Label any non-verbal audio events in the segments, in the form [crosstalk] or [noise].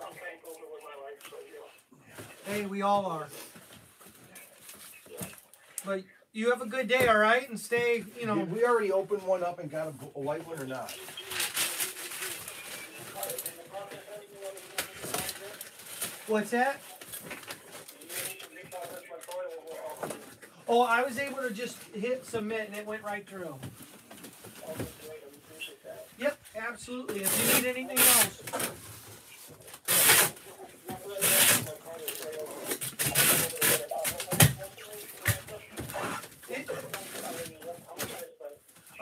I'm thankful with my life, so. Hey, we all are. But you have a good day, all right, and stay. You know, Did we already opened one up and got a, a white one or not? what's that? Oh, I was able to just hit submit and it went right through. Yep, absolutely. If you need anything else,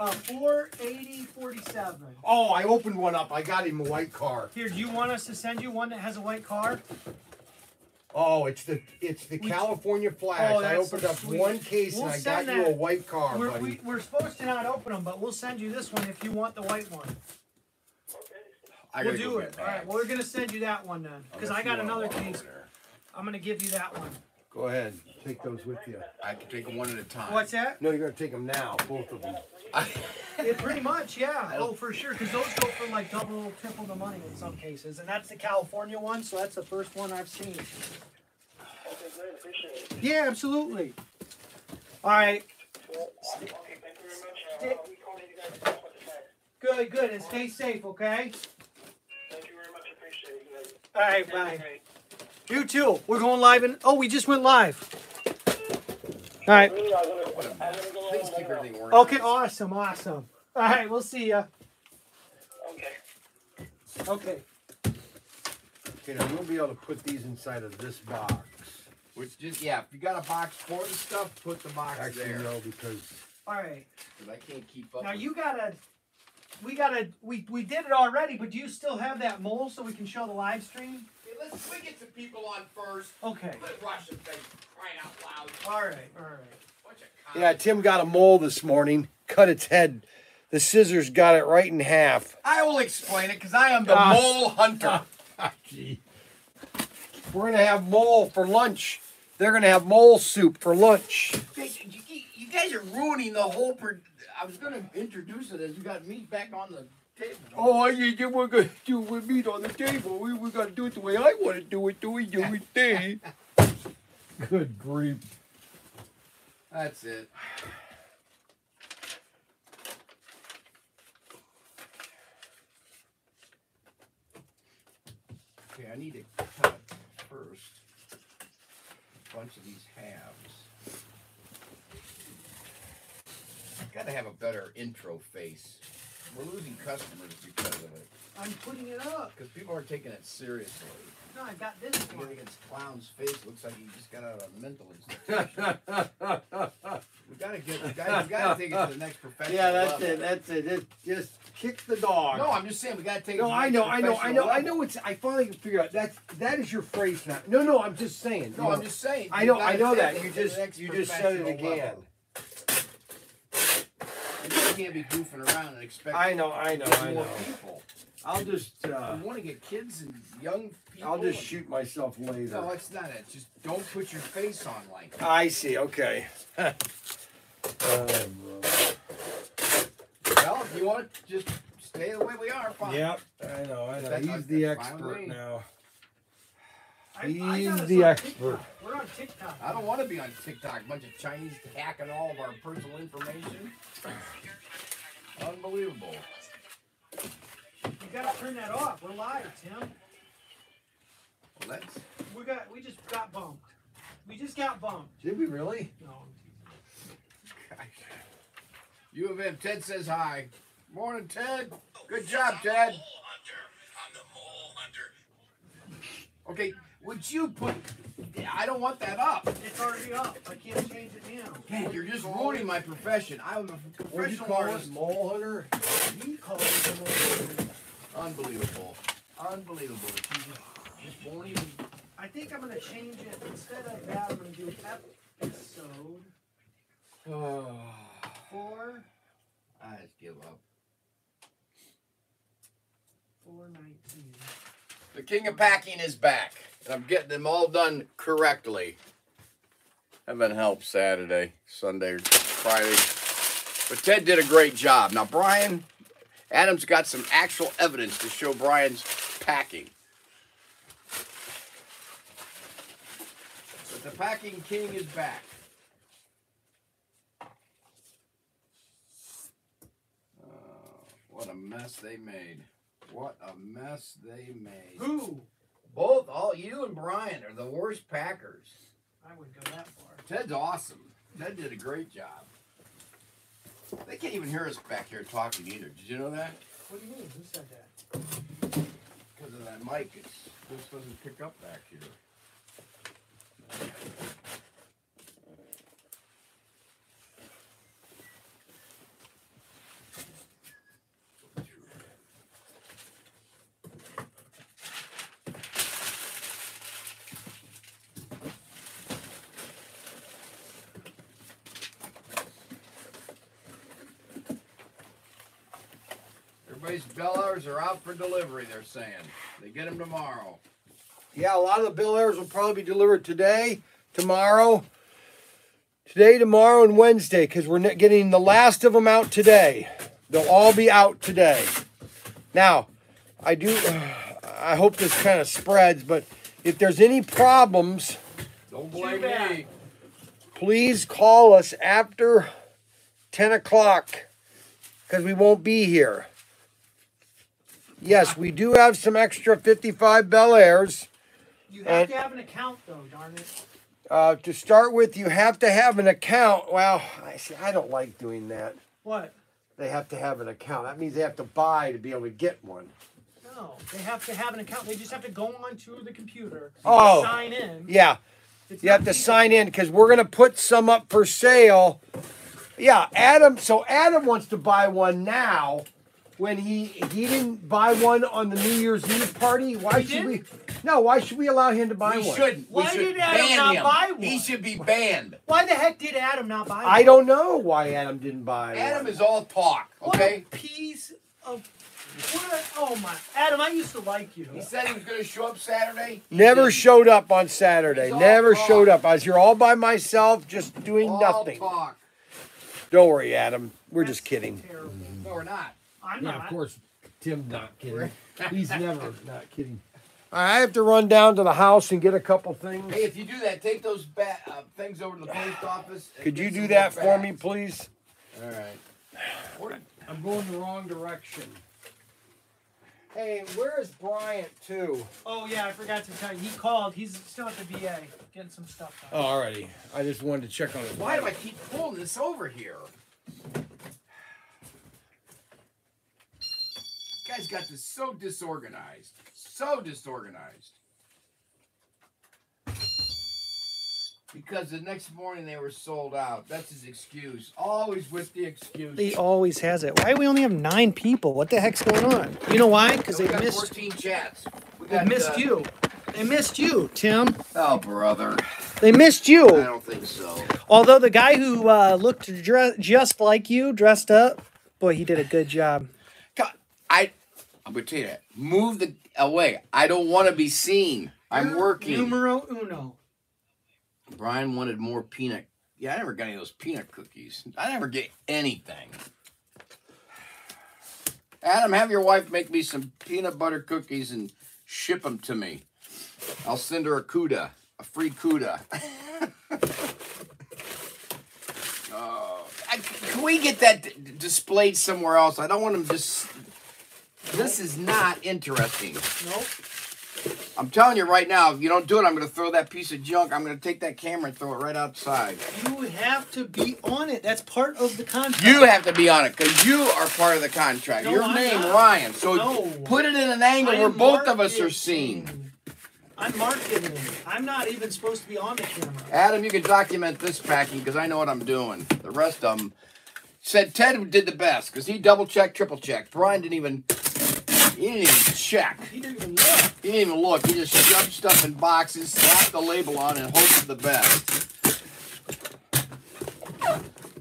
uh, four eighty forty seven. Oh, I opened one up. I got him a white car. Here, do you want us to send you one that has a white car? Oh, it's the it's the We- California Flash. Oh, I opened up sweet. one case We'll and I got you a white car, We're, buddy. we, we're supposed to not open them, but we'll send you this one if you want the white one. I We'll do it. All right, well, we're gonna send you that one then, because I got another case. I'm gonna give you that one. Go ahead, take those with you. I can take them one at a time. What's that? No, you're gonna take them now, both of them. [laughs] Yeah, pretty much, yeah. Oh, for sure, because those go for like double, triple the money in some cases, and that's the California one, so that's the first one I've seen. Okay, great, appreciate it. Yeah, absolutely. All right, Well, okay, thank you very much. Stay- I'll be calling you guys back with the fax. good, good, and stay safe, okay? Thank you very much, appreciate it, guys. All right, bye. Great- You too. We're going live, and oh, we just went live. All right. Really, I'm gonna- What a I'm mess. gonna go Please home keep now. everything organized. Okay, awesome, awesome. All right, we'll see ya. Okay. Okay. Okay, now you'll be able to put these inside of this box. Which just yeah, if you got a box for the stuff, put the box Actually, there. no, because All right. Because I can't keep up. Now with- you gotta. We gotta. We we did it already, but do you still have that mole so we can show the live stream? Hey, let's we get some people on first. Okay. Let Russian thing crying out loud. All right. All right. Bunch of yeah, Tim got a mole this morning. Cut its head. The scissors got it right in half. I will explain it because I am the Ah. mole hunter. Gee. We're gonna have mole for lunch. They're gonna have mole soup for lunch. You, you- you guys are ruining the whole. Per- I was going to introduce it as we got meat back on the table. Oh, you, you we're gonna do it with meat on the table. We we gotta do it the way I want to do it. Do we do it day? Good grief. That's it. Okay, I need to cut first a bunch of these halves. Got to have a better intro face. We're losing customers because of it. I'm putting it up. Because people aren't taking it seriously. No, I got this one. look at this clown's face, looks like he just got out of a mental institution. [laughs] we gotta get, we gotta, we gotta take it to the next professional yeah, that's level. it. That's it. Just, just kick the dog. No, I'm just saying we gotta take. it No, to the I know, I know, I professional know, I know. It's. I finally can figure out that that is your phrase now. No, no, I'm just saying. No, you I'm just saying. I know, gotta I know that. You just, you just said it again. level. You can't be goofing around and expect. I know, I know, I know. people. I'll just, uh, We want to get kids and young people. I'll just shoot myself later. No, that's not it. Just don't put your face on like that. I see. Okay. [laughs] Um, Well, if you want to just stay the way we are, fine. yep. I know. I know. He's the that's fine with expert now. I, I He's the expert. TikTok. We're on TikTok. I don't want to be on TikTok. A bunch of Chinese hacking all of our personal information. Unbelievable. You gotta turn that off. We're live, Tim. Well, that's We got. We just got bumped. We just got bumped. Did we really? No. U of M. Ted says hi. Morning, Ted. Good job, Ted. Okay, would you put? I don't want that up. It's already up. I can't change it now. Man, you're just ruining my profession. I'm a What you professional call artist. Mole hunter? You call it the most- Unbelievable. Unbelievable. You just, just won't even. I think I'm gonna change it. Instead of that, I'm gonna do episode [sighs] four, I just give up. four nineteen. The king of packing is back, and I'm getting them all done correctly. Heaven help Saturday, Sunday, Friday. But Ted did a great job. Now, Brian, Adam's got some actual evidence to show Brian's packing. But the packing king is back. Oh, what a mess they made. What a mess they made. Who? Both, all you and Brian are the worst packers. I wouldn't go that far. Ted's awesome. Ted did a great job. They can't even hear us back here talking either. Did you know that? What do you mean? Who said that? Because of that mic, it's this doesn't pick up back here. Everybody's Bellows are out for delivery, they're saying. They get them tomorrow. Yeah, a lot of the Bel Airs will probably be delivered today, tomorrow, today, tomorrow, and Wednesday because we're getting the last of them out today. They'll all be out today. Now, I do. [sighs] I hope this kind of spreads, but if there's any problems, Don't blame me. please call us after 10 o'clock because we won't be here. Yes, we do have some extra 55 Bel Airs. You have And- to have an account though, darn it. Uh, to start with, you have to have an account. Well, I see. I don't like doing that. What? They have to have an account. That means they have to buy to be able to get one. No, they have to have an account. They just have to go onto the computer, Oh. sign in. Yeah, It's you have to sign in because we're gonna put some up for sale. Yeah, Adam. So Adam wants to buy one now. When he he didn't buy one on the New Year's Eve party, why He should we? didn't? No, why should we allow him to buy we one? shouldn't. Why we should did Adam not him. buy one? He should be banned. Why the heck did Adam not buy one? I one? don't know why Adam didn't buy Adam one. is all talk, What okay? a piece of. What a, oh my, Adam! I used to like you. He said he was going to show up Saturday. He Never didn't. showed up on Saturday. He's Never talk. showed up. I was here all by myself, just doing All nothing. talk. Don't worry, Adam. We're just kidding. Terrible. No, we're not. I'm not. course, Tim not kidding. He's never not kidding. I have to run down to the house and get a couple things. Hey, if you do that, take those ba- uh, things over to the post [sighs] office. Could you do that more for me, please? All right. I'm going the wrong direction. Hey, where is Bryant too? Oh yeah, I forgot to tell you. He called. He's still at the VA getting some stuff done. Oh, already. I just wanted to check on it. Why do I keep pulling this over here? Guys got this so disorganized. So disorganized. Because the next morning they were sold out. That's his excuse. Always with the excuse. He always has it. Why do we only have nine people? What the heck's going on? You know why? Because we they got missed. 14 chats. We They got, missed uh, you. They missed you, Tim. Oh, brother. They missed you. I don't think so. Although the guy who uh, looked dre- just like you, dressed up, boy, he did a good job. I'm gonna tell you that. Move the away. I don't want to be seen. I'm working. Numero uno. Brian wanted more peanut. Yeah, I never got any of those peanut cookies. I never get anything. Adam, have your wife make me some peanut butter cookies and ship them to me. I'll send her a CUDA, a free CUDA. [laughs] Oh, I- can we get that displayed somewhere else? I don't want them just. This is not interesting. Nope. I'm telling you right now, if you don't do it, I'm going to throw that piece of junk. I'm going to take that camera and throw it right outside. You have to be on it. That's part of the contract. You have to be on it because you are part of the contract. No, Your I'm name, not. Ryan. So No. put it in an angle where both of us are seen. I'm marketing. I'm not even supposed to be on the camera. Adam, you can document this packing because I know what I'm doing. The rest of them said Ted did the best because he double checked, triple checked. Brian didn't even. He didn't even check. He didn't even look. He didn't even look. He just shoved stuff in boxes, slapped the label on, and hoped for the best.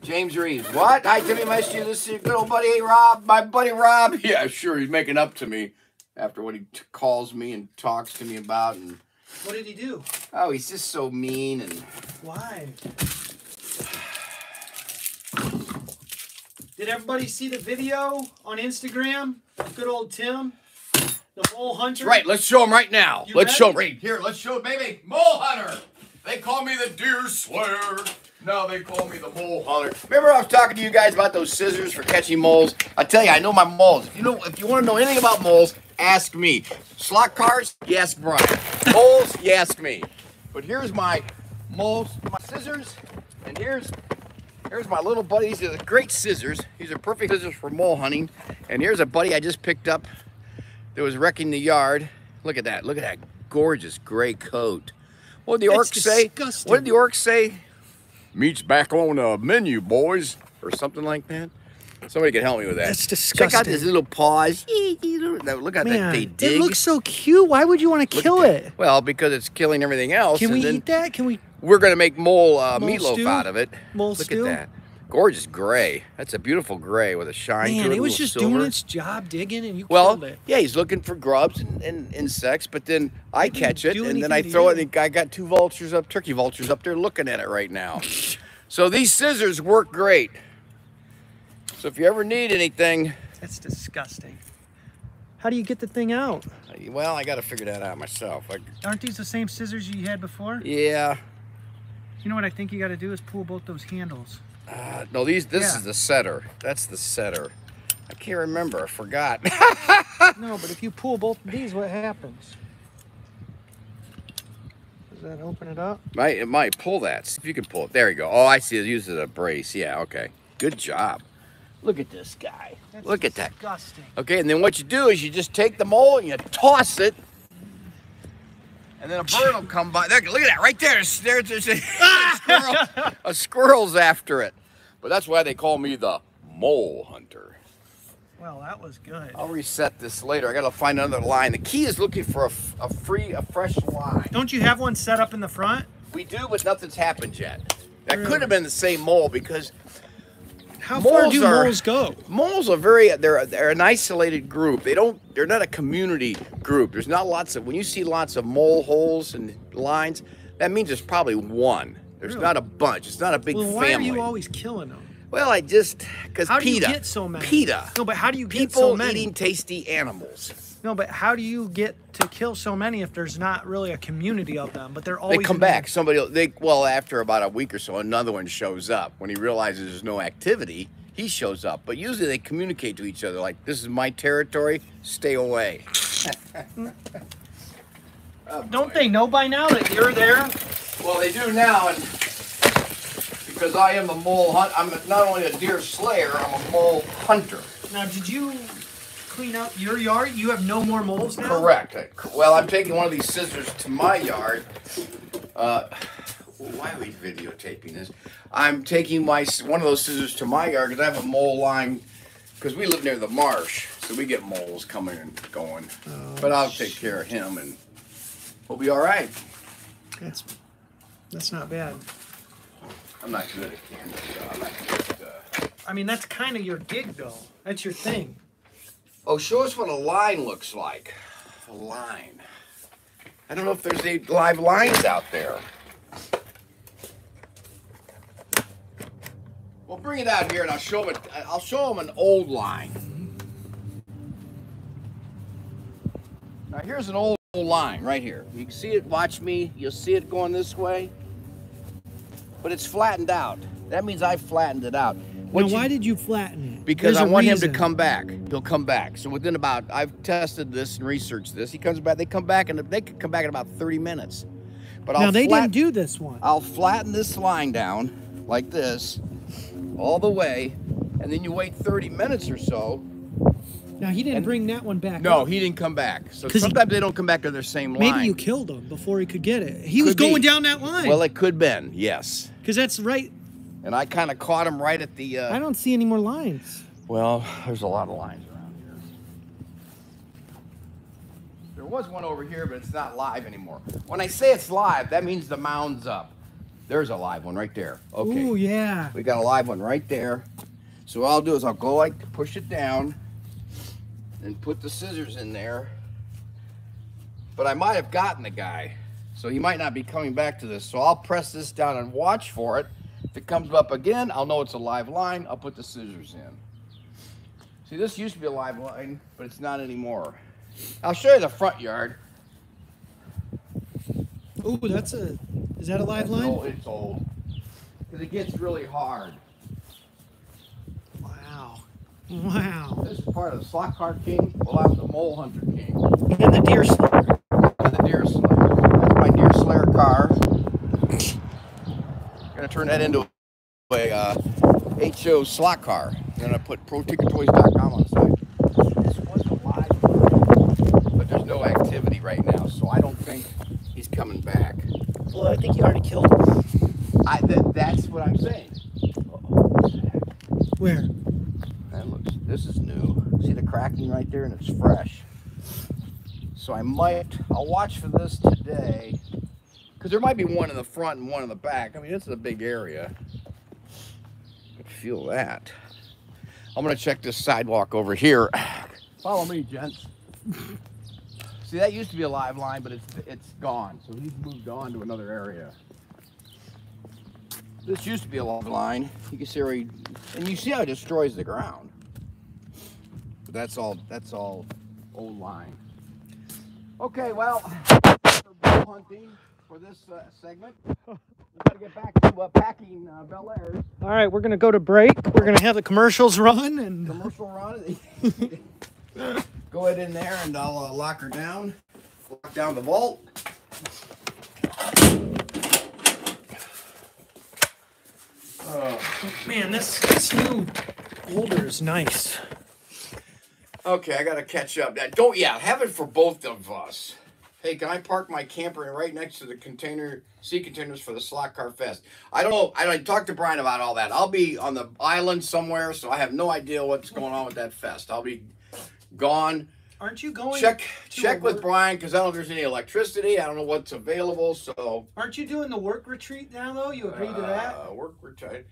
James Reeves. What? Hi, Timmy. You. This is your good old buddy Rob. My buddy Rob. [laughs] Yeah, sure. He's making up to me after what he t- calls me and talks to me about. And What did he do? oh, he's just so mean. And Why? Did everybody see the video on Instagram? Good old Tim, the mole hunter. right, let's show him right now. You let's show him right here. Let's show him, baby. Mole Hunter. They call me the deer slayer. Now they call me the mole hunter. Remember I was talking to you guys about those scissors for catching moles? I tell you, I know my moles. If you know, if you want to know anything about moles, ask me. Slot cars, you ask Brian. Moles, you ask me. But here's my moles, my scissors, and here's here's my little buddy. These are the great scissors. These are perfect scissors for mole hunting. And here's a buddy I just picked up that was wrecking the yard. Look at that. Look at that gorgeous gray coat. What did the That's orcs say? disgusting. What did the orcs say? Meat's back on the menu, boys, or something like that. Somebody can help me with that. That's disgusting. Check out disgusting. his little paws. Look at that. They dig. it looks so cute. Why would you want to kill it? Well, because it's killing everything else. Can we then eat that? Can we? We're gonna make mole, uh, Mole meatloaf stew? out of it. Mole Look stew? at that. Gorgeous gray. That's a beautiful gray with a shine Man, to it. it was just silver. doing its job, digging, and you Well, killed it. yeah, he's looking for grubs and, and insects, but then I Didn't catch it and then I throw it. And I got two vultures up, turkey vultures up there looking at it right now. so these scissors work great. So if you ever need anything, That's disgusting. How do you get the thing out? well, I got to figure that out myself. I, Aren't these the same scissors you had before? yeah, You know what I think you got to do is pull both those handles. uh, no, these. This Yeah. is the setter. That's the setter. I can't remember. I forgot. [laughs] No, but if you pull both of these, what happens? Does that open it up? might it might pull that. See if you can pull it. There you go. Oh, I see. It uses a brace. Yeah. Okay. Good job. Look at this guy. That's Look at that. Disgusting. Okay, and then what you do is you just take the mole and you toss it, and then a bird will come by. There, look at that right there. There's, there's, a, a [laughs] squirrel. [laughs] A squirrel's after it. But that's why they call me the mole hunter. Well, that was good. I'll reset this later. I gotta find another line. The key is looking for a free, a fresh line. Don't you have one set up in the front? We do, but nothing's happened yet. That Really? could have been the same mole because How far Moles do are- moles go? Moles are very they're they're an isolated group. They don't they're not a community group. There's not lots of when you see lots of mole holes and lines, that means there's probably one. There's Really? not a bunch. It's not a big Well, why family. are you always killing them? well, I just because PETA. How do you get so many? PETA. No, but how do you get People so many? eating tasty animals. No, but how do you get to kill so many if there's not really a community of them? But they're always They come back. Somebody they well after about a week or so, another one shows up. When he realizes there's no activity, he shows up. But usually they communicate to each other like, "This is my territory. Stay away." Oh, [laughs] Don't they know by now that you're there? Well, they do now, and because I am a mole hunt, I'm not only a deer slayer, I'm a mole hunter. Now, did you clean up your yard? You have no more moles now. Correct. Well, I'm taking one of these scissors to my yard. Uh, why are we videotaping this? I'm taking my one of those scissors to my yard because I have a mole line. Because we live near the marsh, so we get moles coming and going. but I'll take care of him, and we'll be all right. That's that's not bad. I'm not good at camera, so I'm not good at, uh, I mean, that's kind of your gig, though. That's your thing. Oh, show us what a line looks like. A line. I don't know if there's any live lines out there. Well, bring it out here and I'll show them. I'll show them an old line. Now here's an old, old line right here. You can see it. Watch me. You'll see it going this way, but it's flattened out. That means I flattened it out. Now, why did you flatten it? because There's I want reason. him to come back. He'll come back. So within about, I've tested this and researched this. He comes back. They come back and they could come back in about 30 minutes. But I'll Now they flat- didn't do this one. I'll flatten this line down like this, all the way, and then you wait 30 minutes or so. Now he didn't and- bring that one back. No, up. he didn't come back. So 'Cause he- sometimes they don't come back to their same line. Maybe you killed him before he could get it. He was Could be. going down that line. Well, it could have been, yes. because that's right. And I kind of caught him right at the. Uh, I don't see any more lines. Well, there's a lot of lines around here. There was one over here, but it's not live anymore. When I say it's live, that means the mound's up. There's a live one right there. Okay. Ooh, yeah. We got a live one right there. So what I'll do is I'll go like push it down and put the scissors in there. But I might have gotten the guy. So he might not be coming back to this. So I'll press this down and watch for it. If it comes up again, I'll know it's a live line. I'll put the scissors in. See, this used to be a live line, but it's not anymore. I'll show you the front yard. Ooh, that's a Is that a live line? Oh, it's old. Because it gets really hard. Wow. Wow. This is part of the Slot Car King. Well, I'm the Mole Hunter King. And the deer slayer. And the Deer Slayer. That's my Deer Slayer car. Gonna turn that into a uh, HO slot car. Then I put ProTinkerToys.com on the site. This was a live car, but there's no activity right now, so I don't think he's coming back. Well, I think you already killed him. I th- that's what I'm saying. Where? That looks. This is new. See the cracking right there, and it's fresh. So I might. I'll watch for this today, because there might be one in the front and one in the back. I mean, it's a big area. I feel that. I'm gonna check this sidewalk over here. Follow me, gents. See, that used to be a live line, but it's it's gone. So he's moved on to another area. This used to be a live line. You can see where he, and you see how it destroys the ground. But that's all. That's all old line. Okay, well, hunting for this uh, segment, we got to get back to uh, packing uh, Bel Airs. All right, we're gonna go to break. We're gonna have the commercials run, and [laughs] commercial run. [laughs] Go ahead in there and I'll uh, lock her down. Lock down the vault. Oh man, this this new holder is nice. Okay, I gotta catch up. Now, don't yeah, have it for both of us. Hey, can I park my camper right next to the container sea containers for the Slot Car Fest? I don't know. I don't talk to Brian about all that. I'll be on the island somewhere, so I have no idea what's going on with that fest. I'll be gone. Aren't you going? Check to check with work- Brian because I don't know if there's any electricity. I don't know what's available. So Aren't you doing the work retreat now though? You agreed to that? Uh, work retired.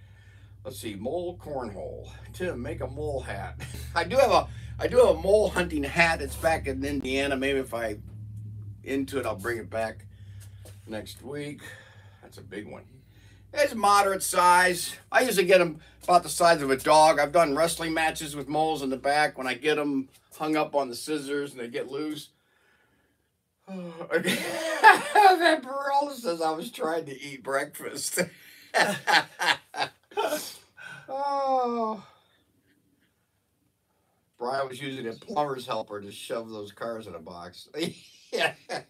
Let's see, mole cornhole. Tim, make a mole hat. [laughs] I do have a I do have a mole hunting hat. It's back in Indiana. Maybe if I into it, I'll bring it back next week. That's a big one. It's moderate size. I usually get them about the size of a dog. I've done wrestling matches with moles in the back. When I get them hung up on the scissors and they get loose. [sighs] [laughs] that Barella says I was trying to eat breakfast. [laughs] oh. Brian was using a plumber's helper to shove those cars in a box. [laughs] yeah. [laughs]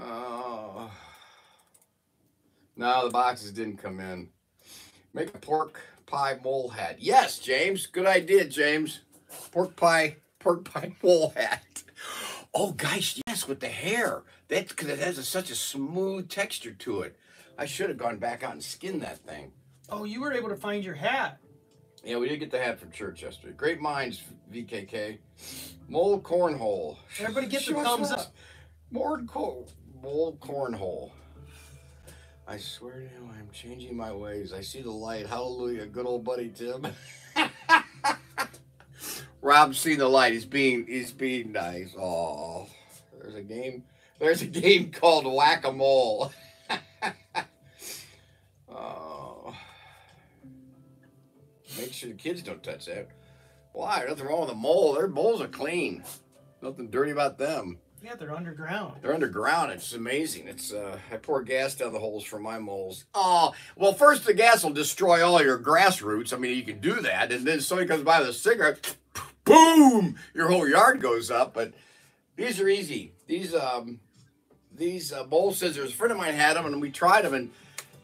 Oh. No, the boxes didn't come in. Make a pork pie mole hat. Yes, James. Good idea, James. Pork pie, pork pie [laughs] mole hat. Oh, gosh, yes, with the hair. That's because it has a, such a smooth texture to it. I should have gone back out and skinned that thing. Oh, you were able to find your hat. Yeah, we did get the hat from church yesterday. Great minds, VKK. Mole cornhole. Everybody get the thumbs up. Mole, co- mole cornhole. I swear to you, I'm changing my ways. I see the light. Hallelujah. Good old buddy Tim. [laughs] Rob's seen the light. He's being he's being nice. Oh, there's a game. There's a game called Whack a Mole. [laughs] Make sure the kids don't touch that. Why? Nothing wrong with a mole. Their moles are clean. Nothing dirty about them. Yeah, they're underground. They're underground. It's amazing. It's uh, I pour gas down the holes for my moles. Oh, well, first the gas will destroy all your grass roots. I mean, you can do that, and then somebody comes by with a cigarette, boom, your whole yard goes up. But these are easy. These um, these uh, mole scissors. A friend of mine had them, and we tried them, and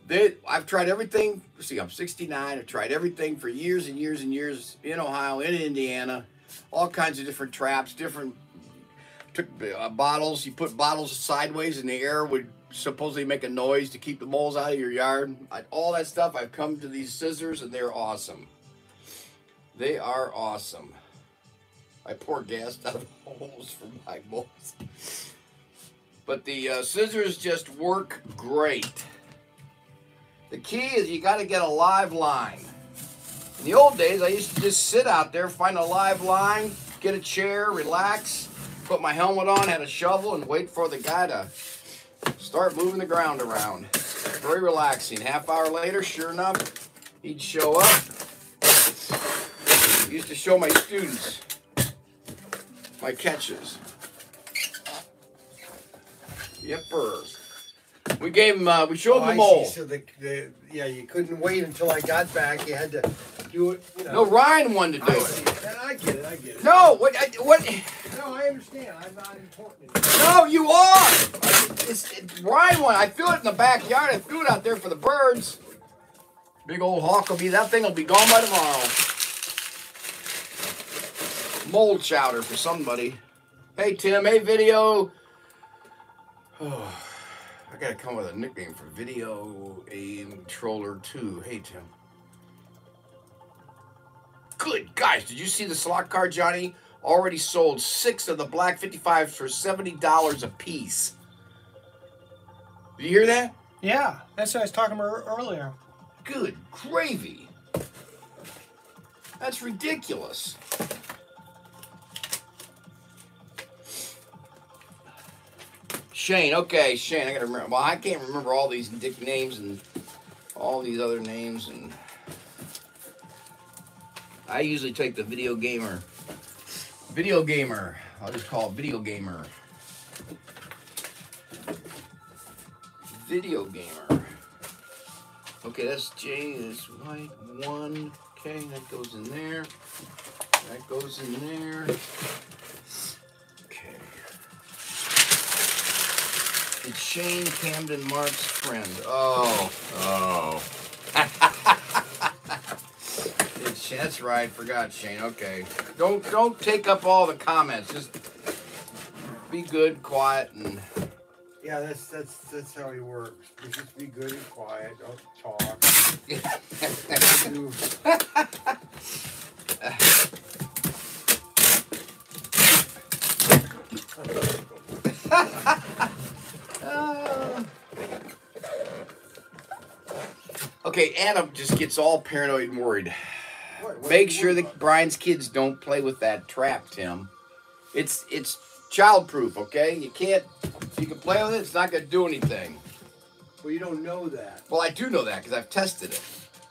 they. I've tried everything. See, I'm 69. I've tried everything for years and years and years in Ohio, in Indiana, all kinds of different traps, different took uh, bottles. You put bottles sideways, and the air would supposedly make a noise to keep the moles out of your yard. I, all that stuff. I've come to these scissors, and they're awesome. They are awesome. I pour gas [laughs] down the holes for my moles. But the uh, scissors just work great. The key is you got to get a live line. In the old days, I used to just sit out there, find a live line, get a chair, relax, put my helmet on, had a shovel, and wait for the guy to start moving the ground around. Very relaxing. Half hour later, sure enough, he'd show up. Used to show my students my catches. Yepper. We gave him. Uh, we showed Oh, him the I mole. see. So the, the yeah, you couldn't wait until I got back. You had to do it. You know. No, Ryan wanted to do I it. And I get it. I get it. No, what? I, what? No, I understand. I'm not important. No, you are. It's, it, Ryan wanted. I threw it in the backyard. I threw it out there for the birds. Big old hawk will be. That thing will be gone by tomorrow. Mold chowder for somebody. Hey Tim. Hey video. [sighs] I gotta come with a nickname for video aim troller too. Hey Tim. Good guys, did you see the slot car, Johnny? Already sold six of the black 55s for $70 a piece. Did you hear that? Yeah, that's what I was talking about earlier. Good gravy. That's ridiculous. Shane, okay, Shane, I gotta remember. Well, I can't remember all these dick names and all these other names, and I usually take the video gamer. Video gamer. I'll just call it video gamer. Video gamer. Okay, that's J. That's white one. Okay, that goes in there. That goes in there. It's Shane Camden Mark's friend. Oh, oh. it's, that's right. Forgot Shane. Okay. Don't don't take up all the comments. Just be good, quiet, and Yeah, that's that's that's how he works. You just be good and quiet. Don't talk. Do- [sighs] Okay, Adam just gets all paranoid and worried. What- what Make sure that? Brian's kids don't play with that trap, Tim. It's it's childproof, okay? You can't you can play with it, it's not gonna do anything. Well, you don't know that. Well, I do know that because I've tested it.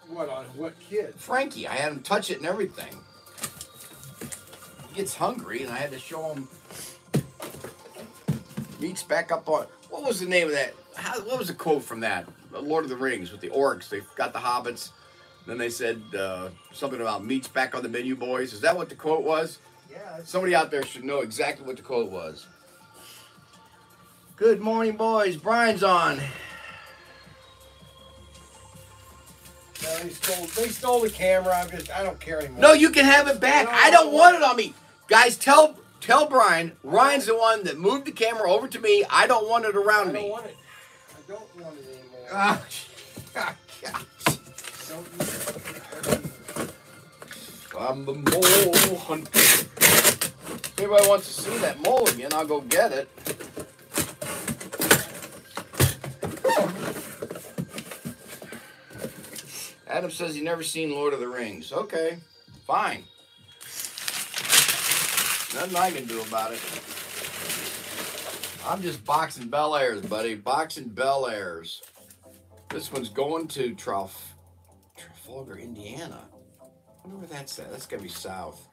What on what kid? Frankie, I had him touch it and everything. He gets hungry, and I had to show him. Meets back up on. What was the name of that? How, what was the quote from that? Lord of the Rings with the orcs. They got the hobbits. Then they said uh, something about meats back on the menu, boys. Is that what the quote was? Yeah, Somebody out there should know exactly what the quote was. Good morning, boys. Brian's on. no, they stole they stole the camera. I'm just I don't care anymore. No, you can have it back. I don't want it on me. Guys, tell tell Brian. Ryan's the one that moved the camera over to me. I don't want it around me. I don't me. want it. I don't want it anymore. Use [laughs] it. Oh, I'm the mole hunter. If anybody wants to see that mole again, I'll go get it. Adam says he never seen Lord of the Rings. Okay, fine. Nothing I can do about it. I'm just boxing Bel Airs, buddy. Boxing Bel Airs. This one's going to Traf- Trafalgar, Indiana. I wonder where that's at. That's gotta be south.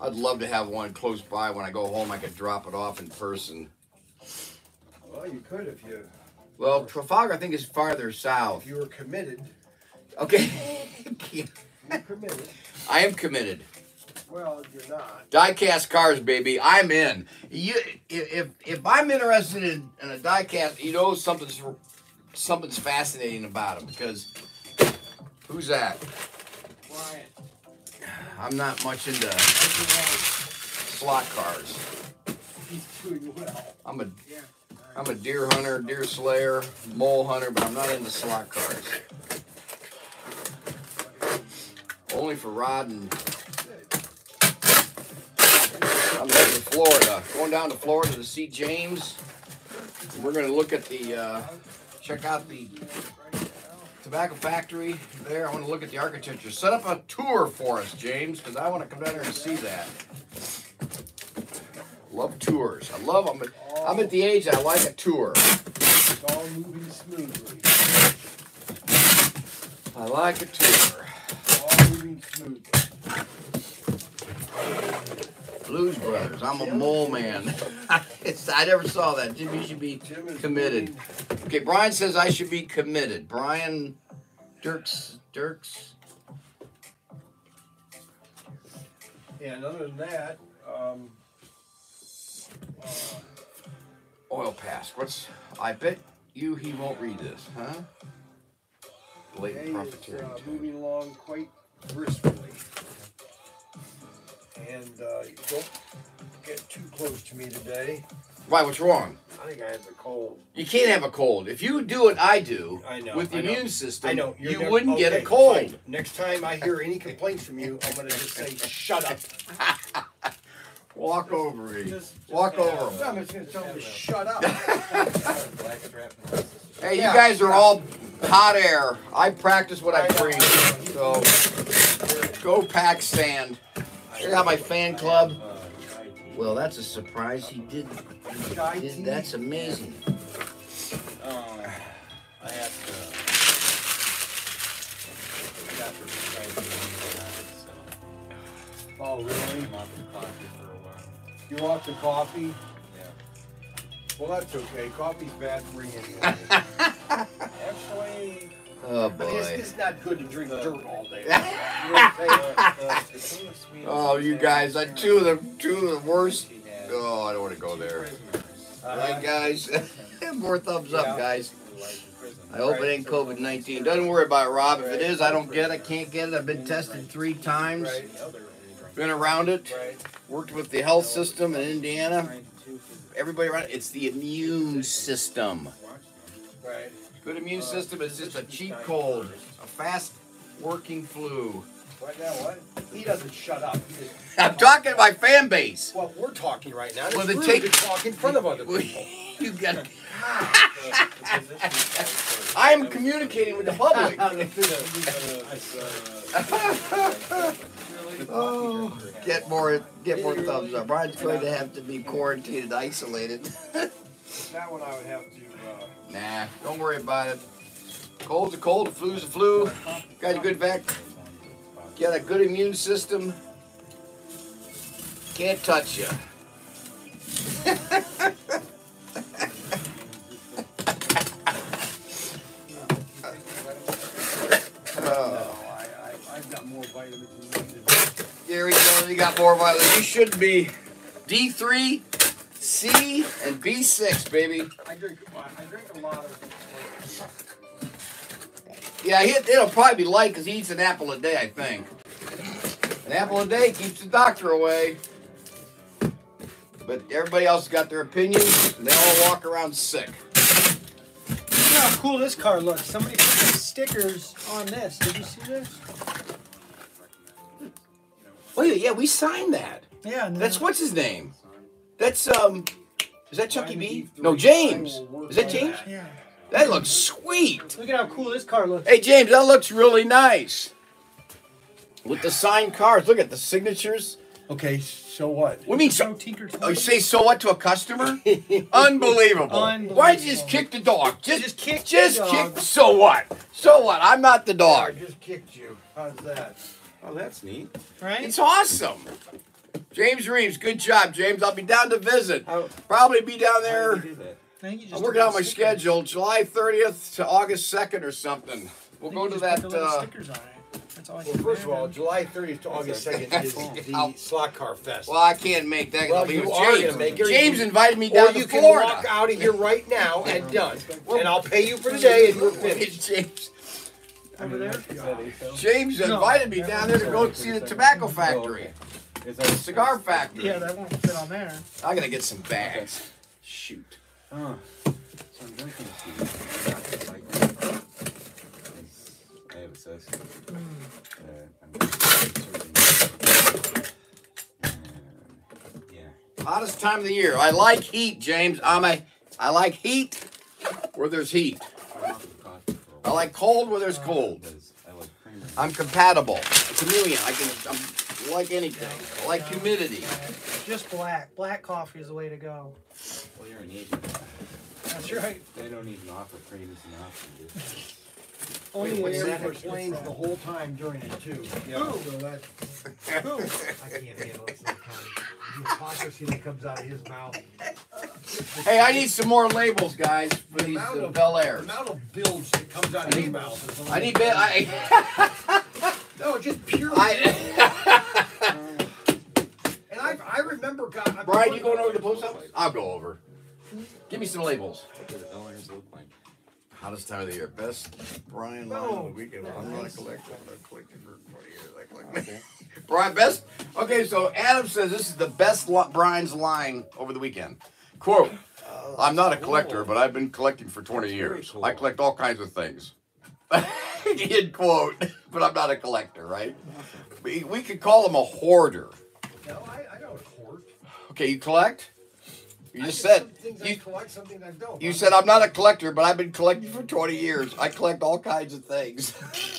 I'd love to have one close by when I go home. I could drop it off in person. Well, you could if you Well, Trafalgar, I think, is farther south. if you were committed. Okay. [laughs] Committed. I am committed. Well, you're not. Diecast cars, baby. I'm in. You, if if, if I'm interested in, in a diecast, you know something's something's fascinating about them because who's that? Brian. I'm not much into slot cars. He's doing well. I'm a Yeah. I'm a deer hunter, deer slayer, mole hunter, but I'm not into slot cars. Only for rod and I'm heading to Florida. Going down to Florida to see James. We're gonna look at the uh, check out the tobacco factory there. I want to look at the architecture. Set up a tour for us, James, because I want to come down there and see that. Love tours. I love them. I'm at the age I like a tour. It's all moving smoothly. I like a tour. All moving smoothly. Blues Brothers. I'm a mole man. [laughs] it's, I never saw that. Jim, you should be committed. Okay, Brian says I should be committed. Brian Dirks Dirks. Yeah, and other than that, um, Oil pass. What's I bet you he won't read this, huh? Blatant it's profiteering. uh, moving along quite briskly. And uh, don't get too close to me today. Why? What's wrong? I think I have a cold. You can't have a cold. If you do what I do I know, with the I know. immune system, I know you never- wouldn't get a cold. fine. Next time I hear any complaints from you, I'm gonna just say, "Shut up." [laughs] Walk over me. Just- just Walk kinda- over 'em. I'm just gonna tell them to shut up. Black strap and rest. Hey, you guys are all hot air. I practice what I I preach. So go pack sand. Check out my fan club. Well, that's a surprise. He did. Shy did that's amazing. I asked, uh, I got her to try to do it, Oh, really? I'm off the coffee for a while. You want the coffee? Yeah. Well, that's okay. Coffee's bad for you anyway. [laughs] Actually, Oh I mean, it's, it's not good to drink dirt all day. [laughs] of Sweden Oh, you guys, uh, two of the two of the worst. Oh, I don't want to go there. All right, guys. [laughs] More thumbs up, guys. who lies in prison. I hope it ain't COVID nineteen. Doesn't worry about it, Rob. If it is, I don't get it. I can't get it. I've been tested three times. Right. The other only drunk Been around it. Worked with the health system in Indiana. Everybody around. it. It's the immune system. Right. Good immune system is just a cheap cold, a fast working flu. Right now, what? He doesn't shut up. Just, [laughs] I'm talking to my fan base. well, we're talking right now. Well, Well, then rude take- to talk in front of other people. [laughs] you got. The, [laughs] the position is I am communicating with the public. Oh, get more, get more thumbs up. Brian's going to have to be quarantined and isolated. That one I would have to. Nah, don't worry about it. Cold's a cold, flu's a flu. Got a good vac. Got a good immune system. Can't touch you. we go. You got more vitamins. You should be D3, C, and B6, baby. I drink. I drink a lot of. Yeah, he, it'll probably be light because he eats an apple a day, I think. An apple a day keeps the doctor away. But everybody else has got their opinions, and they all walk around sick. Look how cool this car looks. Somebody put some stickers on this. Did you see this? Oh yeah, we signed that. Yeah. And That's what's his name? That's um, is that Chucky B? No, James. Is that James? Yeah. That looks sweet. Look at how cool this car looks. Hey James, that looks really nice. With the signed cards, look at the signatures. Okay, so what? What do you mean? So So, Tinker oh, you say so what to a customer? [laughs] Unbelievable. Unbelievable. Why'd you just kick the dog? Just, Just kick the just dog. kick. So what? So what? I'm not the I dog. just kicked you. How's that? Oh, that's neat. right? It's awesome. James Reeves, good job, James. I'll be down to visit. How, Probably be down there. do? I think you just I'm working out my stickers. schedule, July 30th to August 2nd or something. We'll go to that. put the little Uh, stickers on it. That's all I Well, first of all. July 30th to August 2nd is the Slot Car Fest. well, I can't make that. 'cause Well, you are James. gonna make it. James invited me down or down you to can walk out of here right now and [laughs] done. and I'll pay you for the [laughs] day and we're finished. James, over there. Is that AFL? James invited me down there to go see the tobacco factory, Is that cigar factory. Yeah, that won't fit on there. I gotta get some bags. Shoot. Oh, so I'm drinking tea. Like, I have a session. Uh, I'm serving- And, yeah. Hottest time of the year. I like heat, James. I'm a. I like heat where there's heat. I'm off the coffee for a I while like cold where there's cold. I like creamer. I'm compatible. A chameleon. I can. I'm like anything. I like humidity. Just black. Black coffee is the way to go. Well, you're an agent. That's right. They don't even offer cream as an option. do they? Only Wait, Air that Force explains the whole time during it too. Yeah. Who? So that Who? [laughs] I can't handle it sometimes. The hypocrisy that comes out of his mouth. Hey, I need some more labels, guys, for The these amount uh, of- Bel The Airs. amount of bilge that comes out of his mouth. I need. Be- I. [laughs] [laughs] No, just pure. I [laughs] and I, I remember, God. I- Brian, you going over to the post office? I'll go over. Give me some labels. What do the Bel Airs look like? Hottest time of the year. Best Brian line No. of the weekend. I'm not a collector. I'm not collecting for 20 years. I collect. Brian, best. Okay, so Adam says this is the best li- Brian's line over the weekend. Quote. Oh, I'm not a collector, but I've been collecting for 20 years. I collect all kinds of things. [laughs] End quote. But I'm not a collector, right? We, we could call him a hoarder. No, I, I don't hoard. Okay, you collect? You I just get said some things I you, collect, some I don't. you said I'm not a collector, but I've been collecting for 20 years. I collect all kinds of things. [laughs]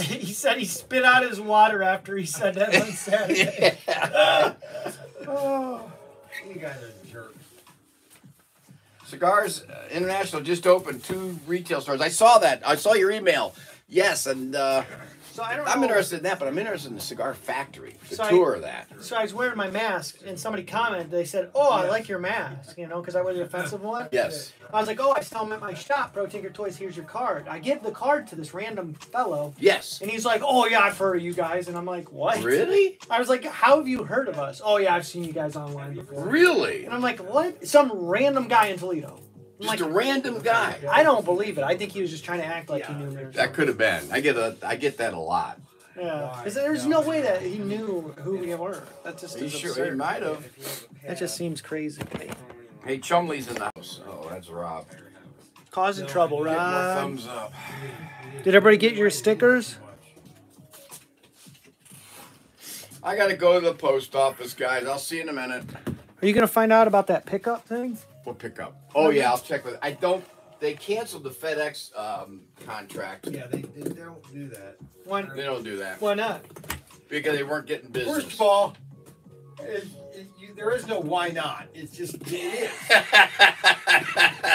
he said he spit out his water after he said that on Saturday. [laughs] oh. You guys are jerks. Cigars uh, International just opened two retail stores. I saw that. I saw your email. Yes, and uh, So I don't I'm know. interested in that, but I'm interested in the cigar factory, the So I- tour of that. So I was wearing my mask, and somebody commented. They said, "Oh, I like your mask," you know, because I wear the offensive one. Yes. I was like, "Oh, I sell them at my shop, Pro Tinker Toys. Here's your card." I give the card to this random fellow, Yes. and he's like, "Oh yeah, I've heard of you guys," and I'm like, "What?" Really? I was like, "How have you heard of us?" "Oh yeah, I've seen you guys online before." Really? And I'm like, "What?" Some random guy in Toledo. I'm Just like, a random guy. I don't believe it. I think he was just trying to act like he knew me. That could have been. I get a. I get that a lot. Yeah. 'Cause there's no way that he knew who we were. That just Are you is sure? He might have. That just seems crazy. Hey, Chumley's in the house. Oh, that's Rob. Causing trouble, Give him right? thumbs up. Did everybody get your stickers? I gotta go to the post office, guys. I'll see you in a minute. Are you gonna find out about that pickup thing? We'll pick up. Oh yeah, I'll check with. I don't. They canceled the FedEx um, contract. Yeah, they, they don't do that. Why? They don't do that Why not? because they weren't getting business. First of all, it, it, you, there is no why not. It's just it is.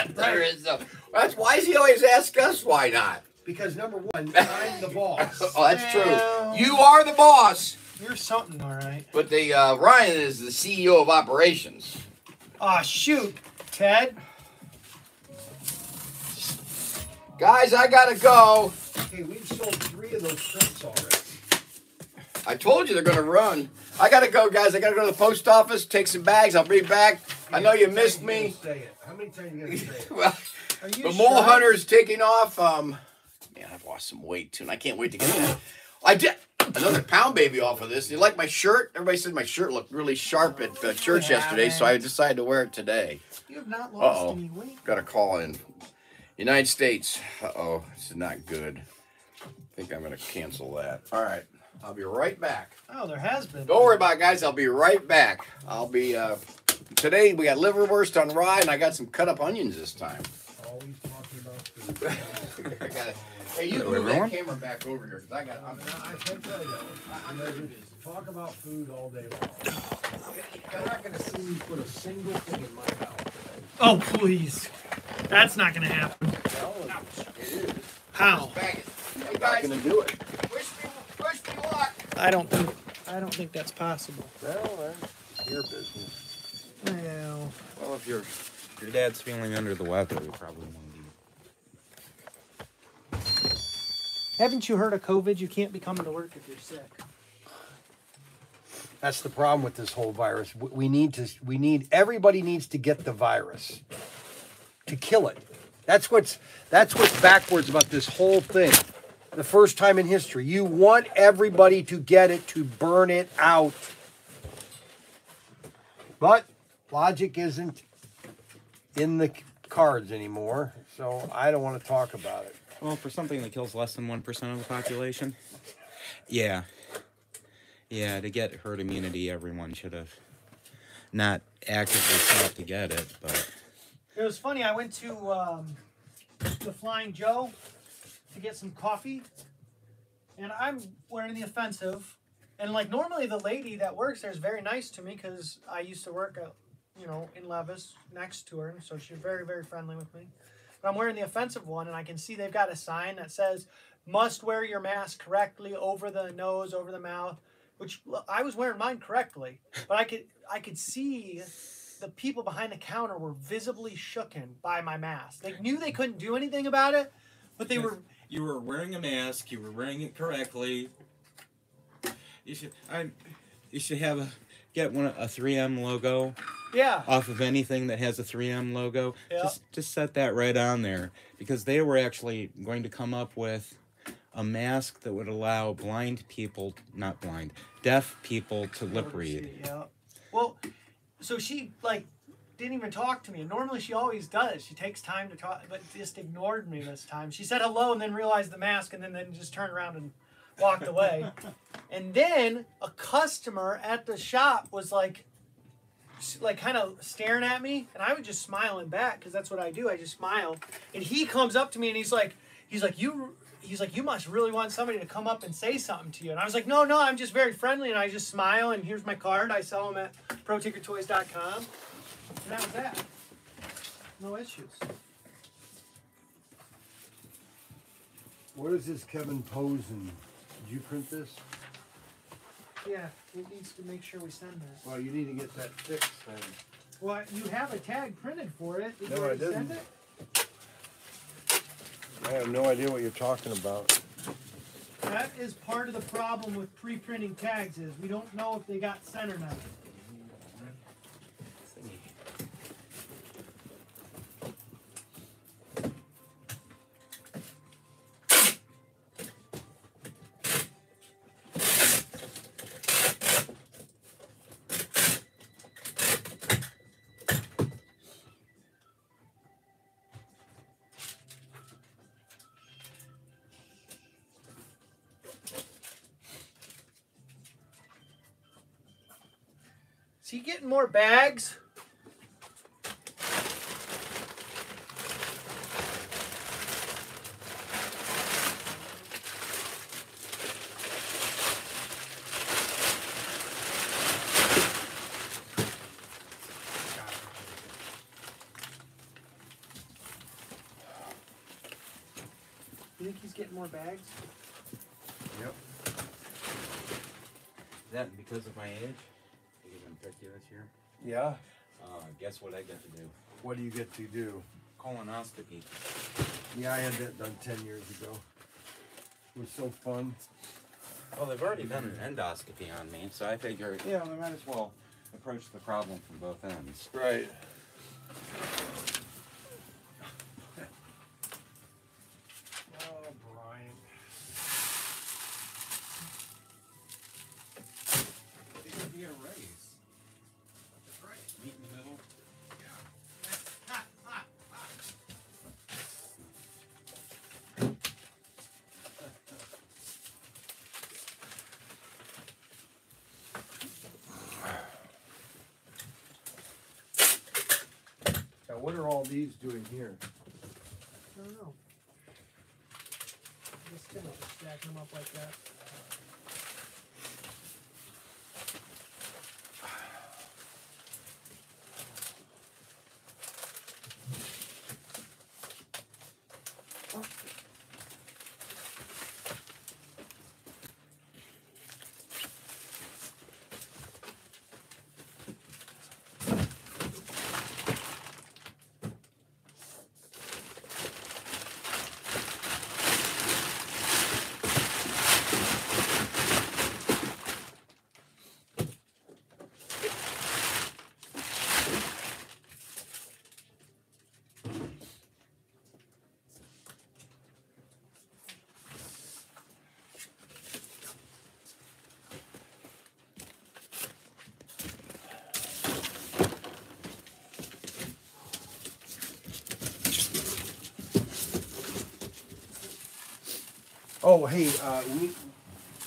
[laughs] there is no. That's why does he always ask us why not? Because number one, [laughs] I'm the boss. Oh, that's true. You are the boss, You're something, all right. but the uh, Ryan is the CEO of operations. Ah, shoot, Ted. Guys, I gotta go. Okay, we've sold three of those shrimps already. I told you they're gonna run. I gotta go, guys. I gotta go to the post office, take some bags. I'll be back. I know you missed me. times you gonna Say it. How many times you gonna say it? [laughs] well, Are you the sure? mole hunter's taking off. Um, man, I've lost some weight too, and I can't wait to get that. I did another pound baby off of this. You like my shirt? Everybody said my shirt looked really sharp at uh, church Yeah, yesterday, so. I decided to wear it today. You have not lost Uh-oh. any weight. Got a call in. United States. Uh oh, this is not good. I think I'm gonna cancel that. All right, I'll be right back. Oh, there has been. Don't worry about it, guys. I'll be right back. I'll be uh today. We got liverwurst on rye, and I got some cut up onions this time. Always talking about food. [laughs] I got it. Hey, you Hello, move that everyone. camera back over here, cause I got. I'm, I can tell you, I, I just talk about food all day long. You're not gonna see me put a single thing in my mouth. Oh, please. That's not gonna happen. Well, it is. How? bag it. Hey Not gonna do it. wish me, wish me luck. I don't think. I don't think that's possible. Well, that's your business. Well, Well, if your if your dad's feeling under the weather, we probably won't be. Haven't you heard of COVID? You can't be coming to work if you're sick. That's the problem with this whole virus. We need to. We need. Everybody needs to get the virus to kill it. That's what's. That's what's backwards about this whole thing. The first time in history, you want everybody to get it to burn it out. But logic isn't in the cards anymore, so I don't want to talk about it. Well, for something that kills less than one percent of the population. Yeah. Yeah, to get herd immunity, everyone should have not actively sought to get it, but It was funny. I went to um, the Flying Joe to get some coffee, and I'm wearing the offensive. And like normally, the lady that works there is very nice to me because I used to work, at, you know, in Levis next to her, so she's very, very friendly with me. But I'm wearing the offensive one, and I can see they've got a sign that says "Must wear your mask correctly over the nose, over the mouth." Which I was wearing mine correctly, but I could I could see the people behind the counter were visibly shooken by my mask. They knew they couldn't do anything about it, but they were [laughs] You were wearing a mask. You were wearing it correctly. You should. I. You should have a get one a 3M logo yeah. off of anything that has a 3M logo. Yeah. Just just set that right on there because they were actually going to come up with a mask that would allow blind people, not blind, deaf people to lip read. Yeah. Well, so she like didn't even talk to me. And normally she always does. She takes time to talk, but just ignored me this time. She said hello and then realized the mask and then, then just turned around and walked away. [laughs] and then a customer at the shop was like, like kind of staring at me, and I was just smiling back because that's what I do. I just smile. And he comes up to me and he's like, he's like, you. He's like, you must really want somebody to come up and say something to you. And I was like, no, no, I'm just very friendly. And I just smile. And here's my card. I sell them at ProTinkerToys.com. And that was that. No issues. What is this Kevin Posen? Did you print this? Yeah, it needs to make sure we send that. Well, you need to get that fixed then. Well, you have a tag printed for it. Did No, you I already send didn't. it? I have no idea what you're talking about. That is part of the problem with pre-printing tags is we don't know if they got sent or not. He getting more bags? You think he's getting more bags? Yep. That because of my age, because I'm 50 this year. Yeah? Uh, guess what I get to do? What do you get to do? Colonoscopy. Yeah, I had that done 10 years ago. It was so fun. Well, they've already done an endoscopy on me, so I figure, yeah, we might as well approach the problem from both ends. Right. Oh, Brian. It's gonna be a race. Meet in the middle. Now, what are all these doing here? I don't know. Just gonna stack them up like that. Oh, hey, uh, we,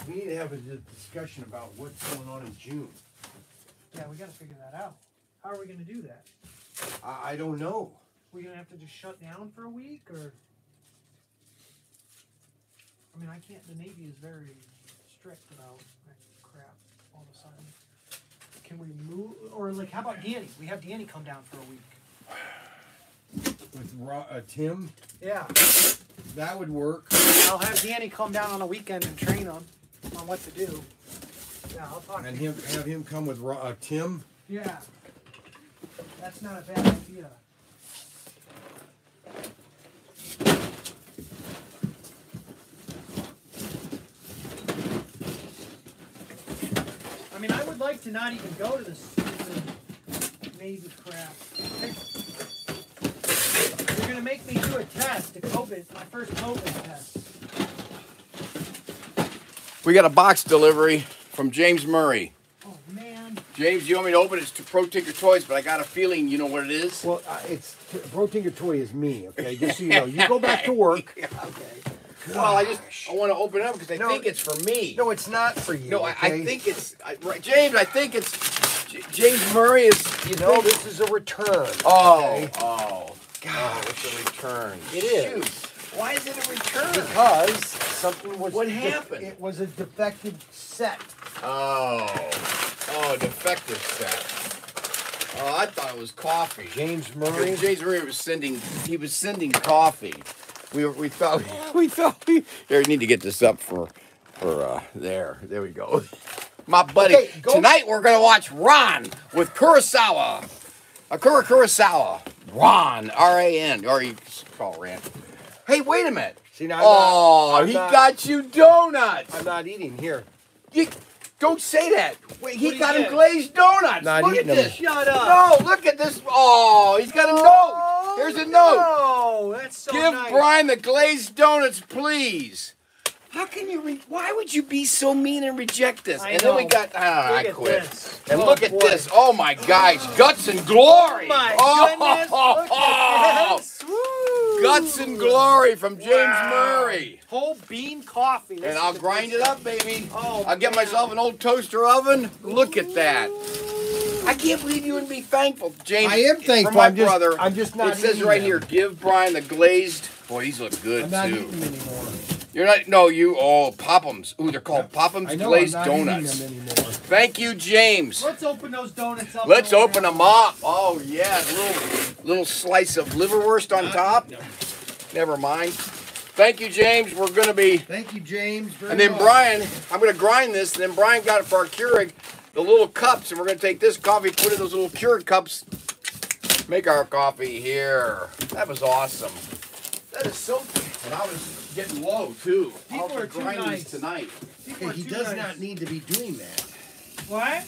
we need to have a discussion about what's going on in June. Yeah, we gotta figure that out. How are we gonna do that? I, I don't know. We're gonna have to just shut down for a week, or? I mean, I can't. The Navy is very strict about that crap all of a sudden. Can we move, or like, how about Danny? We have Danny come down for a week. with Ro- uh, Tim. Yeah. That would work. I'll have Danny come down on a weekend and train him on what to do. Yeah, I'll talk And him. him have him come with uh, Tim. Yeah. That's not a bad idea. I mean, I would like to not even go to the stupid Navy crap. You're gonna make me do a test, a COVID, my first COVID test. We got a box delivery from James Murray. Oh man. James, you want me to open it? It's to Pro Tinker Toys, but I got a feeling you know what it is. Well, uh, it's Bro Tinker Toy is me. Okay, just so you know, you go [laughs] back to work. Okay. Well, I just I want to open it up because I No. think it's for me. No, it's not for you. No, I, I think it's I, right, James. I think it's J- James Murray is. You No, know this is a return. Oh, okay? oh, God! it's a return. It is. Shoot. Why is it a return? Because something was. What happened? It was a defective set. Oh, oh, defective set. Oh, I thought it was coffee. James Murray. James Murray was sending. He was sending coffee. We we thought [laughs] we thought we. Here, you need to get this up for for uh there. There we go. My buddy. Okay, go- Tonight we're gonna watch Ran with Kurosawa. Akira Kurosawa. Ran. R A N. Or you call it Rand. Hey, wait a minute. See now. I'm Oh, not, he not- got you donuts. I'm not eating here. You, don't say that. Wait, he What do you got him get? glazed donuts. Not look at this. Shut up. No, look at this. Oh, he's got a oh, note. Here's a note. Oh, that's so Give nice. Brian the glazed donuts, please. How can you? Re- Why would you be so mean and reject this? I and then we got. Ah, I quit. this. And Oh, look at boy. this. Oh my gosh, guts and glory. Oh my Oh, goodness. Look at this. Guts and glory from James Wow. Murray. Whole bean coffee. This And I'll grind it up, baby. Oh, I'll get man. myself an old toaster oven. Look at that. I can't believe you wouldn't be thankful, James. I am For thankful. my I'm just, brother. I'm just not. it says right them. here, give Brian the glazed. Boy, these look good I'm not too. eating anymore. You're not. No, you. Oh, Pop'ems. Ooh, they're called Pop'ems I glazed donuts. eating them anymore. Thank you, James. Let's open those donuts up. Let's open them up. Oh yeah, little little slice of liverwurst on top. Never mind. Thank you, James. We're gonna be. Thank you, James. And then much. Brian, I'm gonna grind this. And then Brian got it for our Keurig, the little cups, and we're gonna take this coffee, put it in those little Keurig cups, make our coffee here. That was awesome. That is so. And I was getting low too. People I'll are too nice. tonight. People Hey, he too does nice. not need to be doing that. What?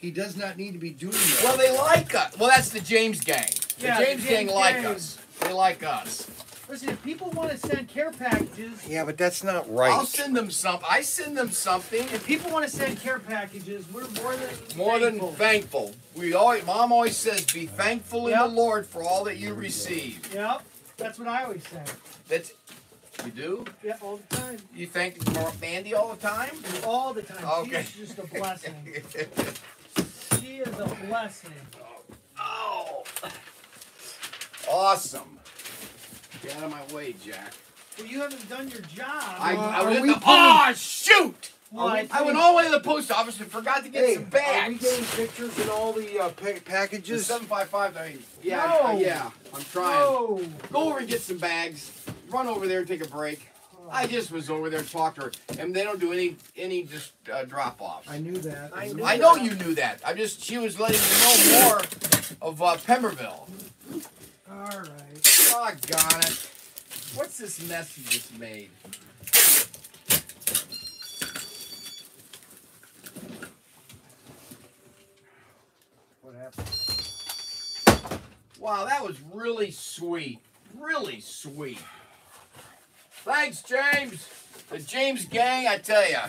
He does not need to be doing that. Well, they like us. Well, that's the James gang. The Yeah, the James, gang James like us. They like us. Listen, if people want to send care packages, yeah, but that's not right. I'll send them something. I send them something. if people want to send care packages, we're more than More than thankful. thankful. We always, Mom always says, "Be thankful in the Lord for all that you receive." Yep, that's what I always say. That's you do. Yeah, all the time, You thank Mandy all the time. all the time. Okay. She's just a blessing. [laughs] She is a blessing. oh, awesome! Get out of my way, Jack. Well, you haven't done your job. I, I are was at we the. Oh shoot! Well, I I went all the way to the post office and forgot to get Hey, some bags. are we bags. getting pictures in all the uh, pa- The packages? seven five five. I mean, yeah, No. I- yeah. I'm trying. Whoa. Go over and get some bags. Run over there and take a break. I just was over there talking to her, and they don't do any any just uh, drop offs. I knew that. I knew I know you knew that. I just she was letting me know more of uh, Pemberville. All right. Doggone it! What's this mess you just made? Happened? Wow, that was really sweet. Really sweet. Thanks, James. The James gang, I tell ya,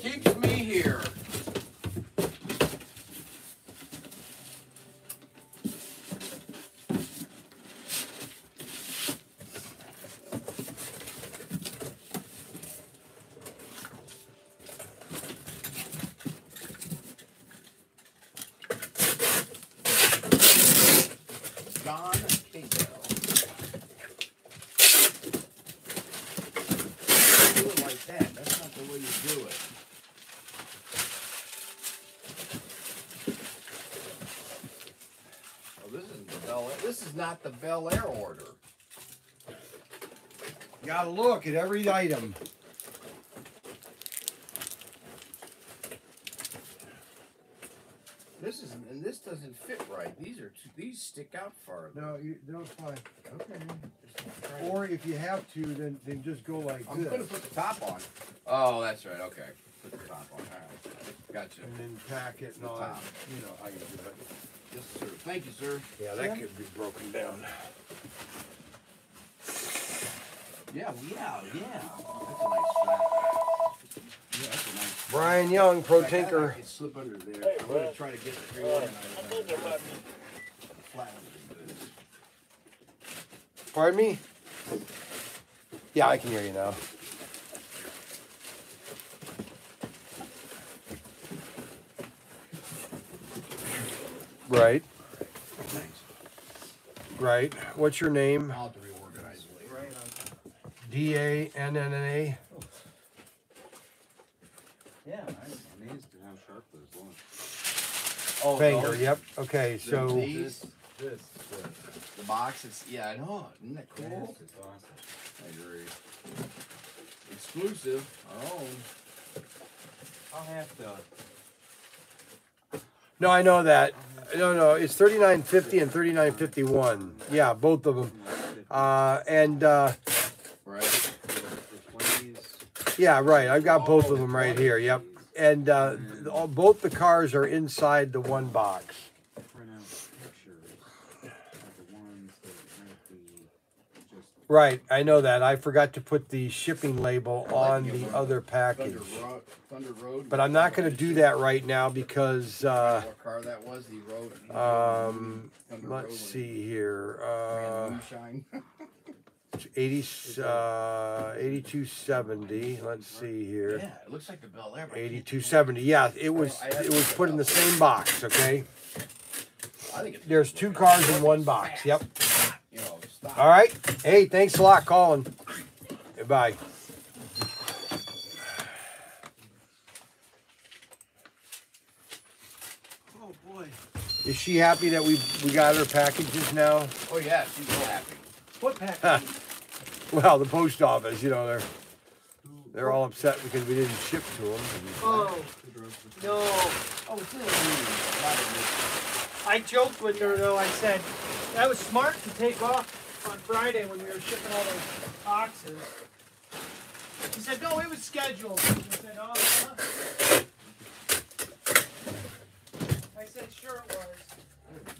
keeps me here. John Cato. Do it like that. That's not the way you do it. Bel Air. This is not the Bel Air order. Gotta look at every item. This is and this doesn't fit right. These are too, these stick out farther. No, you, no, it's fine. Okay. Try Or if you have to, then, then just go like I'm gonna this. put the top on. Oh, that's right. Okay, put the top on. All right, gotcha. And then pack it and The all top. You know how you do it. Yes, sir. Thank you, sir. Yeah, that could be broken down. Yeah, well, yeah, yeah. That's a nice strap. Yeah, that's a nice. Brian Young, Pro In fact, Tinker. I could slip under there. I'm gonna try to get it reorganized. I think there might be Flat under this. Pardon me? Yeah, I can hear you now. Right, Thanks. right. What's your name? I'll have to reorganize it later. D A N N N A. Yeah, I'm amazed at how sharp those look. Oh, Finger, those- yep. Okay, the- so these, This, this, the box. It's yeah, I know. Isn't that cool? this is awesome. I agree. Exclusive. Our own. I'll have to. no, I know that. No, no, it's thirty nine fifty and thirty nine fifty one. Yeah, both of them. Uh, and uh, Right. Yeah, right. I've got both of them right here. Yep. And uh, both the cars are inside the one box. Print out pictures of the ones that might be just. Right, I know that. I forgot to put the shipping label on the other Thunder package. Road. Thunder Road. But I'm not gonna do that right now because, uh, What car that was? The road. um, Thunder Road let's see here, uh, moonshine. [laughs] eighty, uh, eighty-two seventy, let's see here. yeah, it looks like the Bel Air. but I can't- Eighty-two seventy, yeah, it was, it was put in the same box, okay? I think it's. There's two cars in one box, yep. You know, stop. All right, hey, thanks a lot, Colin. Goodbye. Oh boy. Is she happy that we, we got her packages now? Oh yeah, she's so happy. What pack? Well, the post office, you know, they're they're all upset because we didn't ship to them. Oh no. Oh, it's in the I joked with her though. I said that was smart to take off on Friday when we were shipping all those boxes. He said, "No, it was scheduled." I said, "Oh, yeah." I said, "Sure it was."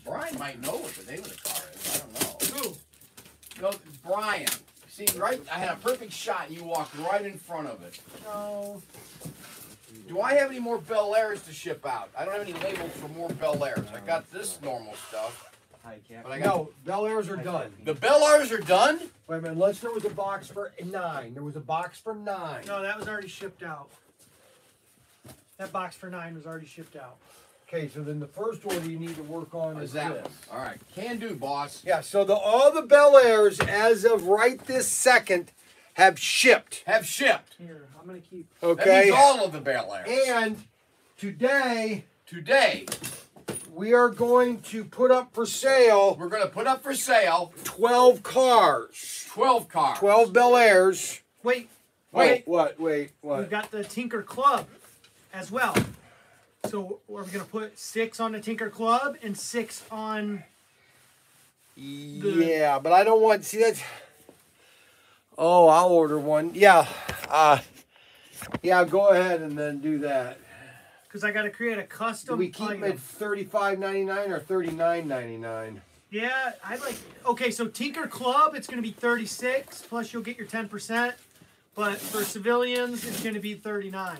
Brian might know what the name of the car is. I don't know. Who? No, Brian. See, right? I had a perfect shot, and you walked right in front of it. No. Do I have any more Bel Airs to ship out? I don't have any labels for more Bel Airs. I got this normal stuff. But I got No, Bel Airs are done. the Bel Airs are done. Wait a minute, unless there was a box for nine. There was a box for nine. No, that was already shipped out. That box for nine was already shipped out. Okay, so then the first order you need to work on What is is that this. one? All right, can do, boss. Yeah, so the all the Bel Airs as of right this second have shipped. Have shipped. Here, I'm gonna keep. That Okay. means all of the Bel Airs. And today Today, we are going to put up for sale we're going to put up for sale 12 cars. 12 cars. 12 Bel Airs. Wait, Wait. What? Wait, what? we've got the Tinker Club as well. So we're gonna put six on the Tinker Club and six on. Yeah, but I don't want. See that's. Oh, I'll order one. Yeah, uh, yeah. Go ahead and then do that. Because I got to create a custom. Do custom. we keep item. it thirty five ninety nine or thirty nine ninety nine? Yeah, I like. Okay, so Tinker Club, it's going to be 36 plus you'll get your 10%. But for civilians, it's going to be 39.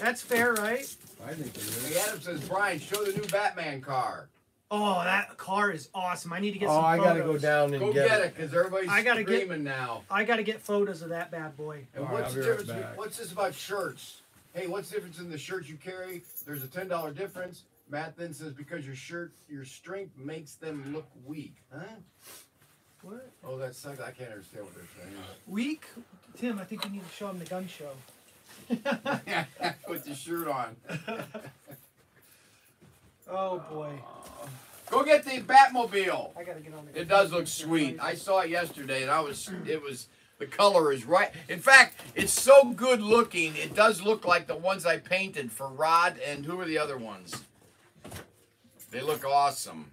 That's fair, right? I think it Hey, Adam says, Brian, show the new Batman car. Oh, that car is awesome. I need to get Oh, some I gotta go down and Go get, get it, because everybody's I gotta get- screaming now. I got to get photos of that bad boy. And All right, what's I'll the be right back. What's this about shirts? Hey, what's the difference in the shirts you carry? There's a ten dollar difference. Matt then says because your shirt, your strength makes them look weak. Huh? What? Oh, that's I can't understand what they're saying. Weak? Tim, I think you need to show him the gun show. [laughs] Put the shirt on. [laughs] Oh, boy. Go Go get the Batmobile. I gotta get on the. It does look sweet. I saw it yesterday, and I was. It was. The color is right. In fact, it's so good looking. It does look like the ones I painted for Rod and who are the other ones? They look awesome.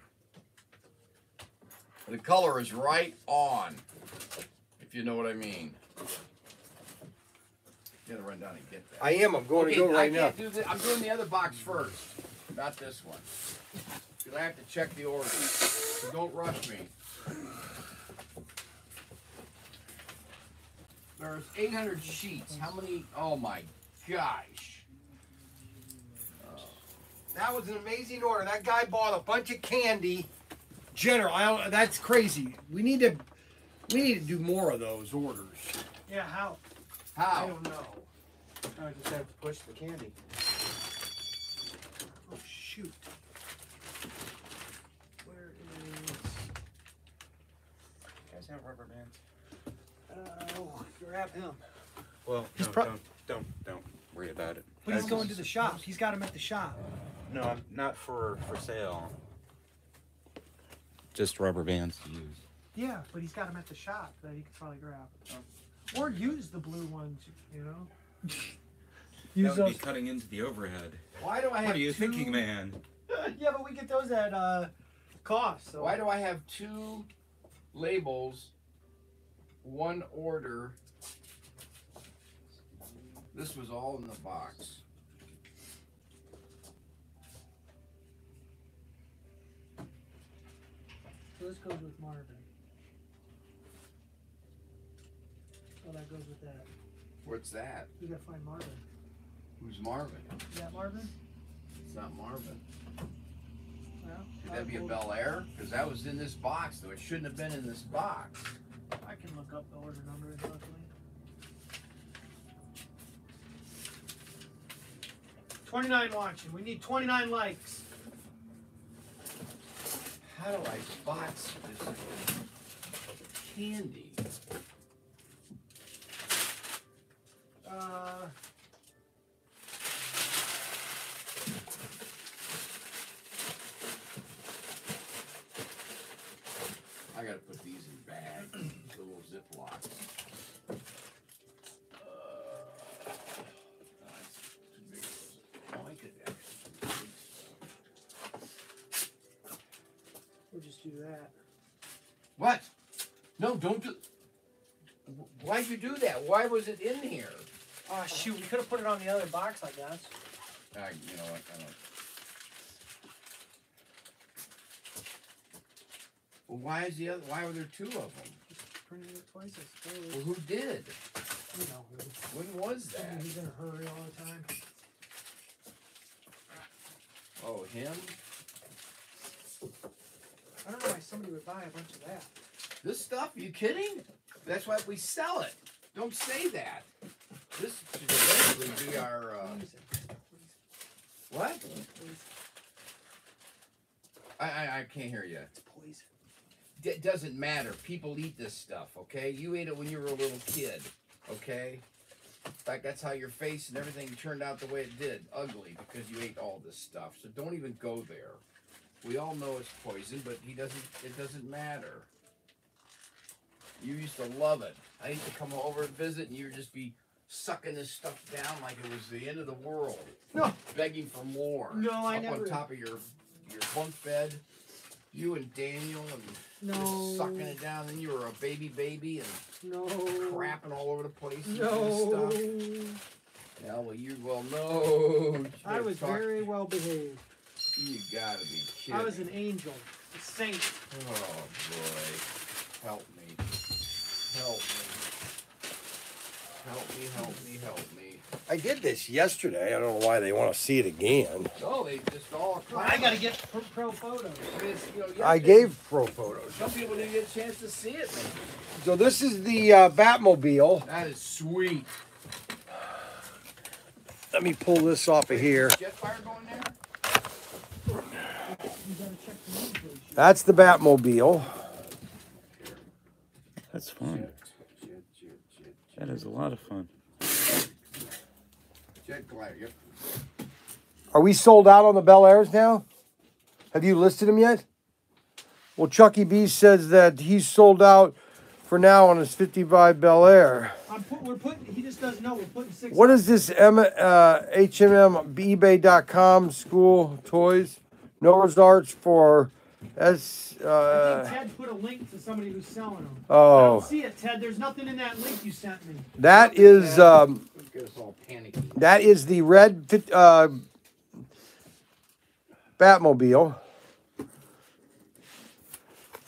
The color is right on. If you know what I mean. You gotta run down and get that. I am. I'm going Okay, to go right now. can't do the, I'm doing the other box first, not this one. Because I have to check the order. So don't rush me. There's 800 sheets. How many? Oh my gosh. Uh, that was an amazing order. That guy bought a bunch of candy. General, I that's crazy. We need to, we need to do more of those orders. Yeah, how? How? I don't know. I just have to push the candy. Oh shoot. Where is? You guys have rubber bands? Oh, grab him. Well, He's no, pro- don't, don't, don't worry about it. But he's I going to the shop. He's got him at the shop. No, I'm not for for sale. Just rubber bands to use. Yeah, but he's got him at the shop that he could probably grab. Or use the blue ones, you know. [laughs] that would those. be cutting into the overhead. Why do I have What are you two, thinking, man? [laughs] yeah, but we get those at uh, cost. So. Why do I have two labels, one order? This was all in the box. So this goes with Marvin. Oh, that goes with that. What's that? We gotta find Marvin. Who's Marvin? Is that Marvin? It's not Marvin. Well, Could that uh, be a Bel Air? Because that was in this box, though. It shouldn't have been in this box. I can look up the order number luckily. Twenty-nine watching. We need twenty-nine likes. How do I box this candy? Uh, I gotta put these in bags, Ziplocs. Uh, that's too big. Oh, I could actually we'll just do that. What? No, don't do. Why'd you do that? Why was it in here? Oh shoot, we could have put it on the other box, I guess. Uh, you know what? I don't. Well, why is the other? Why were there two of them? Printed it twice, I Well, who did? You know who. When was that? Who's in a hurry all the time. Oh, him? I don't know why somebody would buy a bunch of that. This stuff? you kidding? That's why we sell it. Don't say that. This should eventually be our. Uh, what? please. I, I I can't hear you. It's poison. It doesn't matter. People eat this stuff, okay? You ate it when you were a little kid, okay? In fact, that's how your face and everything turned out the way it did. Ugly, because you ate all this stuff. So don't even go there. We all know it's poison, but he doesn't. It doesn't matter. You used to love it. I used to come over and visit, and you would just be sucking this stuff down like it was the end of the world. No. Begging for more. No, I Up never- on top of your your bunk bed. You and Daniel and No. sucking it down. Then you were a baby baby and No. crapping all over the place. and No. Stuff. Yeah, well, you well know. I was talk- very well behaved. You gotta be kidding. I was an angel, a saint. Oh boy, help me, help me, help me, help me, help me. I did this yesterday. I don't know why they want to see it again. No, they just all. I gotta get pro, pro photos. It's, you know, I gave pro photos. Some people didn't get a chance to see it. Man. So this is the uh, Batmobile. That is sweet. Let me pull this off of here. Jetfire going there? You gotta check the invitation. That's the Batmobile. That's fun. That is a lot of fun. Jet glider. Yep. Are we sold out on the Bel Airs now? Have you listed them yet? Well, Chucky B says that he's sold out for now on his 55 Bel Air. I'm put, we're putting. He just doesn't know. We're putting six. What is this M, uh, HMM eBay.com school toys? Noah's Arts for S. I Uh, Ted put a link to somebody who's selling them. I oh, don't see it, Ted. There's nothing in that link you sent me. that is um, Get us all panicky. that is the red uh, Batmobile.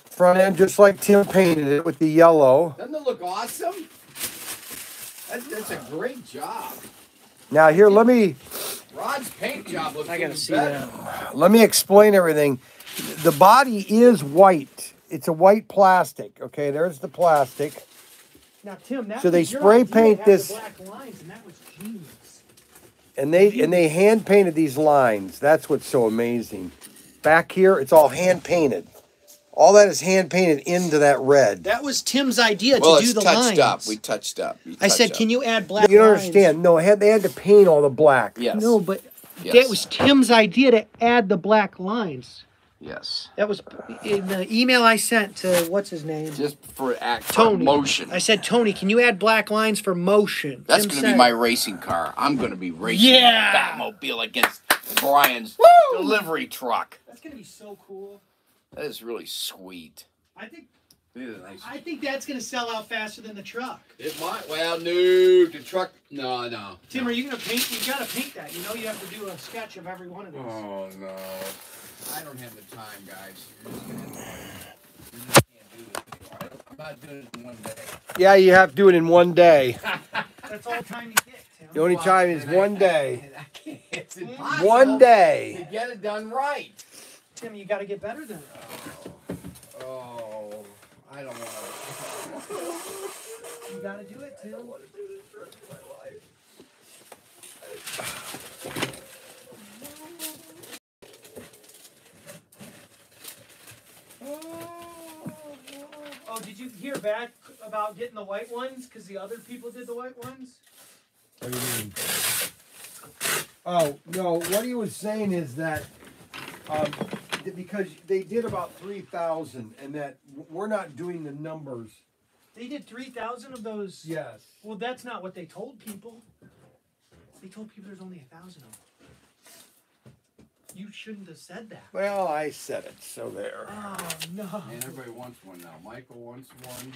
Front end, just like Tim painted it with the yellow. Doesn't it look awesome? That's, that's a great job. Now here, let me Rod's paint job looks I gotta see better. that. let me explain everything. The body is white. It's a white plastic. Okay, there's the plastic. Now, Tim, that So they spray paint had the this- lines, and that was genius. And they and they hand painted these lines. That's what's so amazing. Back here, it's all hand painted. All that is hand painted into that red. That was Tim's idea Well, to do it's the touched lines. up. We touched up. We I said, touched "Can you add black?" You don't lines?" understand? No, had they had to paint all the black. Yes. No, but that was Tim's idea to add the black lines. Yes. That was in the email I sent to what's his name, Just for act for motion. I said, Tony, can you add black lines for motion? That's Tim going to be my racing car. I'm going to be racing Yeah. Batmobile against Brian's delivery truck. That's gonna be so cool. That is really sweet. I think nice. I think that's gonna sell out faster than the truck. It might. Well, no, the truck. No, no. Tim, are you gonna paint? You gotta paint that. You know, you have to do a sketch of every one of these. Oh no, I don't have the time, guys. You're just gonna annoy me. You just can't do this. I don't- I'm not doing it in one day. Yeah, you have to do it in one day. That's all the time you get, Tim. The only time is And I- one day. [laughs] I can't. It's impossible One day. to get it done right. Tim, you gotta get better than that. Oh, I don't want to. You gotta do it, Tim. Oh, did you hear back about getting the white ones? Because the other people did the white ones? What do you mean? Oh no! What he was saying is that um, because they did about three thousand, and that we're not doing the numbers. They did 3,000 of those. Yes. Well, that's not what they told people. They told people there's only a thousand of them. You shouldn't have said that. Well, I said it, so there. Oh no. And everybody wants one now. Michael wants one.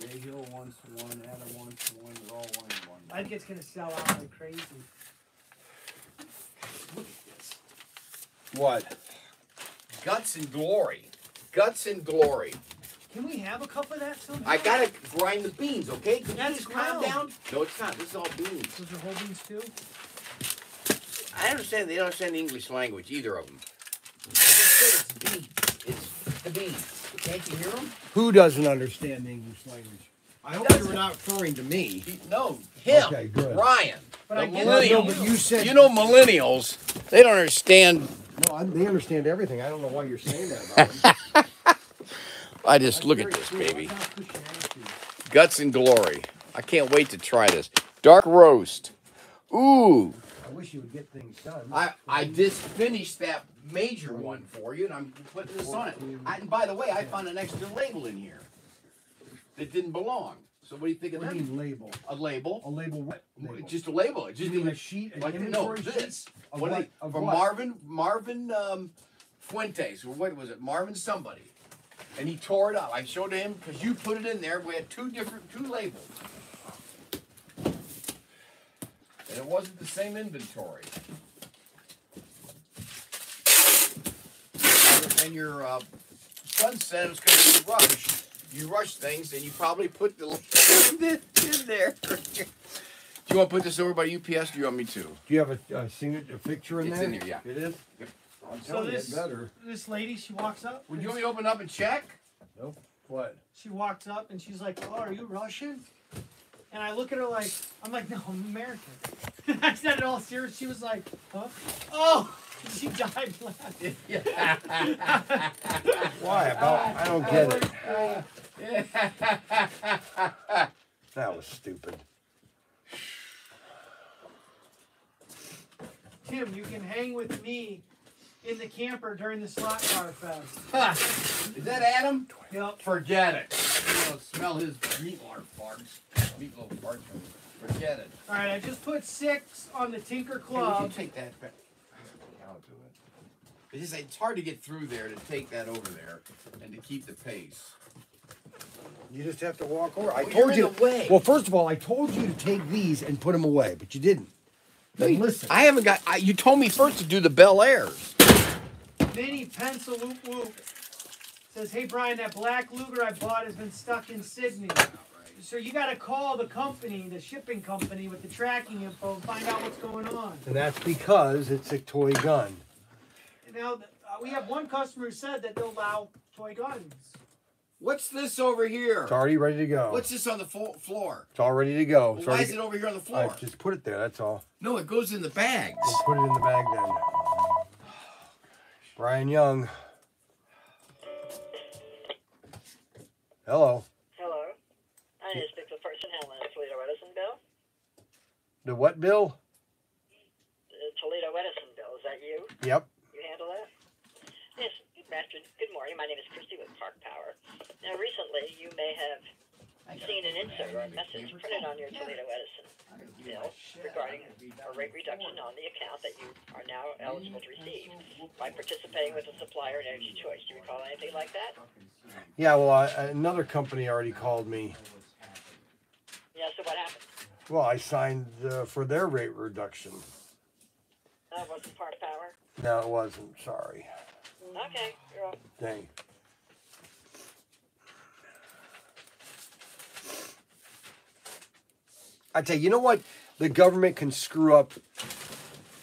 Mayhill wants one. Adam wants one. They're all wanting one. I think it's gonna sell out like crazy. Look at this. What? Guts and glory. Guts and glory. Can we have a cup of that sometime? I gotta grind the beans, okay? Can you That's just calm ground. down? No, it's not. This is all beans. Those are whole beans too. I understand they don't understand the English language, either of them. I just said it's beans. It's the beans. Can't you hear them? Who doesn't understand the English language? I hope you were not referring to me. No, him. Okay, good. Ryan. But I no, but you said You know, millennials, they don't understand. No, I, they understand everything. I don't know why you're saying that about them. [laughs] I just look at this, baby. Guts and glory. I can't wait to try this. Dark roast. Ooh. I wish you would get things done. I, I just finished that major one for you, and I'm putting this on it. I, and by the way, I found an extra label in here that didn't belong. So what do you think of What do that? mean label? A label. A label what? Label. Just a label. It you just mean a sheet, an like no, inventory this. sheet? Of What, what? they- Of from what? Marvin Marvin um, Fuentes. Or what was it? Marvin somebody. And he tore it up. I showed him because you put it in there. We had two different two labels. And it wasn't the same inventory. And your uh, son said it was going to be rushed. You rush things, and you probably put the [laughs] in there. Do you want to put this over by UPS? Do you want me to? Do you have a, a signature, a picture in It's there? in here, yeah. It is? Yep. I'm So telling you, this it better. this lady, she walks up. Would you want me to open up and check? Nope. What? She walks up and she's like, "Oh, are you Russian?" And I look at her like, I'm like, "No, I'm American." [laughs] I said it all serious. She was like, "Huh?" Oh, [laughs] she died laughing. [laughs] Why? About? I don't uh, get it. Uh, that was stupid. Tim, you can hang with me in the camper during the slot car fest. Ha! Is that Adam? Yep. Forget it. You don't smell his meatloaf farts. Meatloaf farts. Forget it. All right, I just put six on the Tinker Hey, would Club. you take that back? I'll do it. It's just it's hard to get through there to take that over there and to keep the pace. You just have to walk over. I Well, told you're you. way. Well, first of all, I told you to take these and put them away, but you didn't. Then listen. I haven't got. I, you told me first to do the Bel Airs. Mini pencil whoop whoop. Says, hey Brian, that black Luger I bought has been stuck in Sydney. So you got to call the company, the shipping company, with the tracking info and find out what's going on. And that's because it's a toy gun. Now, uh, we have one customer who said that they'll allow toy guns. What's this over here? It's already ready to go. What's this on the fo- floor? It's all ready to go. Well, It's why is it over here on the I floor? just put it there. That's all. No, it goes in the bags. We'll put it in the bag then. Brian Young. Hello. Hello. I need to speak to the person handling the Toledo Edison bill. The what bill? The Toledo Edison bill. Is that you? Yep. You handle that? Yes. Good afternoon. Good morning. My name is Christy with Park Power. Now, recently, you may have seen an insert or a message printed on your Toledo Edison bill regarding a rate reduction on the account that you are now eligible to receive by participating with a supplier in Energy Choice. Do you recall anything like that? Yeah. Well, I, another company already called me. Yeah. So what happened? Well, I signed uh, for their rate reduction. That wasn't part of Power. No, it wasn't. Sorry. Okay. You're welcome. Dang. I tell you, you know what? The government can screw up.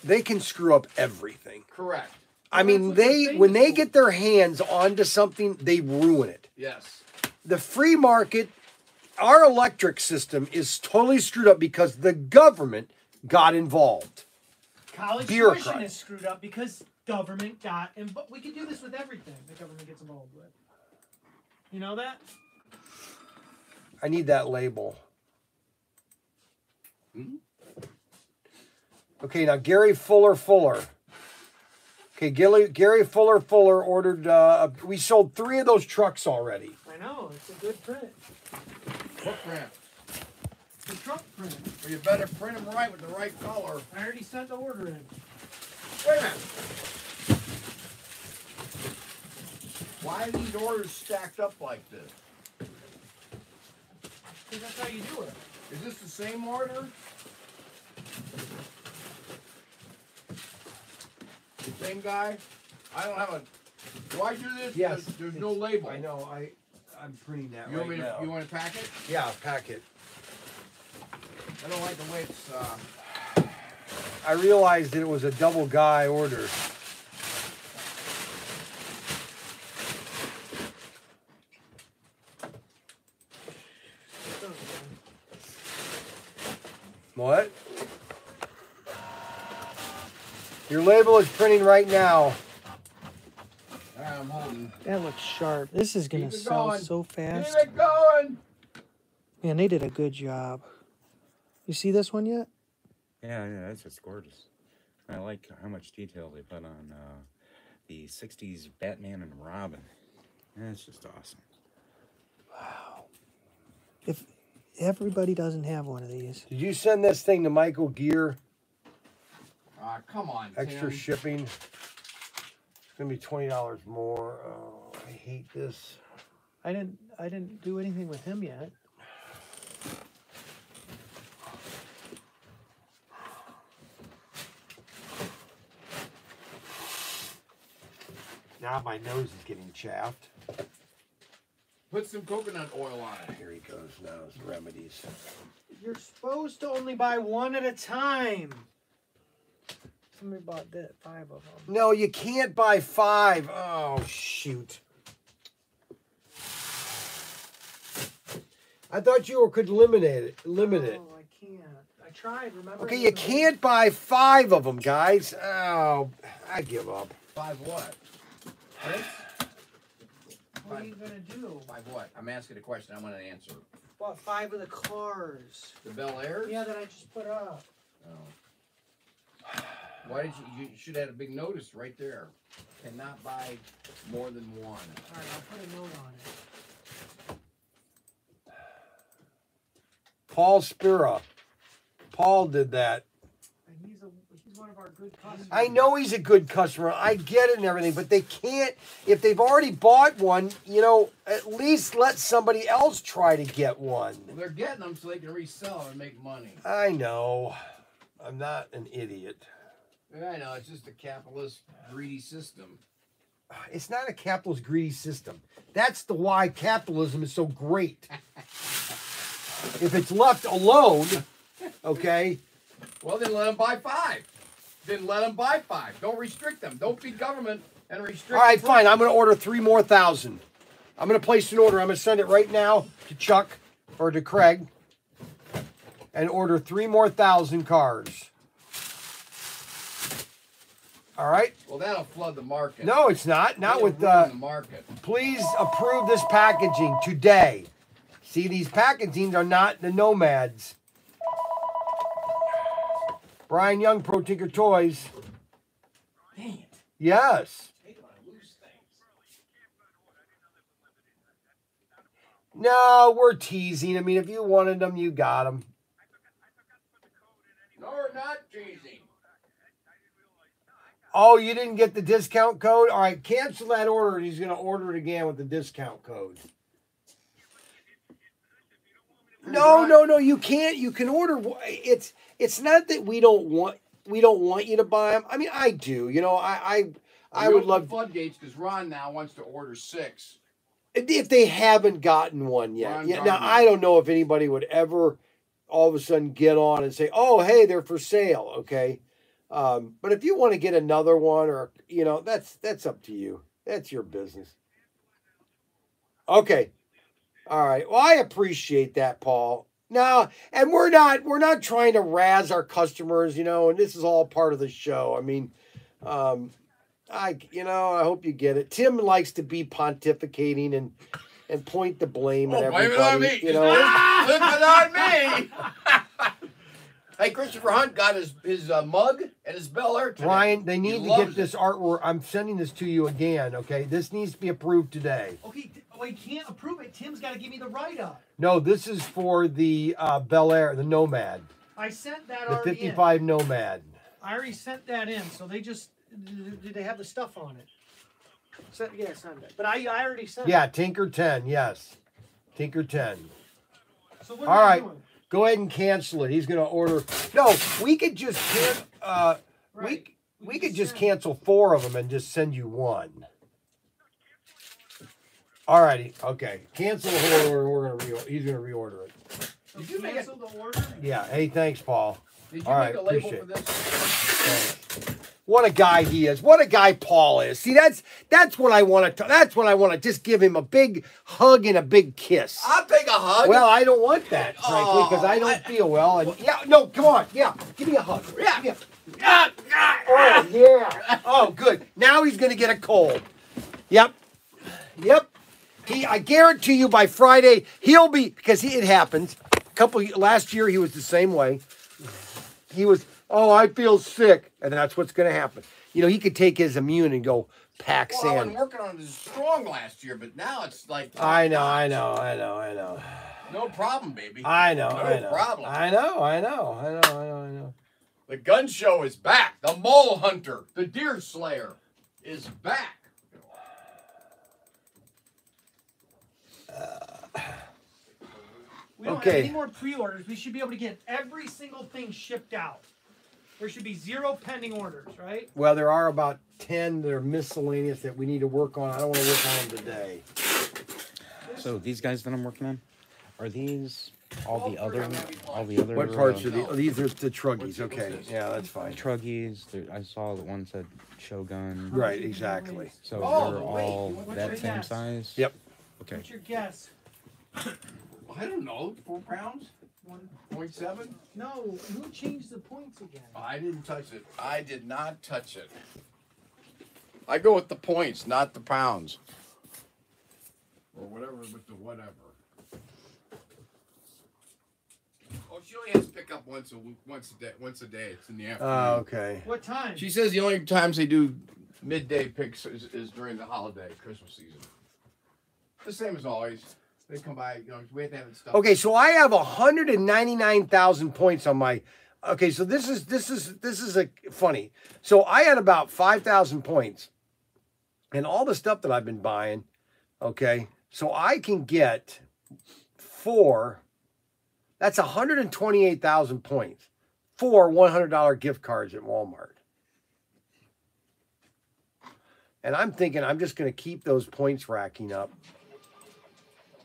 They can screw up everything. Correct. I mean, they when they get their hands onto something, they ruin it. Yes. The free market, our electric system is totally screwed up because the government got involved. College tuition is screwed up because government got and but we can do this with everything the government gets involved with. You know that? I need that label. Okay, now Gary Fuller Fuller. Okay, Gary, Gary Fuller Fuller ordered. Uh, we sold three of those trucks already. I know it's a good print. What print? The truck print. Well, you better print them right with the right color. I already sent the order in. Wait a minute. Why are these orders stacked up like this? Because that's how you do it. Is this the same order? The same guy? I don't have a. Do I do this? Yes, There's, there's no label. I know. I I'm printing that You want right me to? You want to pack it? yeah, pack it. I don't like the way it's. Uh, I realized that it was a double guy order. What? Your label is printing right now. I'm holding. That looks sharp. This is gonna Keep it sell going. so Keep it going. Man, they did a good job. You see this one yet? Yeah, yeah, that's just gorgeous. I like how much detail they put on uh, the '60s Batman and Robin. That's just awesome. Wow. If everybody doesn't have one of these, Did you send this thing to Michael Gear? Ah, come on. Extra Tim. shipping. It's gonna be twenty dollars more. Oh, I hate this. I didn't. I didn't do anything with him yet. Now my nose is getting chaffed. Put some coconut oil on it. Here he goes now. His remedies. You're supposed to only buy one at a time. Somebody bought that five of them. No, you can't buy five. Oh shoot. I thought you could eliminate it. Limit it. Oh, I can't. I tried. Remember? Okay, you can't buy five of them, guys. Oh, I give up. Five what? This? What are you gonna do? Five what? I'm asking a question. I want an answer. Bought five of the cars. The Bel Airs? Yeah, that I just put up. Oh. Why did you, you should have had a big notice right there. Cannot buy more than one. All right, I'll put a note on it. Paul Spira. Paul did that. And he's a he's one of our good customers. I know he's a good customer. I get it and everything, but they can't. If they've already bought one, you know, at least let somebody else try to get one. Well, they're getting them so they can resell and make money. I know. I'm not an idiot. I know. It's just a capitalist, greedy system. It's not a capitalist greedy system. That's the why capitalism is so great. [laughs] if it's left alone, okay, Well, then let them buy five. Then let them buy five. Don't restrict them. Don't be government and restrict. All right, fine. I'm going to order three more thousand. I'm going to place an order. I'm going to send it right now to Chuck or to Craig and order three more thousand cars. All right. Well, that'll flood the market. No, it's not. Not It'll with uh, the market. please approve this packaging today. See, these packagings are not the nomads. Brian Young, Pro Tinker Toys. Dang it. Yes. No, we're teasing. I mean, if you wanted them, you got them. No, we're not teasing. Oh, you didn't get the discount code? All right, cancel that order and he's going to order it again with the discount code. No, no, no, you can't. You can order it's it's not that we don't want we don't want you to buy them. I mean, I do. You know, I I I would love floodgates because Ron now wants to order six. if they haven't gotten one yet. Ron Yeah, now. I don't know if anybody would ever all of a sudden get on and say, "Oh, hey, they're for sale." Okay, um, but if you want to get another one, or you know, that's that's up to you. That's your business. Okay, all right. Well, I appreciate that, Paul. No, and we're not we're not trying to razz our customers, you know, and this is all part of the show. I mean, um, I you know I hope you get it. Tim likes to be pontificating and and point the blame at Oh, blame everybody. [laughs] it on me. You know, Flip it on me. hey, Christopher Hunt got his his uh, mug and his Bel Air. today. Ryan, they He need to loves get this artwork. I'm sending this to you again. Okay, this needs to be approved today. Okay, he can't approve it. Tim's got to give me the write up. No, this is for the uh, Bel Air, the Nomad, I sent that the already 55 Nomad. in. I already sent that in, so they just did they have the stuff on it? Yeah, send it. But I, I already sent Yeah, it. Tinker 10. Yes, Tinker 10. So what All right. doing? Go ahead and cancel it. He's gonna order. No, we could just can. Uh, Right. we we could just cancel four of them and just send you one. All righty. Okay. Cancel the whole order. We're gonna re- he's gonna reorder it. So Did you make cancel the order? Yeah. Hey, thanks, Paul. Did you All make a label appreciate for this? Thanks. What a guy he is. What a guy Paul is. See, that's that's what I want to. That's what I want to just give him a big hug and a big kiss. I'll take a hug. Well, I don't want that, frankly, because I Oh, don't I- feel well. And yeah, no, come on, yeah, give me a hug. Yeah. Give me a- Oh yeah. Oh, good. Now he's gonna get a cold. Yep. Yep. He, I guarantee you, by Friday he'll be because he, it happens. A couple last year he was the same way. He was, oh, I feel sick, and that's what's gonna happen. You know, he could take his immune and go pack well, I've been working on it strong last year, but now it's like I know, I know, I know, I know. no problem, baby. I know, no I know. problem. I know, I know, I know, I know, I know. The gun show is back. The mole hunter, the deer slayer, is back. We don't Okay. have any more pre-orders. We should be able to get every single thing shipped out. There should be zero pending orders, right? Well, there are about 10 that are miscellaneous that we need to work on. I don't want to work on them today. So these guys that I'm working on, are these all the other, all the other? What parts uh, are the, oh, these are the truggies. Okay. Yeah, that's fine. Truggies. I saw the one said Shogun. Right, exactly. So Oh, they're wait, all what's that same guess? size. Yep. Okay. What's your guess? I don't know. Four pounds? One. Point seven? No, who changed the points again? I didn't touch it. I did not touch it. I go with the points, not the pounds. Or whatever with the whatever. Oh, she only has to pick up once a week, once a day. Once a day. It's in the ah, afternoon. Oh, okay. What time? She says the only times they do midday picks is, is during the holiday, Christmas season. The same as always. They come by, you know, we have to have stuff. Okay, so I have 199,000 points on my. Okay, so this is this is this is a funny. So I had about 5,000 points, and all the stuff that I've been buying. Okay, so I can get four. That's 128,000 points. for $100 gift cards at Walmart. And I'm thinking I'm just going to keep those points racking up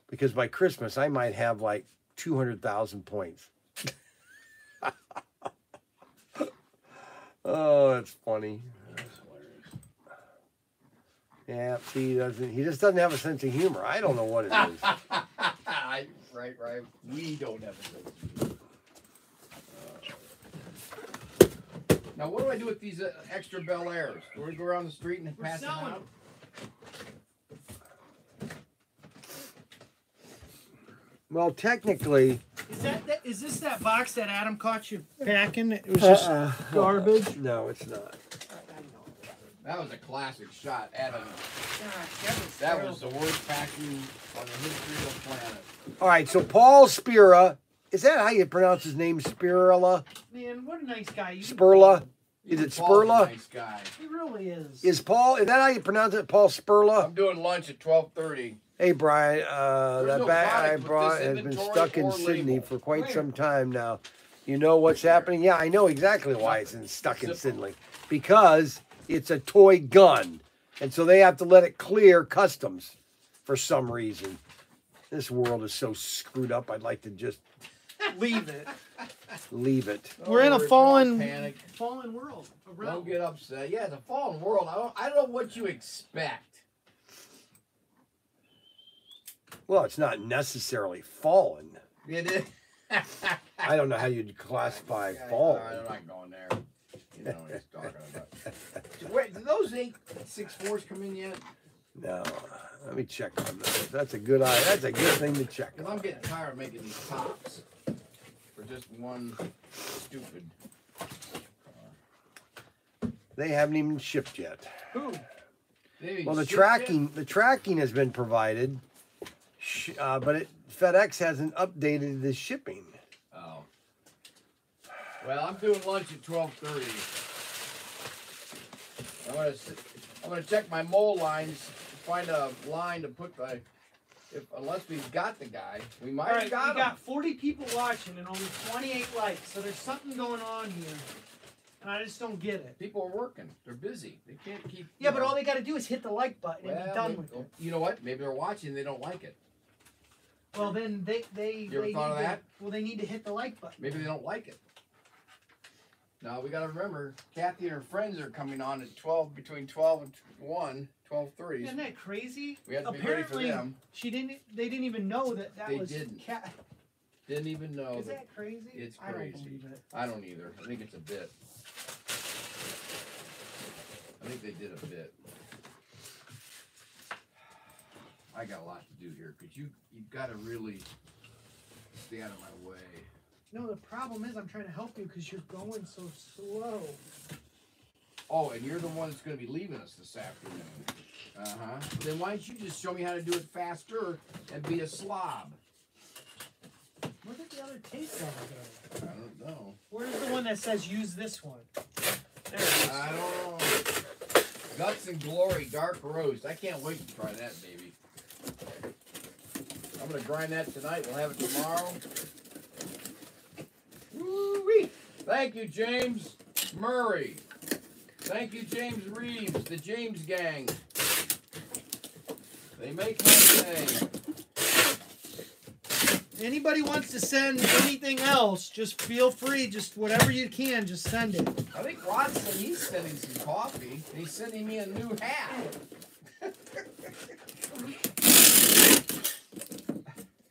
because by Christmas I might have like 200,000 points. [laughs] oh, that's funny. Yeah, see, he doesn't he just doesn't have a sense of humor. I don't know what it is. [laughs] right, right. We don't have a sense. Now, what do I do with these uh, extra Bel Airs? Do we go around the street and We're pass them selling out? Well, technically, Is that, that is this that box that Adam caught you packing? It was just uh, garbage. no, it's not. That was a classic shot, Adam. God, That was the worst packing on the history of the planet. All right, so Paul Spira, is that how you pronounce his name? Spirilla? man, what a nice guy. You- Spurla? Is it Paul's a Spurla? Nice guy. He really is. Is Paul? Is that how you pronounce it? Paul Spurla? I'm doing lunch at 12:30. Hey Brian, uh, that no bag I brought has been stuck in Sydney label. for quite Where? some time now. You know what's happening? Yeah, I know exactly why it's in, stuck in Sydney. Because it's a toy gun. And so they have to let it clear customs for some reason. This world is so screwed up, I'd like to just Leave it. leave it. We're in a Don't fallen- Panic. Fallen world. A realm. Don't get upset. Yeah, it's a fallen world. I don't. I don't know what you expect. Well, it's not necessarily fallen. It is. I don't know how you'd classify Yeah, fallen. I'm not going there. You know what he's talking about. [laughs] Wait, did those eight six fours come in yet? No, let me check on those. That's a good eye. That's a good thing to check. Because I'm getting tired of making these tops for just one stupid. They haven't even shipped yet. Who? Well, the tracking the tracking has been provided, uh, but it, FedEx hasn't updated the shipping. Oh. Well, I'm doing lunch at twelve thirty. I'm gonna s- I'm gonna check my mole lines, find a line to put the. If unless we've got the guy, we might All have right, got we him. got 40 people watching and only 28 likes, so there's something going on here, and I just don't get it. People are working. They're busy. They can't keep. Yeah, you but know- all they got to do is hit the like button and Well, be done they- with it. You know what? Maybe they're watching. They don't like it. Well, then they they You ever they thought need of to, that? well they need to hit the like button. Maybe they don't like it. Now we got to remember, Kathy and her friends are coming on at twelve, between twelve and one, one, twelve thirty. Isn't that crazy? We have to be ready for Apparently, them. she didn't. They didn't even know that that They was didn't. cat. Didn't even know Is that. that crazy? It's I don't crazy. believe it. I don't either. I think it's a bit. I think they did a bit. I got a lot to do here because you you got to really stay out of my way. No, the problem is I'm trying to help you because you're going so slow. Oh, and you're the one that's going to be leaving us this afternoon. Uh huh. Then why don't you just show me how to do it faster and be a slob? Where did the other tape go? I don't know. Where's the one that says use this one? There it is. I don't know. Guts and Glory Dark Roast. I can't wait to try that, baby. I'm gonna grind that tonight. We'll have it tomorrow. Woo-wee. Thank you, James Murray. Thank you, James Reeves, the James Gang. They make my day. Anybody wants to send anything else, just feel free. Just whatever you can, just send it. I think Rod said he's sending some coffee. He's sending me a new hat.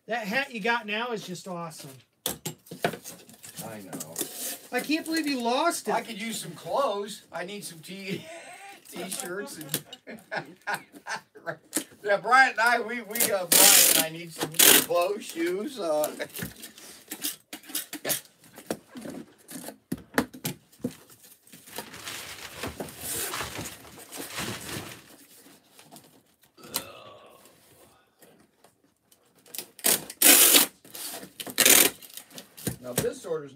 That hat you got now is just awesome. I know. I can't believe you lost it. I could use some clothes. I need some t [laughs] t-shirts and [laughs] yeah. Brian and I, we we uh, Brian and I need some clothes, shoes. Uh, [laughs] Now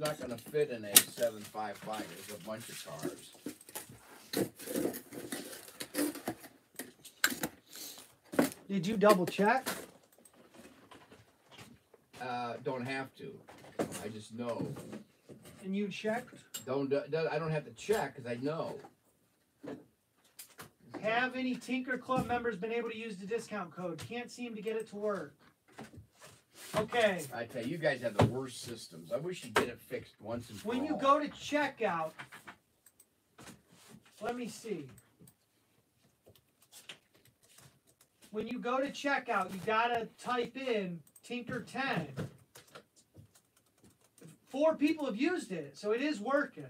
not gonna fit in a seven five five, there's a bunch of cars. Did you double check? Uh, don't have to, I just know. And you checked? Don't, do- I don't have to check, cause I know. Have any Tinker Club members been able to use the discount code? Can't seem to get it to work. Okay. I tell you, you guys have the worst systems. I wish you'd get it fixed once and for When you all. go to checkout, let me see. When you go to checkout, you gotta type in Tinker 10. Four people have used it, so it is working.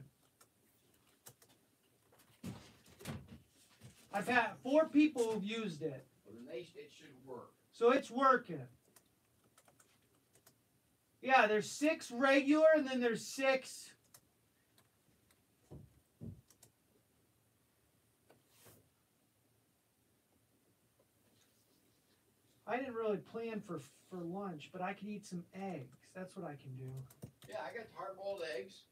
I've had four people who've used it, Well, then they, it should work. so it's working. Yeah, there's six regular, and then there's six I didn't really plan for for lunch, but I could eat some eggs. That's what I can do. Yeah, I got hard boiled eggs.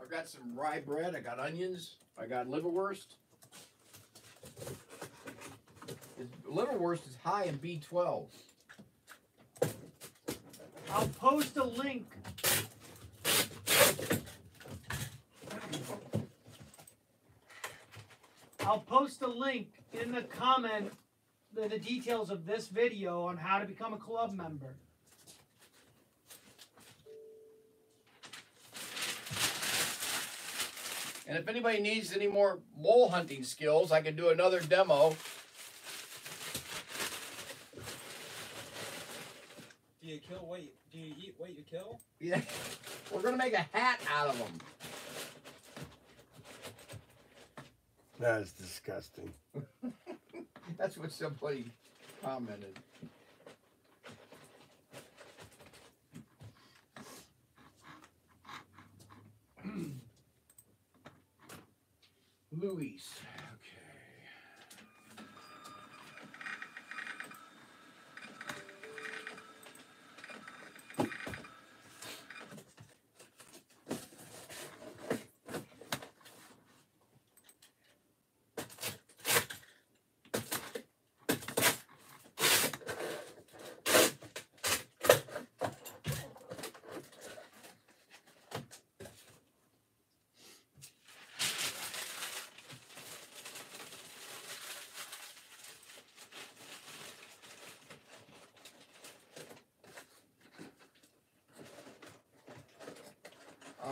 I've got some rye bread. I got onions. I got liverwurst. Liverwurst is high in B12. I'll post a link. I'll post a link in the comment the, the details of this video on how to become a club member. And if anybody needs any more mole hunting skills, I can do another demo. Do you kill what you, do you eat what you kill? Yeah, we're gonna make a hat out of them. That is disgusting. [laughs] That's what somebody commented. [clears throat] Luis.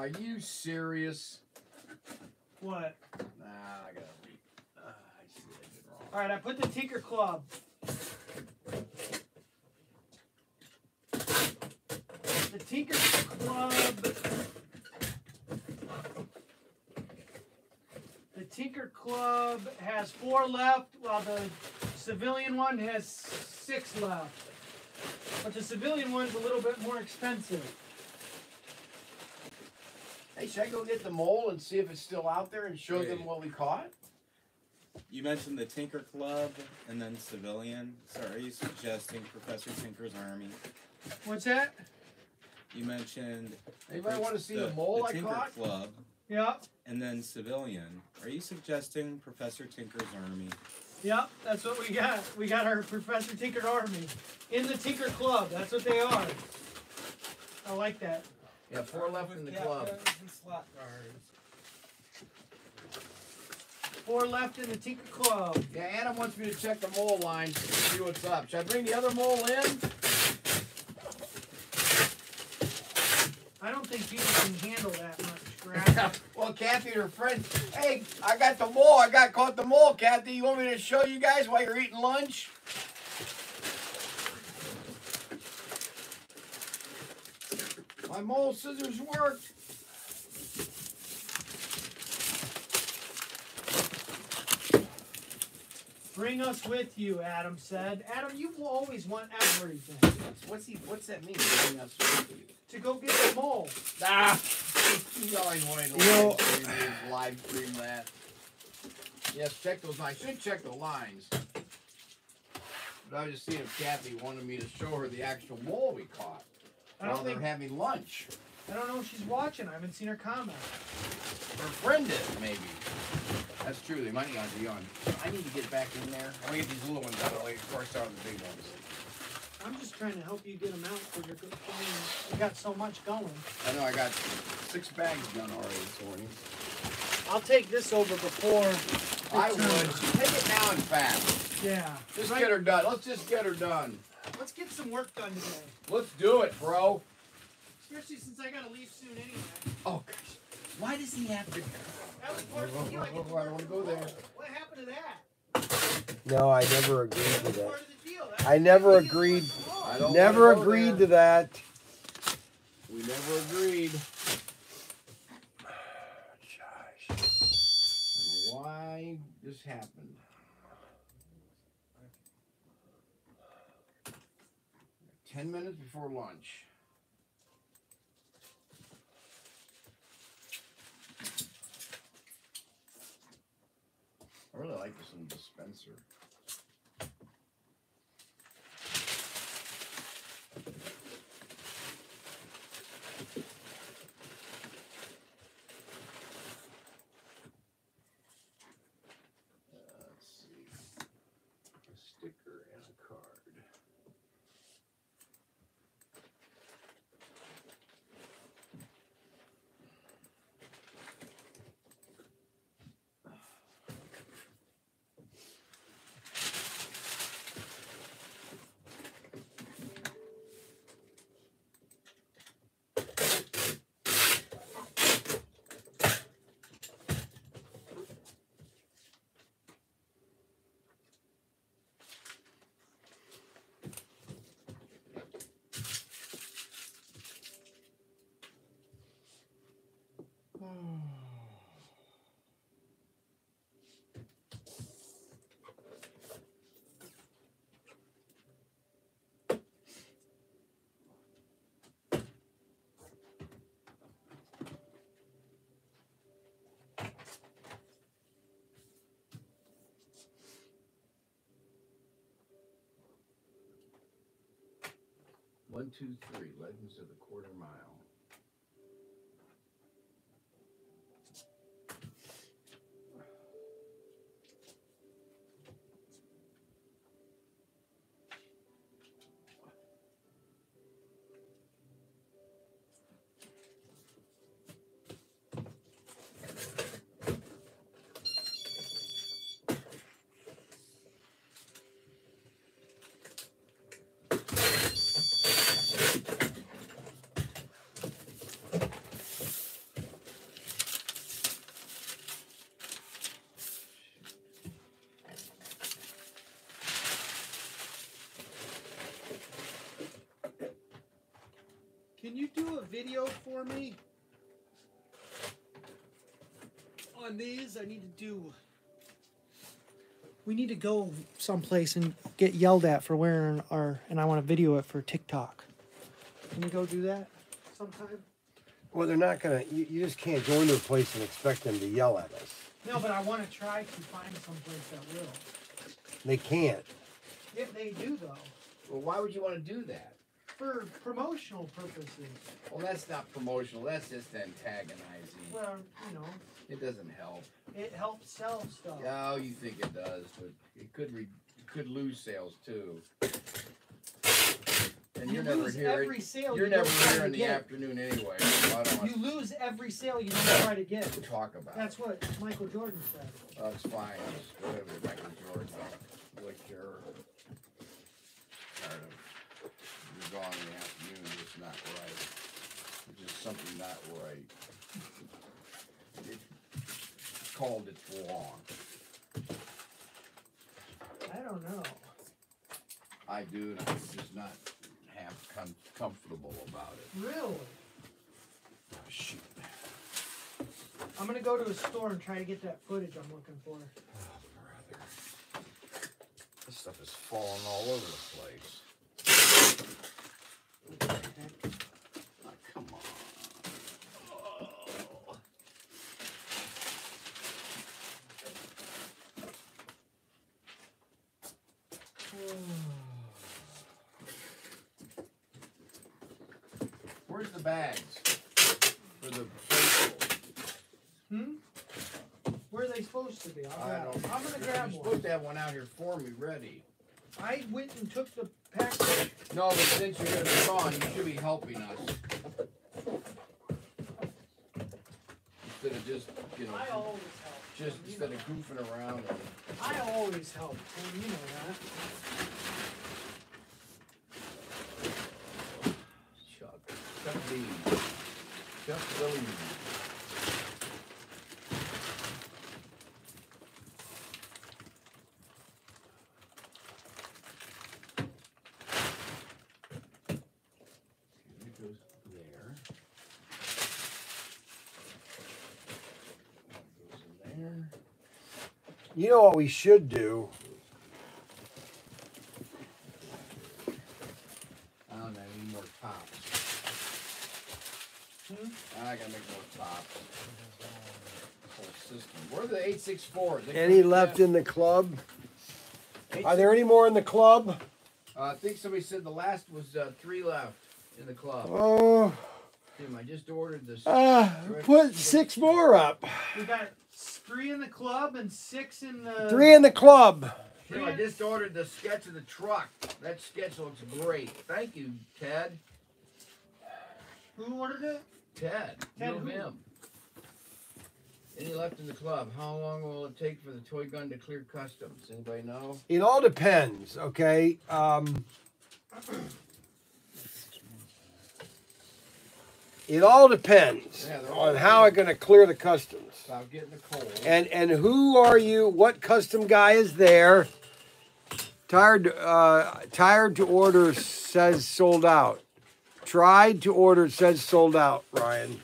Are you serious? What? Nah, I gotta read. Uh, I see I did wrong. All right, I put the Tinker Club. The Tinker Club. The Tinker Club has four left, while the civilian one has six left. But the civilian one's a little bit more expensive. Hey, should I go get the mole and see if it's still out there and show them what we caught? You mentioned the Tinker Club and then civilian. So are you suggesting Professor Tinker's Army? What's that? You mentioned Anybody want to see the, mole I Tinker caught? Club Yep, and then civilian. Are you suggesting Professor Tinker's Army? yep, that's what we got. We got our Professor Tinker Army in the Tinker Club. That's what they are. I like that. Yeah, four left in the club. Four left in the Tinker Club. Yeah, Adam wants me to check the mole line, to see what's up. Should I bring the other mole in? I don't think people can handle that much crap. [laughs] well, Kathy and her friend, hey, I got the mole. I got caught the mole, Kathy. You want me to show you guys while you're eating lunch? My mole scissors worked. Bring us with you, Adam said. Adam, you will always want everything. What's, what's he? What's that mean? Bring us with you? To go get the mole. Ah, he's always wanting to You know- live stream this, live stream that. Yes, check those lines. Should check the lines. But I was just seeing if Kathy wanted me to show her the actual mole we caught I while don't they're think having lunch. I don't know if she's watching. I haven't seen her comment. Her friend is, maybe. That's true. They might not be on. I need to get back in there. I want to get these little ones out of the way before I start the big ones. I'm just trying to help you get them out for your good thing. You got so much going. I know I got six bags done already this morning. I'll take this over before. I would. Take it now and fast. Yeah. Just Right. get her done. Let's just get her done. Let's get some work done today. Let's do it, bro. Especially since I gotta leave soon anyway. Oh, gosh. Why does he have to? That was part of the deal. I, get to I don't work wanna from go there. What happened to that? No, I never agreed to was that. part of the deal. That I never the deal. agreed. I don't Never wanna go agreed there. to that. We never agreed. I don't know why this happened. Ten minutes before lunch. I really like this little dispenser. Uh, let's see. A sticker and a card. One, two, three. Legends of the Quarter Mile. Can you do a video for me? On these, I need to do. We need to go someplace and get yelled at for wearing our, and I want to video it for TikTok. Can you go do that sometime? Well, they're not gonna. You, you just can't go into a place and expect them to yell at us. No, but I want to try to find someplace that will. They can't. If they do, though, Well, why would you want to do that? For promotional purposes. Well, that's not promotional. That's just antagonizing. Well, you know, It doesn't help. it helps sell stuff. Oh, you think it does, but it could re- it could lose sales too. And You you're never lose here. every sale. You're you never don't try here to in the get. afternoon anyway. So I don't want You lose every sale you don't try to get. to talk about. That's what Michael Jordan said. it. Oh, it's fine. Just whatever. Michael Jordan. Like you're tired of gone in the afternoon. It's not right. It's just something not right. It called it wrong. I don't know. I do, and I'm just not half com- comfortable about it. Really? Oh, shoot. I'm gonna go to a store and try to get that footage I'm looking for. Oh, brother. This stuff is falling all over the place. Oh, come on. Oh. Where's the bags? for the. Hmm? Where are they supposed to be? I'll I grab don't. I'm gonna You're grab supposed to have one out here for me ready. I went and took the package. No, but since you're gonna be gone, you should be helping us. Instead of just, you know, I always help. just You instead know of goofing around. that. I always help. Tim, you know that. Chuck, Chuck D. Chuck Williams. It goes there. That goes in there. You know what we should do? I don't know, I need more tops. Hmm? I gotta make more tops. Whole system. Where are the eight six fours? Any left in the club? Are there any more in the club? Uh, I think somebody said the last was uh, three left in the club. Oh, Tim, I just ordered this. uh, put six more up. We got three in the club and six in the. Three in the club. Tim, I just ordered the sketch of the truck. That sketch looks great. Thank you, Ted. Who ordered it? Ted, Ted you who? him. Any left in the club? How long will it take for the toy gun to clear customs? Anybody know? It all depends, okay? Um, it all depends Yeah, all on how I'm going to clear the customs. Stop getting the cold. And and who are you? What custom guy is there? Tired uh tired to order says sold out. Tried to order says sold out, Ryan.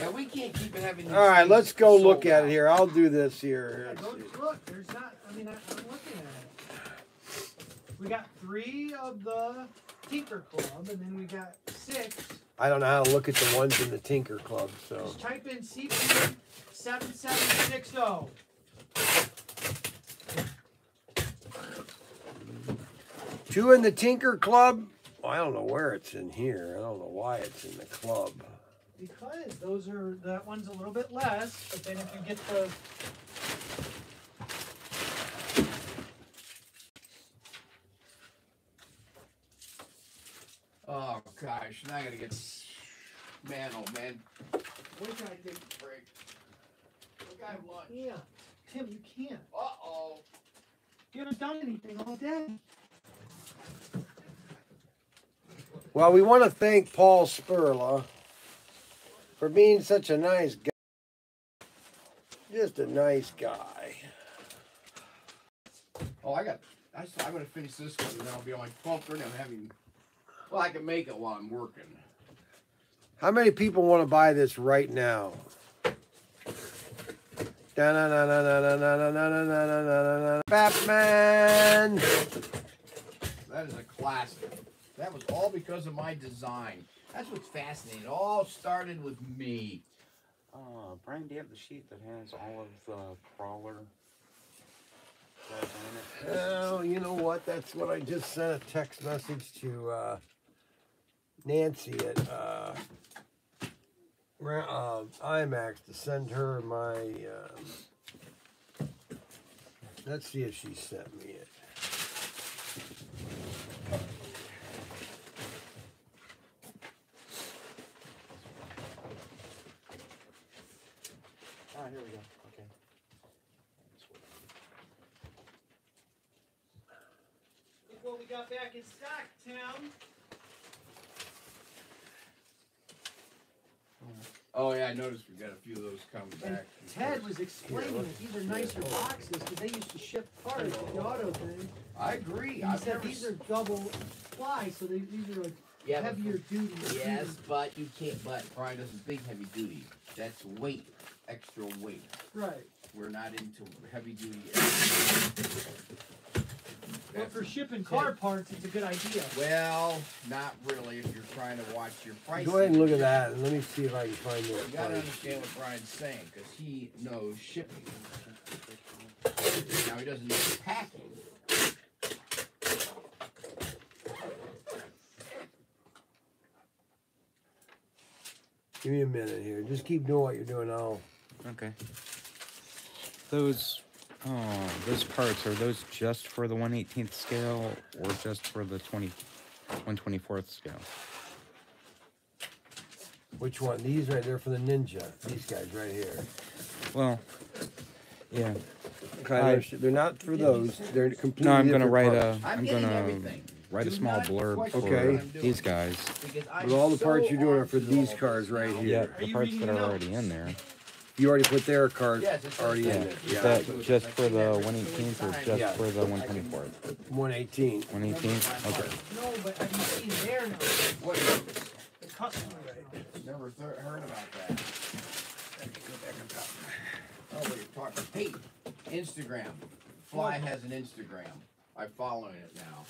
yeah, we can't keep having. All right, let's go look at out. it here. I'll do this Yeah, here. go look. There's not. I mean, I, I'm looking at it. We got three of the Tinker Club, and then we got six. I don't know how to look at the ones in the Tinker Club, so Just type in CP seven seven six oh. two in the Tinker Club. Well, I don't know where it's in here. I don't know why it's in the club. Because those are that one's a little bit less, but then if you get the Oh gosh, now I gotta get. Man, oh man, when can I take a break? Look, I have lunch. yeah, Tim, you can't. Uh oh. You haven't done anything all day. Well, we want to thank Paul Spurla for being such a nice guy. Just a nice guy. Oh, I got. I, am gonna finish this one, and then I'll be on my 12:30. I'm having. Well, I can make it while I'm working. How many people want to buy this right now? Batman! That is a classic. That was all because of my design. That's what's fascinating. It all started with me. Uh, Brian, do you have the sheet that has all of the crawler Oh, you know what? That's what I just sent a text message to. Uh, Nancy at uh, Ra- uh, IMAX to send her my. Um, let's see if she sent me it. Ah, here we go. Okay. Look what we got back in stock, Tim. Oh yeah, I noticed we got a few of those coming And back. Ted was explaining that these are nicer boxes because they used to ship parts with the auto thing. I agree. And he I've said never. these s- are double ply, so they, these are like yeah, but heavier duty. Yes, but you can't. But Brian doesn't think heavy duty. That's weight, extra weight. Right. We're not into heavy duty. But for shipping car parts, it's a good idea. Well, not really. If you're trying to watch your prices. Go ahead and look at that, and let me see if I can find this. You gotta price. understand what Brian's saying, because he knows shipping. Now he doesn't know packing. Give me a minute here. Just keep doing what you're doing now. Okay. Those, oh, those parts are those just for the 118th scale or just for the 20, 124th scale? Which one? These right there for the ninja. These guys right here. Well, yeah. Kind of, they're not for those. They're completely. No, I'm gonna write parts. a. I'm I'm gonna write a small blurb question for Okay. what I'm doing, these guys. because But all the parts so you're doing are for these cars right here. Yeah, the parts that are already in there. You already put their card Yes, it's already in right it. there. Yeah. That just for the 118th or just Yeah. for the 124th? 118. 118th. Okay. No, but have you seen their notes? What, The customer never th- heard about that. Go back and talk. Oh, what you're talking, hey, Instagram. Fly has an Instagram. I'm following it now.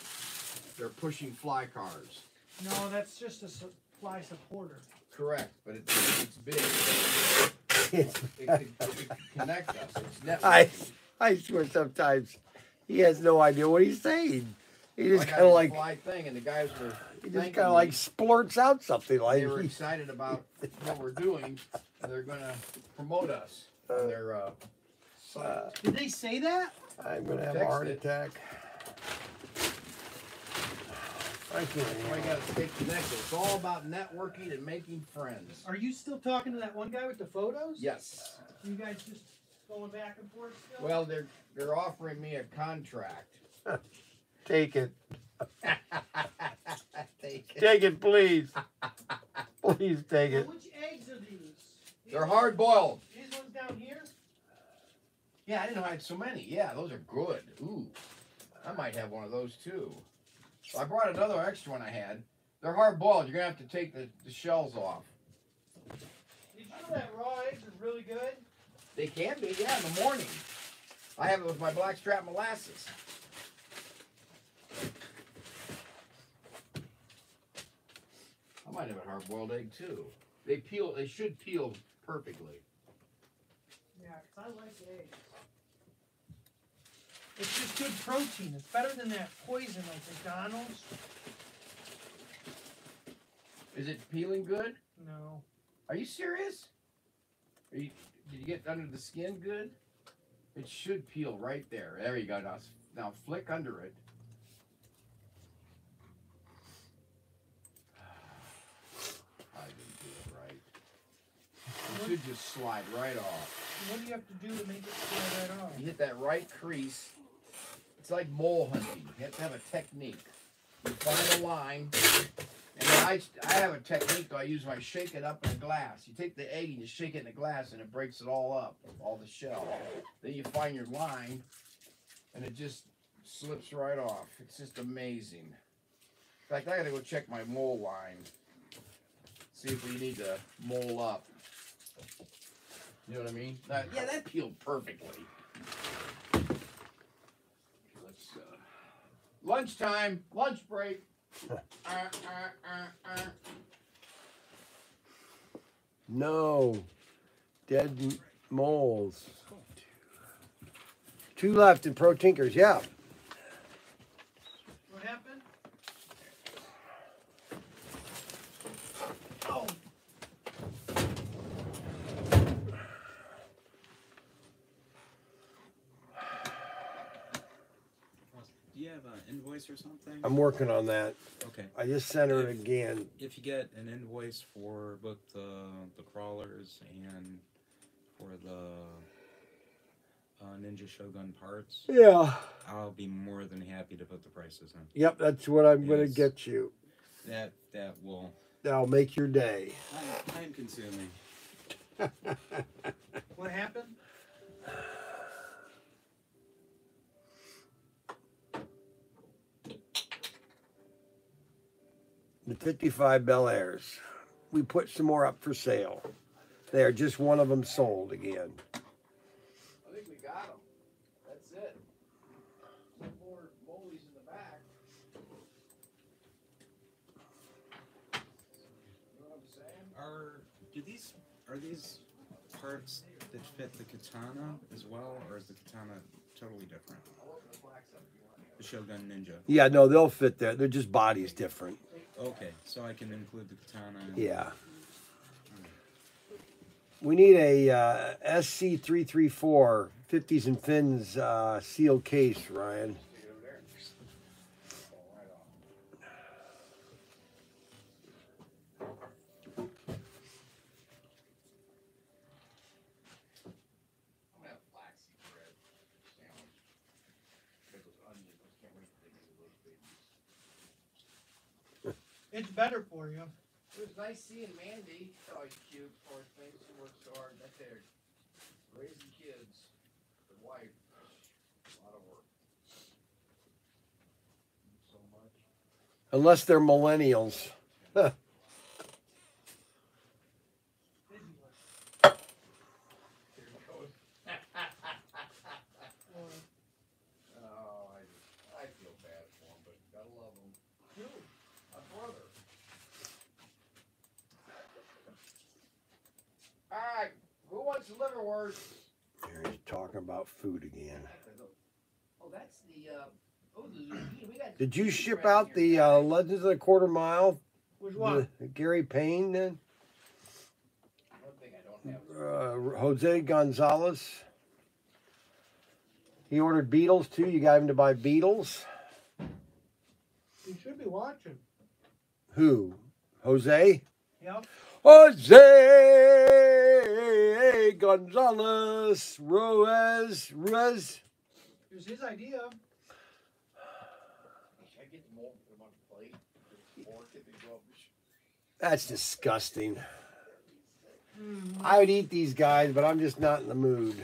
They're pushing fly cars. No, that's just a supply supporter. Correct, but it's, it's big. It's- It it could connect us. It's I. I [laughs] swear sometimes he has no idea what he's saying. He just kind of like, fly thing, and the guys were he just kind of like splurts out something like. they were excited about what we're doing, and they're gonna promote us on their uh, site. Uh, Did they say that? I'm gonna have a heart it. attack. I can't. That's why you gotta stay connected. It's all about networking and making friends. Are you still talking to that one guy with the photos? Yes. You guys just going back and forth still? Well, they're they're offering me a contract. [laughs] Take it. [laughs] Take it. Take it, please. please take Now, it. which eggs are these? These They're hard boiled. These ones down here? Yeah, I didn't know I had so many. Yeah, those are good. Ooh, I might have one of those too. So I brought another extra one I had. They're hard boiled. You're gonna have to take the, the shells off. Did you know that raw eggs are really good? They can be, yeah, in the morning. I have it with my blackstrap molasses. I might have a hard boiled egg too. They peel. They should peel perfectly. Yeah, 'cause I like eggs. It's just good protein. It's better than that poison like McDonald's. Is it peeling good? No. Are you serious? Are you, did you get under the skin good? It should peel right there. There you go. Now, now flick under it. [sighs] I didn't do it right. It should just slide right off. What do you have to do to make it slide right off? You hit that right crease. It's like mole hunting. You have to have a technique. You find a line, and I, I have a technique though. I use when I shake it up in a glass. You take the egg and you shake it in a glass, and it breaks it all up, all the shell. Then you find your line, and it just slips right off. It's just amazing. In fact, I gotta go check my mole line. See if we need to mole up. You know what I mean? That, yeah, that peeled perfectly. Let's uh, lunchtime, lunch break. Uh, uh, uh. No. Dead moles. Two left in Pro Tinkers, yeah. What happened? Oh, Do you have an invoice or something? I'm working on that. Okay. I just sent her it again. If you get an invoice for both the the crawlers and for the uh, Ninja Shogun parts, Yeah. I'll be more than happy to put the prices in. Yep, that's what I'm gonna Yes. get you. That that will That'll make your day. time consuming. [laughs] what happened? The 55 Bel Airs. We put some more up for sale. They are just one of them sold again. I think we got them. That's it. Some more molies in the back. You know what I'm saying? Are do these are these parts that fit the katana as well, or is the katana totally different? I'll open the blacks up if you want. The Shogun Ninja. Yeah, no, they'll fit there. They're just bodies different. Okay, so I can include the katana. Yeah. We need a uh, SC334 50s and fins uh, sealed case, Ryan. I'm gonna have flaxseed bread sandwich. Get those onions, I can't wait to get those babies. It's better for you. It was nice seeing Mandy. Oh, he's cute, poor thing. She works so hard. That there, raising kids, the wife, a lot of work. So much. Unless they're millennials. [laughs] Here he goes. oh, I, I feel bad for him, but gotta love him. You, my brother. All right, who wants liverwurst? Here he's talking about food again. Oh, that's the. Uh, oh, the. We got. Did you ship around out the uh, Legends of the Quarter Mile? Which one? The Gary Payne then? One thing I don't have. Uh, Jose Gonzalez. He ordered Beetles too. You got him to buy Beetles. You should be watching. Who? Jose? Yep. Jose Gonzalez Ruiz Ruiz. It was his idea. Should I get them all put them on a plate? Fork it and go up That's disgusting. Mm, I would eat these guys, but I'm just not in the mood.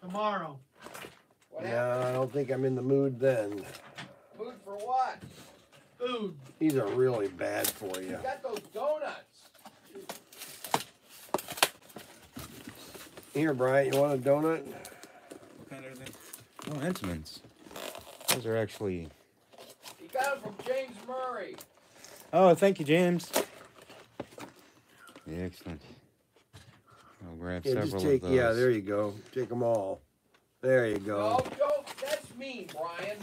tomorrow. What happened? No, I don't think I'm in the mood then. Food for what? Food. These are really bad for you. You got those donuts. Here, Brian, you want a donut? What kind are they? Oh, Entenmann's. Those are actually. You got them from James Murray. Oh, thank you, James. Yeah, excellent. I'll grab Yeah, several just take. of those. Yeah, there you go. Take them all. There you go. No, don't. That's mean, Brian.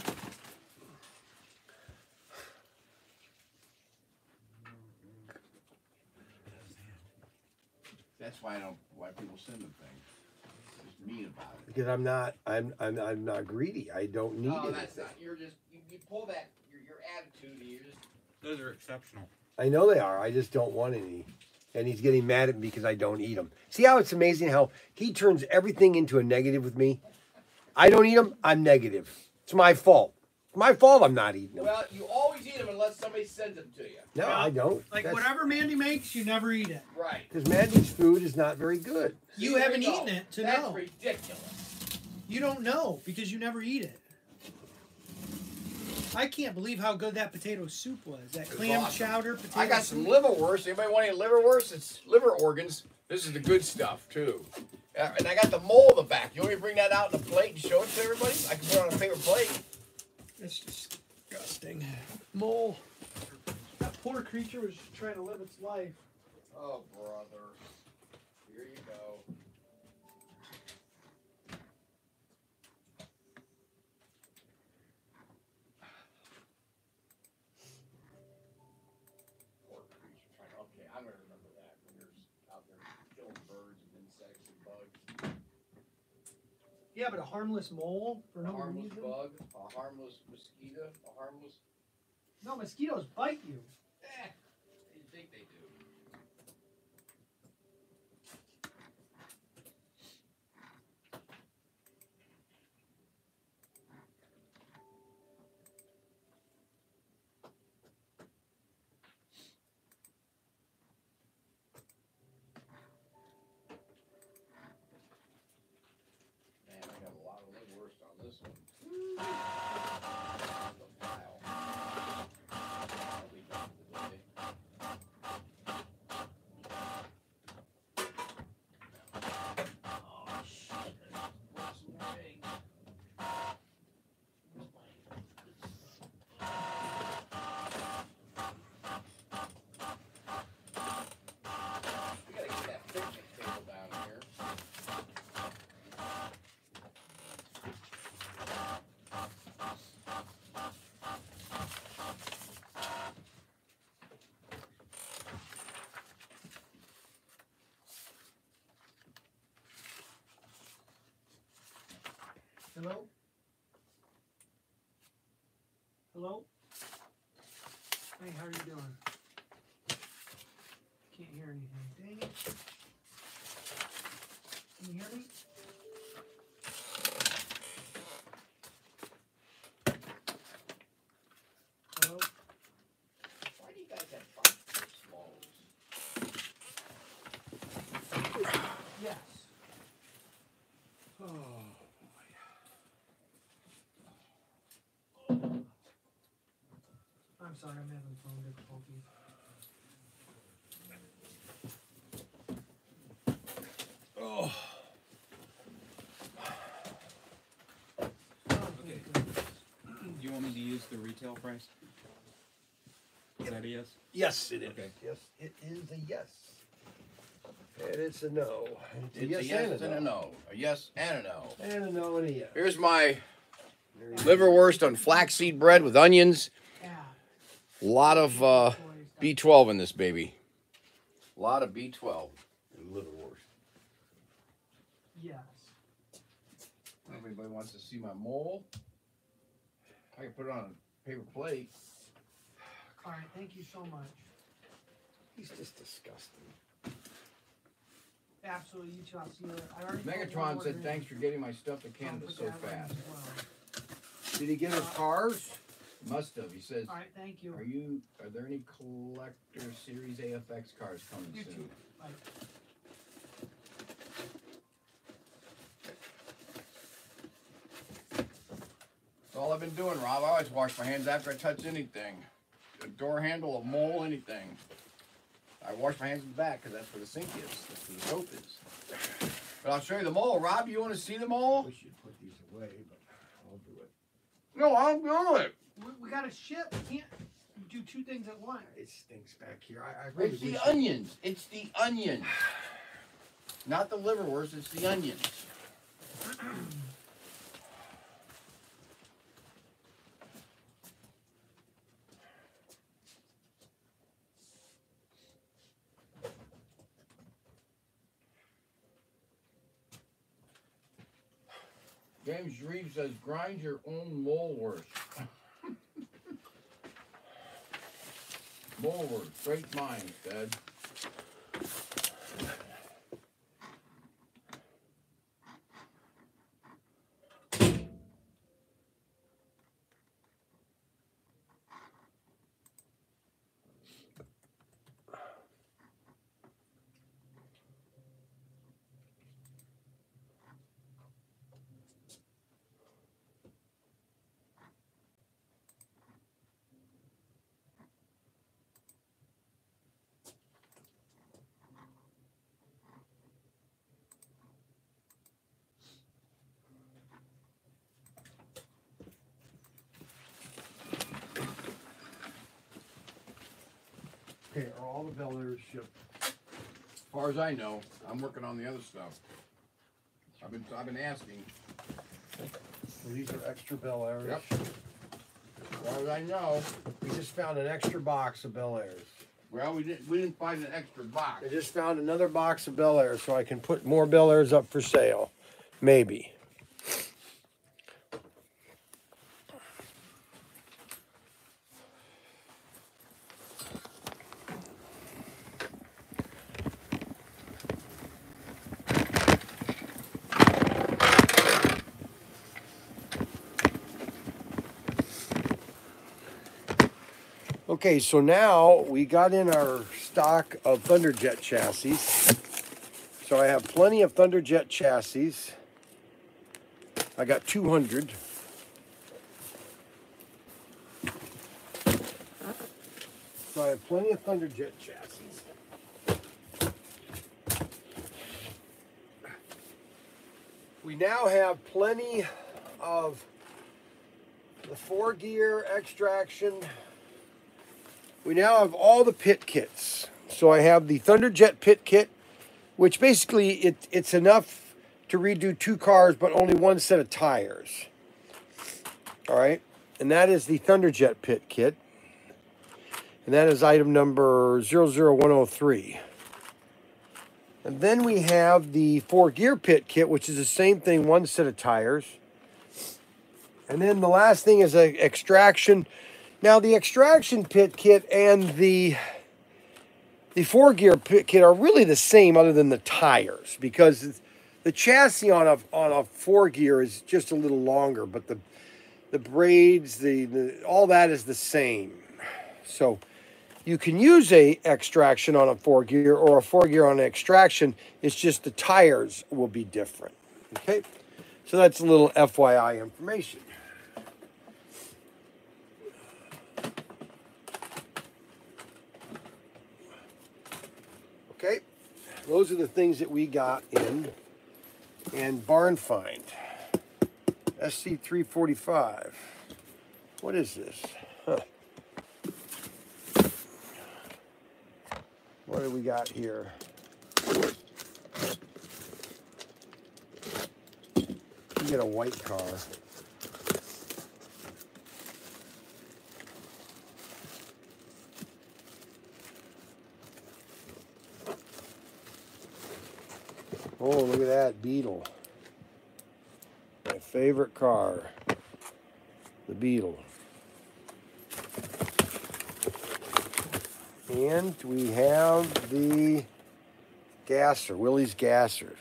That's why I don't. Why people send them things. Just mean about it. Because I'm not. I'm. I'm. I'm not greedy. I don't need No, it. that's not. You're just. You, you pull that. Your your attitude. and You're just. Those are exceptional. I know they are. I just don't want any. And he's getting mad at me because I don't eat them. See how it's amazing how he turns everything into a negative with me? I don't eat them. I'm negative. It's my fault. It's my fault I'm not eating them. Well, you always eat them unless somebody sends them to you. No, I don't. Like That's- whatever Mandy makes, you never eat it. Right. Because Mandy's food is not very good. You See, there haven't go. eaten it to That's know. ridiculous. You don't know because you never eat it. I can't believe how good that potato soup was. That clam awesome. chowder potato I got some liverwurst. Anybody want any liverwurst? It's liver organs. This is the good stuff too. Uh, and I got the mole in the back. You want me to bring that out in a plate and show it to everybody? I can put it on a paper plate. It's disgusting. Mole. That poor creature was just trying to live its life. Oh, brother. Here you go. Yeah, but a harmless mole for A harmless reason. bug, a harmless mosquito, a harmless. No, mosquitoes bite you. Eh, you think they do? Hey, how are you doing? Can't hear anything. Dang it. Can you hear me? Hello? Why do you guys have fun small? Yes. I'm sorry, I'm having phone difficulties. Oh. Oh, thank goodness. Do you want me to use the retail price? Is that a yes? Yes, it is. Okay. Yes, it is a yes. And it's a no. It's a yes, a yes and and a no. A yes and a no. And a no and a yes. Here's my There you go. liverwurst on flaxseed bread with onions. Yeah. A lot of uh, B12 in this baby. A lot of B12 in liverwurst. Yes. Everybody wants to see my mole. I can put it on a paper plate. All right, thank you so much. He's just disgusting. Absolutely, you too. I'll see you later. I already Megatron said, "Thanks for getting my stuff to Canada so fast." well. Did he get his cars? Must have. He says, All right, thank you. "Are you? Are there any collector series AFX cars coming You soon?" too. Bye. That's all I've been doing, Rob. I always wash my hands after I touch anything. A door handle, a mole, anything. I wash my hands in the back because that's where the sink is. That's where the soap is. But I'll show you the mole. Rob, you want to see the mole? We should put these away, but I'll do it. No, I'll do it. We, we got to ship. We can't do two things at once. It stinks back here. I, I really It's the it- onions. It's the onions. Not the liverwurst, it's the onions. James Reeves says, grind your own molewurst. [laughs] molewurst, great minds, Dad. Okay, are all the Bel Airs shipped? As far as I know, I'm working on the other stuff. I've been, I've been asking. So these are extra Bel Airs. Yep. As far as I know, We just found an extra box of Bel Airs. well, we didn't, we didn't find an extra box. I just found another box of Bel Airs so I can put more Bel Airs up for sale. Maybe. Okay, so now we got in our stock of Thunderjet chassis. So I have plenty of Thunderjet chassis. I got 200. So I have plenty of Thunderjet chassis. We now have plenty of the four gear Xtraction. We now have all the pit kits. So I have the Thunderjet pit kit, which basically it, it's enough to redo two cars, but only one set of tires. All right, and that is the Thunderjet pit kit. And that is item number 00103. And then we have the four gear pit kit, which is the same thing, one set of tires. And then the last thing is a Xtraction Now the Xtraction pit kit and the the four gear pit kit are really the same other than the tires because the chassis on a on a four gear is just a little longer, but the the braids, the, the all that is the same. So you can use a Xtraction on a four gear or a four gear on an Xtraction. It's just the tires will be different. Okay, so that's a little FYI information. Okay, those are the things that we got in and barn find. SC three forty five. What is this? Huh. What do we got here? You get a white car. Oh, look at that Beetle. My favorite car. The Beetle. And we have the gasser, Willys gasser.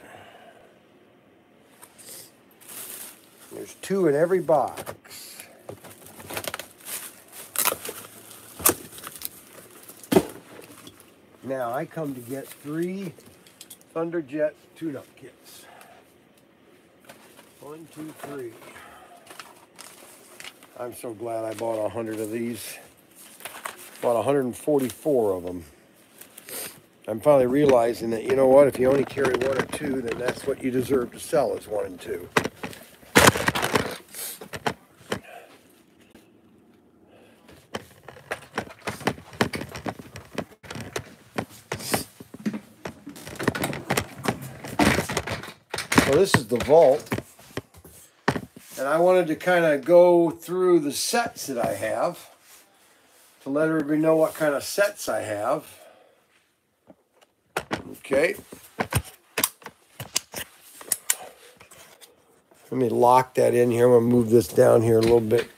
There's two in every box. Now I come to get three Thunderjet tune-up kits. One, two, three. I'm so glad I bought a hundred of these. Bought 144 of them. I'm finally realizing that you know what? If you only carry one or two, then that's what you deserve to sell is one and two. This is the vault. And I wanted to kind of go through the sets that I have to let everybody know what kind of sets I have. Okay. Let me lock that in here. I'm gonna move this down here a little bit.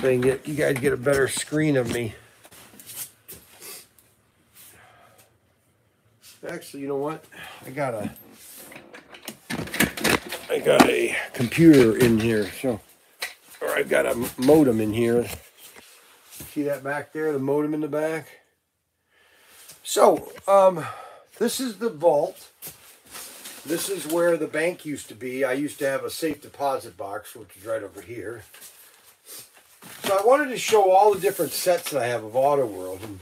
So you, guys get a better screen of me. Actually, you know what? I got a I got a computer in here, so or I've got a modem in here. See that back there, the modem in the back? So, um, this is the vault. This is where the bank used to be. I used to have a safe deposit box, which is right over here. So I wanted to show all the different sets that I have of Auto World and,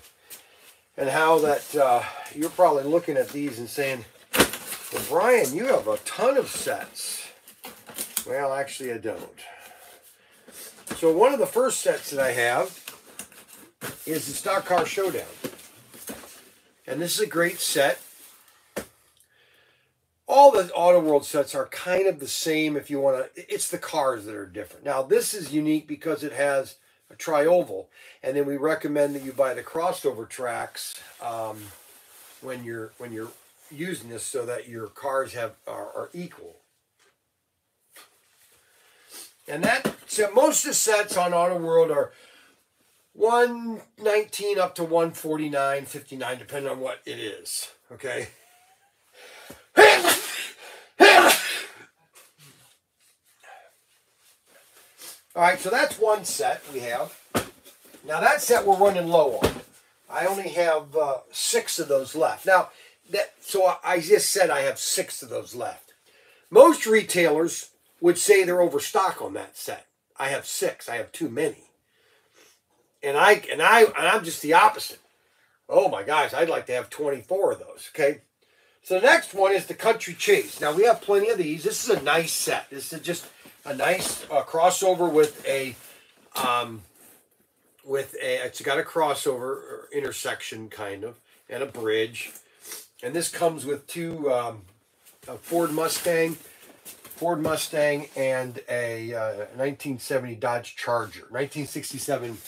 and how that uh, you're probably looking at these and saying, well, Brian, you have a ton of sets. Well, actually, I don't. So one of the first sets that I have is the Stock Car Showdown. And this is a great set. All the Auto World sets are kind of the same if you want to, it's the cars that are different. Now, this is unique because it has a tri-oval, and then we recommend that you buy the crossover tracks um, when you're when you're using this so that your cars have are, are equal. And that so most of the sets on Auto World are 119 up to 149, 59, depending on what it is. Okay. All right, so that's one set we have. Now that set we're running low on. I only have uh, six of those left. Now that so I- I just said I have six of those left. Most retailers would say they're overstock on that set. I have six. I have too many. And I and I and I'm just the opposite. Oh my gosh, I'd like to have 24 of those. Okay. So the next one is the Country Chase. Now we have plenty of these. This is a nice set. This is just a nice uh, crossover with a um, with a it's got a crossover or intersection kind of and a bridge. And this comes with two um, a Ford Mustang, Ford Mustang, and a uh, 1970 Dodge Charger, 1967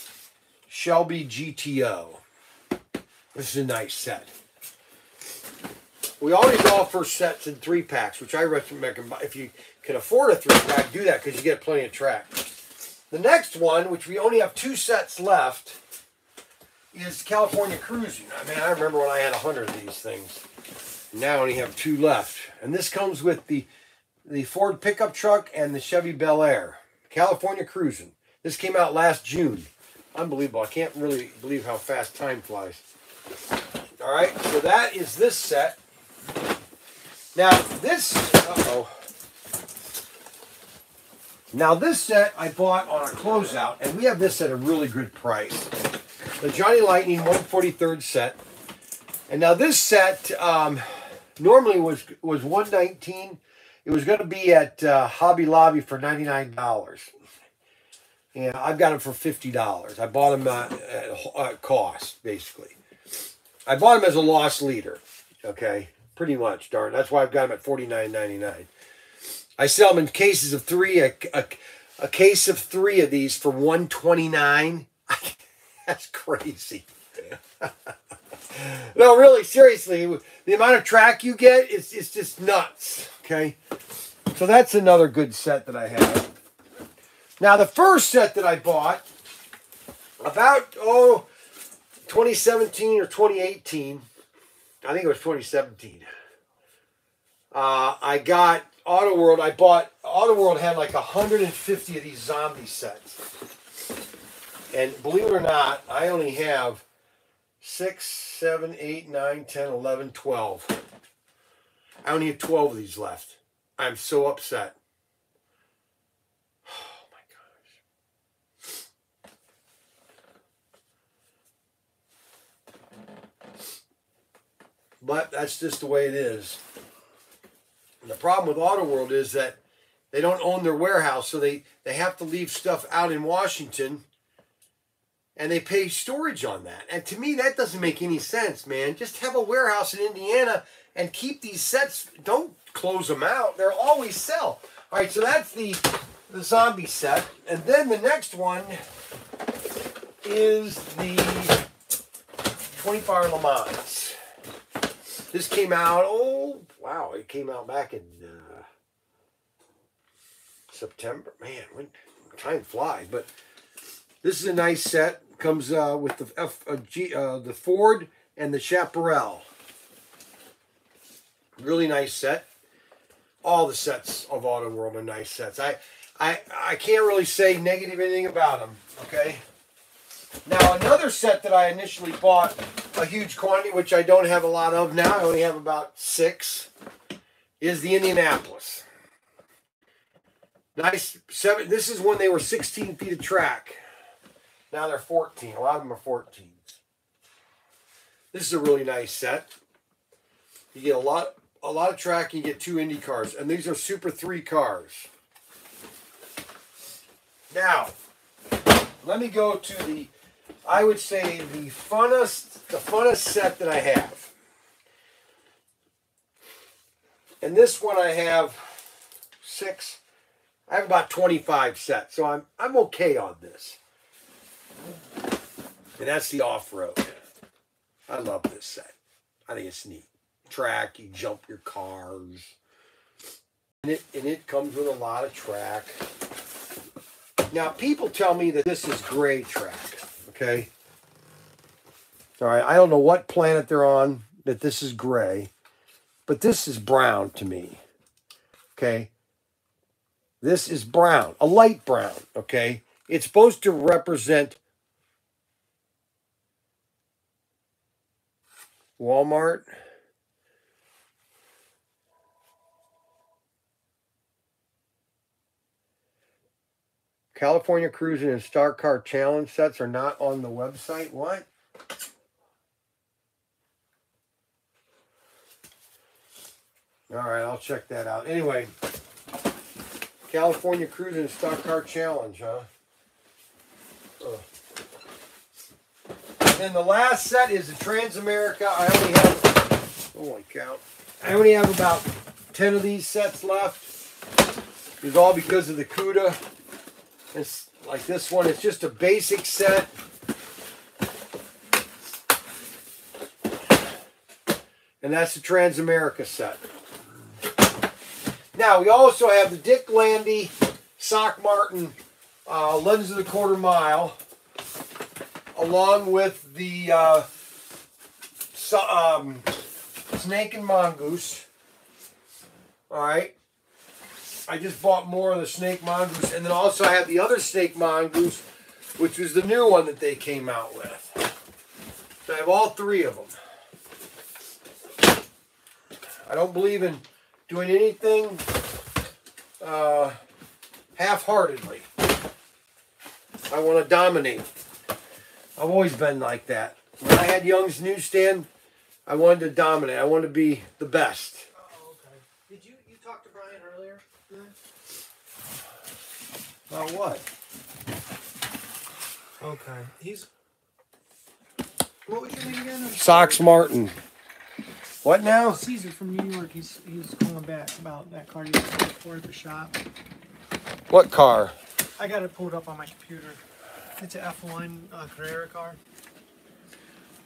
Shelby GTO. This is a nice set. We always offer sets in three packs, which I recommend if you can afford a three pack, do that because you get plenty of track. The next one, which we only have two sets left, is California Cruising. I mean, I remember when I had a hundred of these things. Now I only have two left, and this comes with the the Ford pickup truck and the Chevy Bel Air. California Cruising. This came out last June. Unbelievable. I can't really believe how fast time flies. All right, so that is this set. Now this, uh-oh. Now this set I bought on a closeout, and we have this at a really good price. The Johnny Lightning 143rd set. And now this set um, normally was was 119. It was going to be at uh, Hobby Lobby for $99. And I've got them for $50. I bought them uh, at uh, cost, basically. I bought them as a loss leader. Okay, pretty much, darn. That's why I've got them at $49.99. I sell them in cases of three. A, a, a case of three of these for 129 [laughs] That's crazy. [laughs] no, really, seriously, the amount of track you get is it's just nuts. Okay, so that's another good set that I have. Now, the first set that I bought about oh 2017 or 2018, I think it was 2017. Uh, I got Auto World. I bought Auto World had like 150 of these zombie sets. And believe it or not, I only have six, seven, eight, nine, ten, eleven, twelve. I only have 12 of these left. I'm so upset. Oh my gosh. But that's just the way it is. And the problem with Auto World is that they don't own their warehouse, so they, they have to leave stuff out in Washington and they pay storage on that. And to me, that doesn't make any sense, man. Just have a warehouse in Indiana and keep these sets. Don't close them out. They'll always sell. All right, so that's the the zombie set, and then the next one is the 24 Le Mans. This came out. Oh wow! It came out back in uh, September. Man, when time flies, but. This is a nice set comes uh, with the F, uh, G, uh, the Ford and the Chaparral. Really nice set. All the sets of Auto World are nice sets. I, I, I can't really say negative anything about them. Okay. Now another set that I initially bought a huge quantity, which I don't have a lot of now. I only have about six. Is the Indianapolis. Nice seven. This is when they were 16 feet of track. Now they're 14. A lot of them are 14s. This is a really nice set. You get a lot a lot of track, you get two Indy cars, and these are Super 3 cars. Now, let me go to the I would say the funnest the funnest set that I have. And this one I have six I have about 25 sets, so I'm I'm okay on this. And that's the off-road. I love this set. I think it's neat. Track, you jump your cars. And it, and it comes with a lot of track. Now, people tell me that this is gray track, okay? All right, I don't know what planet they're on that this is gray, but this is brown to me, okay? This is brown, a light brown, okay? It's supposed to represent Walmart. California Cruising and Star Car Challenge sets are not on the website. What? All right, I'll check that out. Anyway, California Cruising and Star Car Challenge, huh? Ugh. And the last set is the Transamerica. I only have, oh holy cow, I only have about 10 of these sets left. It's all because of the CUDA. Like this one, it's just a basic set. And that's the Transamerica set. Now, we also have the Dick Landy Sox Martin uh, lens of the quarter mile, along with the uh, so, um, snake and mongoose. All right. I just bought more of the snake mongoose, and then also I have the other snake mongoose, which was the new one that they came out with. So I have all three of them. I don't believe in doing anything uh, half-heartedly. I want to dominate. I've always been like that. When I had Young's newsstand, I wanted to dominate. I wanted to be the best. Oh, okay. Did you you talk to Brian earlier? About what? Okay. He's. What was your name again? Sox Martin. What now? Caesar from New York. He's he's calling back about that car you bought for at the shop. What car? I got it pulled up on my computer. It's an F1 uh, Carrera car.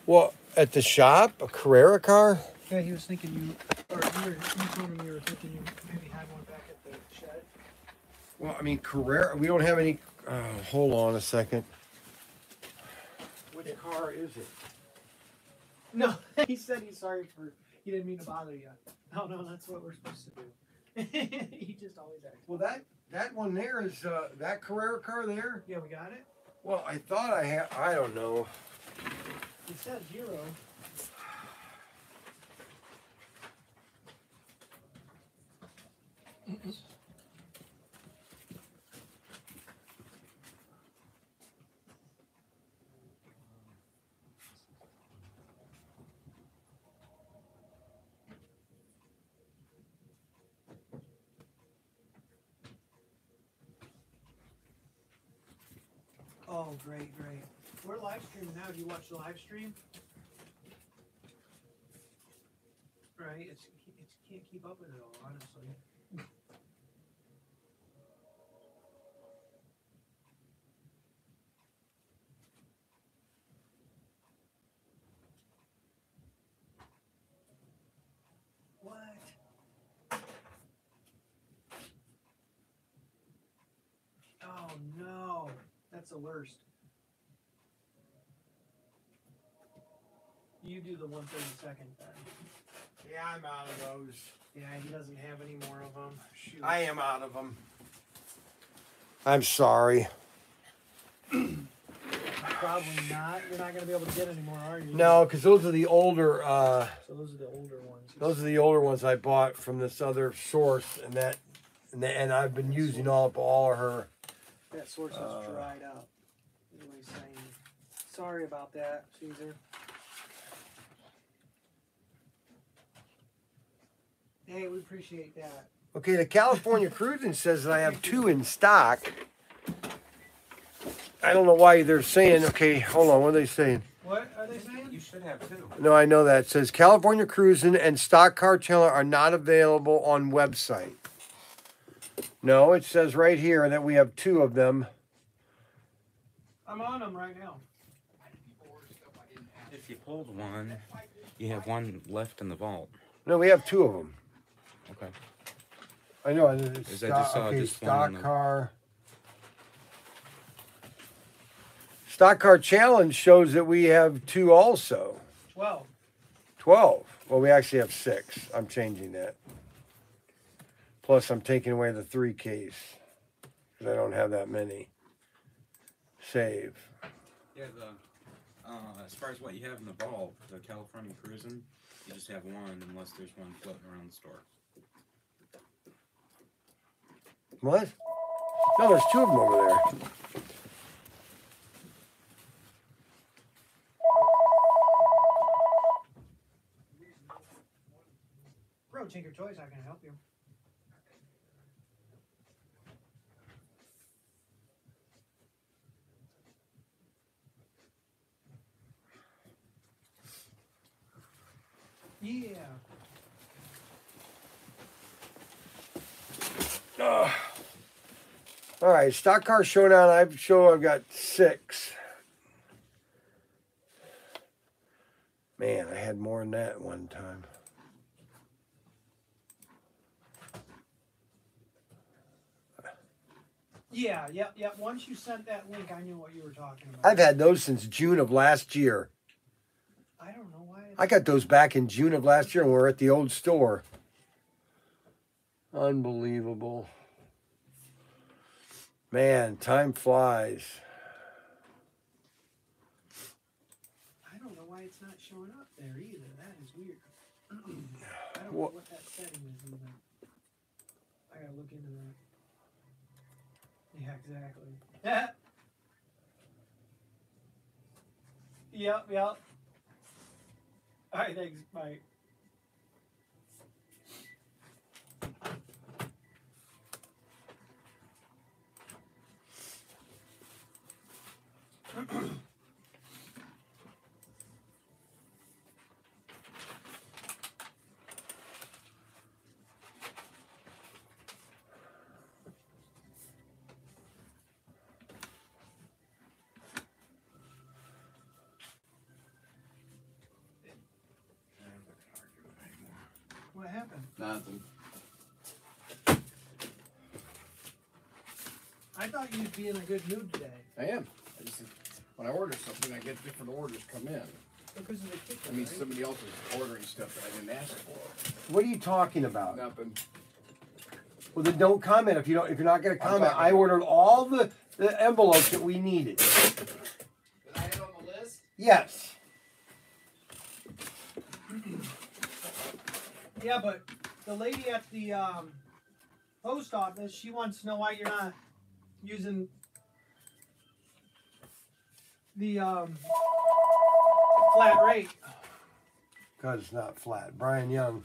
Well, at the shop, a Carrera car. Yeah, he was thinking you, or you, were, you told him you were thinking you maybe had one back at the shed. Well, I mean Carrera. We don't have any. Uh, hold on a second. Which car is it? [laughs] No, he said he's sorry for. He didn't mean to bother you. No, no, that's what we're supposed to do. [laughs] he just always acts. Well, that that one there is uh, that Carrera car there. Yeah, we got it. Well, I thought I had. I don't know. He said zero. [sighs] [clears throat] Oh, great, great. We're live streaming now. Do you watch the live stream? Right, it's it's can't keep up with it all, honestly. What? Oh no, that's the worst. You do the one thirty second then. Yeah, I'm out of those. Yeah, he doesn't have any more of them. Shoot. I am out of them. I'm sorry. Probably not. You're not gonna be able to get any more, are you? No, because those are the older. Uh, So those are the older ones. those are the older ones I bought from this other source, and that, and, that, and I've been using all up all of her. That source is Uh, dried up. Is what he's saying. Sorry about that, Caesar. Hey, we appreciate that. Okay, the California [laughs] Cruising says that I have two in stock. I don't know why they're saying. Okay, hold on. What are they saying? What are they saying? You should have two. No, I know that. It says California Cruising and Stock Car Channel are not available on website. No, it says right here that we have two of them. I'm on them right now. If you pulled one, you have one left in the vault. No, we have two of them. Okay. I know. and it's Is that stock, just, uh, okay, just one stock on the- car. Stock Car Challenge shows that we have two also. Twelve. 12. Well, we actually have six. I'm changing that. Plus, I'm taking away the three case because I don't have that many. Save. Yeah, the uh, as far as what you have in the ball, the California Cruising, you just have one unless there's one floating around the store. What? No, there's two of them over there. ProTinkerToys, how can I help you? Yeah. All right, stock car showdown. I've show I've got six. Man, I had more than that one time. Yeah, yep, yep. Once you sent that link, I knew what you were talking about. I've had those since June of last year. I don't know why. I got those back in June of last year when we are at the old store. Unbelievable. Man, time flies. I don't know why it's not showing up there either. That is weird. [clears throat] I don't What- know what that setting is even. I gotta look into that. Yeah, exactly. Yeah. [laughs] Yep, yep. Alright, thanks. Bye. What happened? Nothing. I thought you'd be in a good mood today I am. I just, when I order something, I get different orders come in. because of the kicker. I mean, right? somebody else is ordering stuff that I didn't ask for. What are you talking about? Nothing. Well, then don't comment if you don't. If you're not going to comment, I ordered all the, the envelopes that we needed. Did I have on the list? Yes. [clears throat] Yeah, but the lady at the um, post office, she wants to know why you're not using the um, flat rate. Because it's not flat. Brian Young.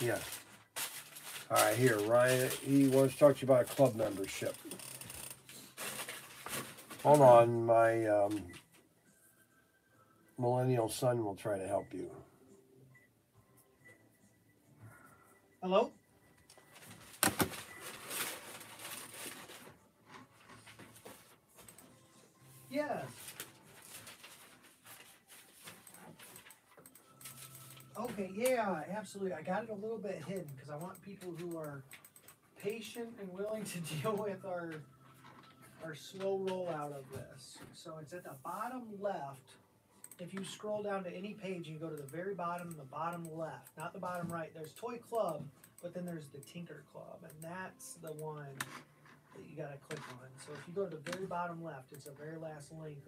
Yeah. All right, here, Ryan. He wants to talk to you about a club membership. Hold on, my um, millennial son will try to help you. Hello? Yes. Okay, yeah, absolutely. I got it a little bit hidden because I want people who are patient and willing to [laughs] deal with our our slow rollout of this. So it's at the bottom left. If you scroll down to any page, you go to the very bottom, the bottom left, not the bottom right. There's Toy Club, but then there's the Tinker Club, and that's the one that you gotta click on. So if you go to the very bottom left, it's the very last link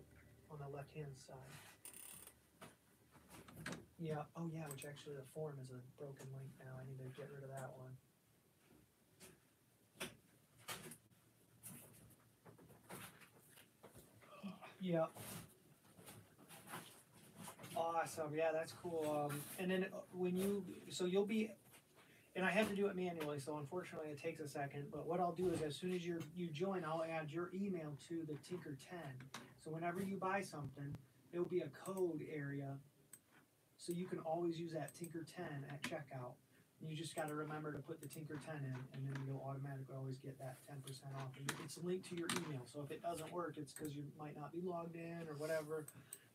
on the left hand side. Yeah, oh yeah, which actually the form is a broken link now. I need to get rid of that one. Yeah. Awesome. Yeah, that's cool. Um, and then uh, when you, so you'll be, and I have to do it manually, so unfortunately it takes a second. But what I'll do is, as soon as you you join, I'll add your email to the Tinker Ten. So whenever you buy something, will be a code area, so you can always use that Tinker Ten at checkout. You just got to remember to put the Tinker Ten in, and then you'll automatically always get that ten percent off. And it's linked to your email, so if it doesn't work, it's because you might not be logged in or whatever.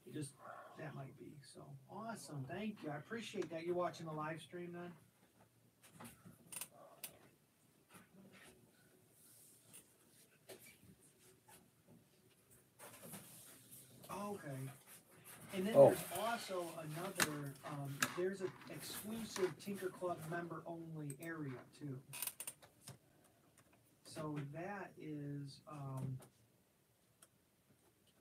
You just that might be so awesome. Thank you. I appreciate that. You're watching the live stream then. Okay. And then Oh. there's also another. Um, there's an exclusive Tinker Club member only area too. So that is. Um,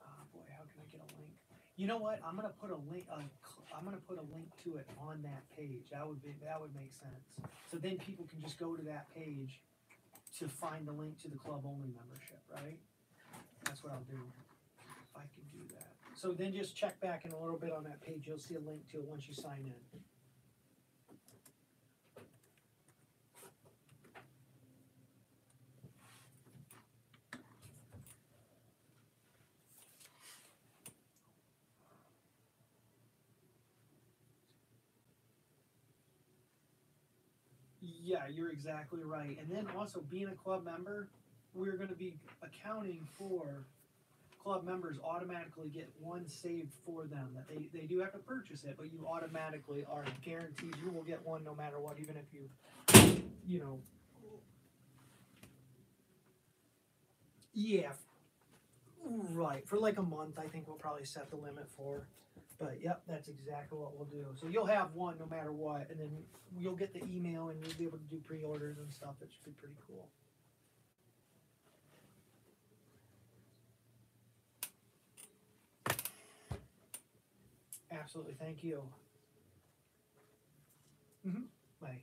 oh boy, how can I get a link? You know what? I'm gonna put a link. Cl- I'm gonna put a link to it on that page. That would be that would make sense. So then people can just go to that page to find the link to the club only membership, right? That's what I'll do. If I can do that. So then just check back in a little bit on that page. You'll see a link to it once you sign in. Yeah, you're exactly right. And then also being a club member, we're going to be accounting for club members automatically get one saved for them. That they, they do have to purchase it, but you automatically are guaranteed you will get one no matter what, even if you, you know. Yeah. Right. For like a month, I think we'll probably set the limit for. But yep, that's exactly what we'll do. So you'll have one no matter what, and then you'll get the email and you'll be able to do pre-orders and stuff. It should be pretty cool. Absolutely. Thank you. Mm-hmm. Bye.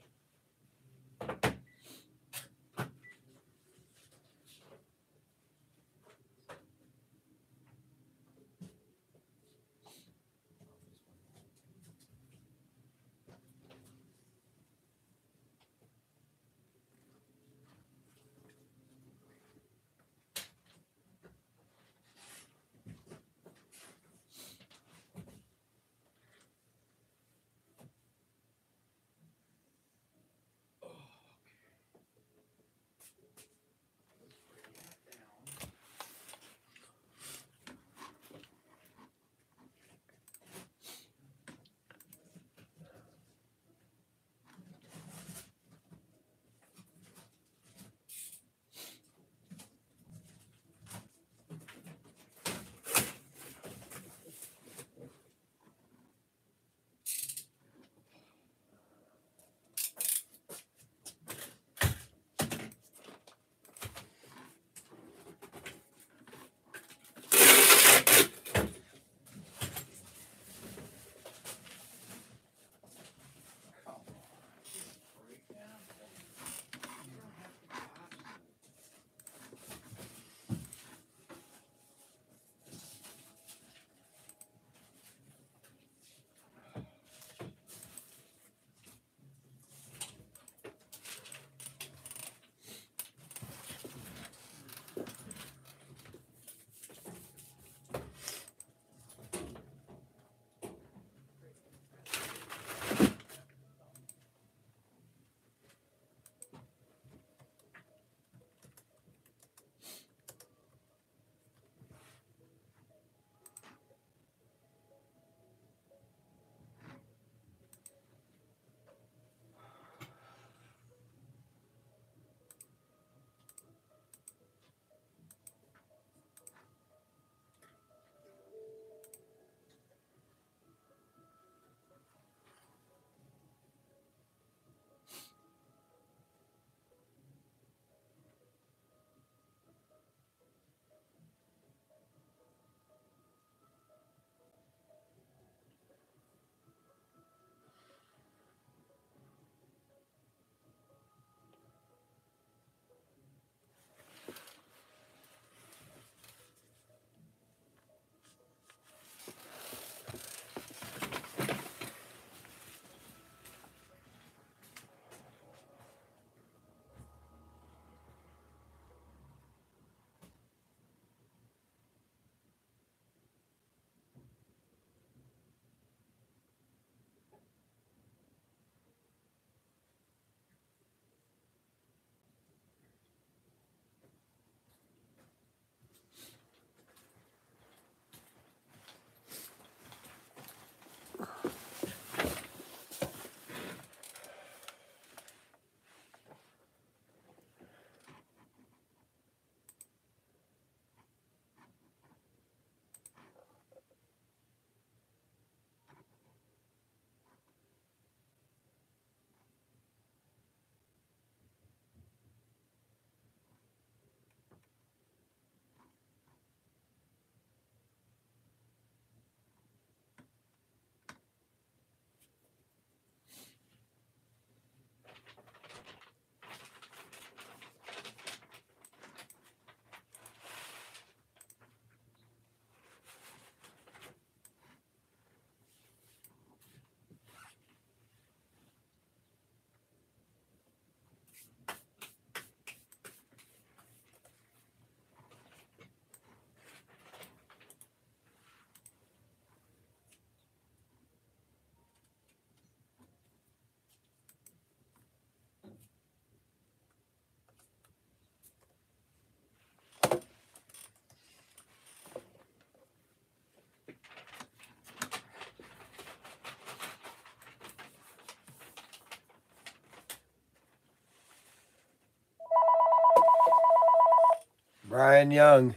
Brian Young.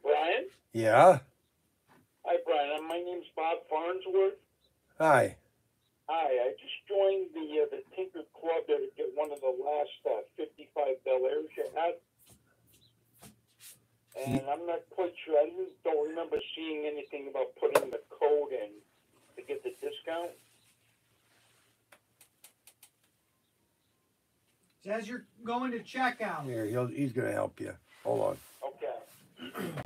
Brian? Yeah. Hi, Brian. My name's Bob Farnsworth. Hi I just joined the uh, the Tinker Club to get one of the last uh, 55 Bel Airs you had. And I'm not quite sure. I didn't, don't remember seeing anything about putting the code in to get the discount. As you're going to checkout. Here, he'll, he's gonna help you. Hold on. Okay. [clears throat]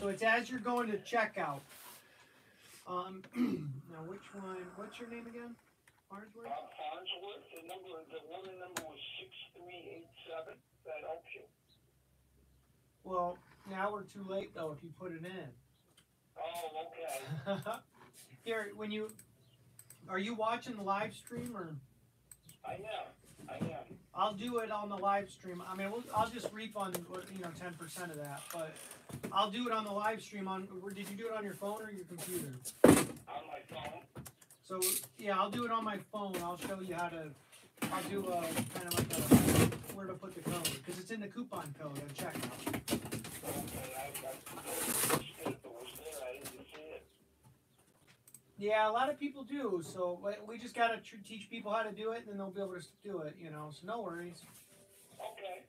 So it's as you're going to checkout. Um, [clears throat] now which one? What's your name again? Farnsworth? Bob Farnsworth. The number, the order number was 6387. That helps you. Well, now we're too late though if you put it in. Oh, okay. [laughs] Here, when you are you watching the live stream or I am. I am. I'll do it on the live stream. I mean, we'll, I'll just refund uh, you know ten percent of that, but I'll do it on the live stream. On did you do it on your phone or your computer? On my phone. So yeah, I'll do it on my phone. I'll show you how to. I'll do a kind of like a where to put the code because it's in the coupon code on checkout. Okay, Yeah, a lot of people do. So we just got to teach people how to do it, and then they'll be able to do it, you know. So no worries. Okay.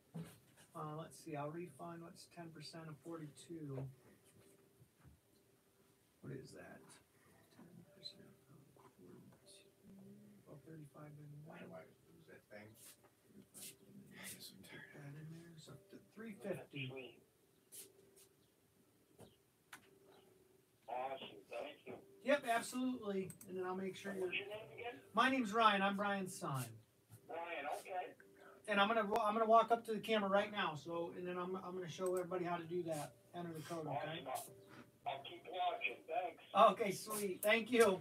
Uh, let's see. I'll refund. What's 10% of 42? What is that? 10% of 42. 35 and Why do I lose that thing? That in there. to 350. Yep, absolutely. And then I'll make sure you're. What's your name again? My name's Ryan. I'm Brian's son. Ryan. Okay. And I'm gonna I'm gonna walk up to the camera right now. So and then I'm I'm gonna show everybody how to do that. Enter the code. Okay. I'll, I'll keep watching. Thanks. Okay, sweet. Thank you.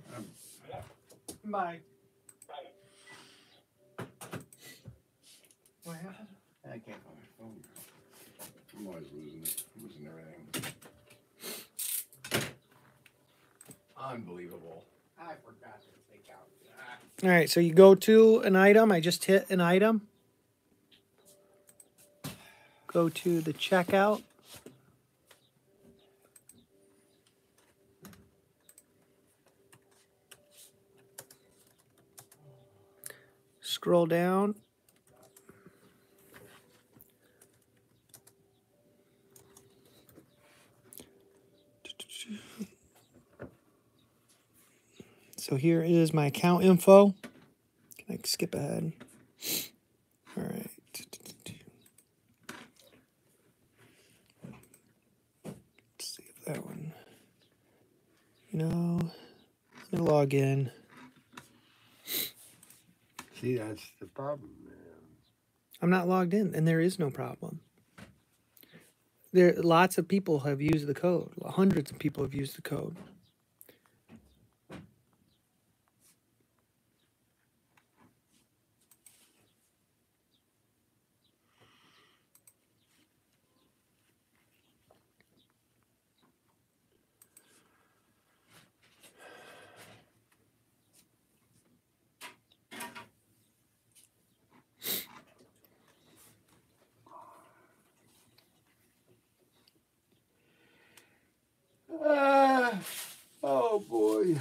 Bye. Bye. What happened? I can't find my phone. I'm always losing it. Losing everything. Unbelievable. I forgot to take out. All right, so you go to an item. I just hit an item. Go to the checkout. Scroll down. So here is my account info. Can I skip ahead? All right. Let's see if that one. You know, let me log in. See, that's the problem, man. I'm not logged in, and there is no problem. There, lots of people have used the code. Hundreds of people have used the code. Ah, oh boy.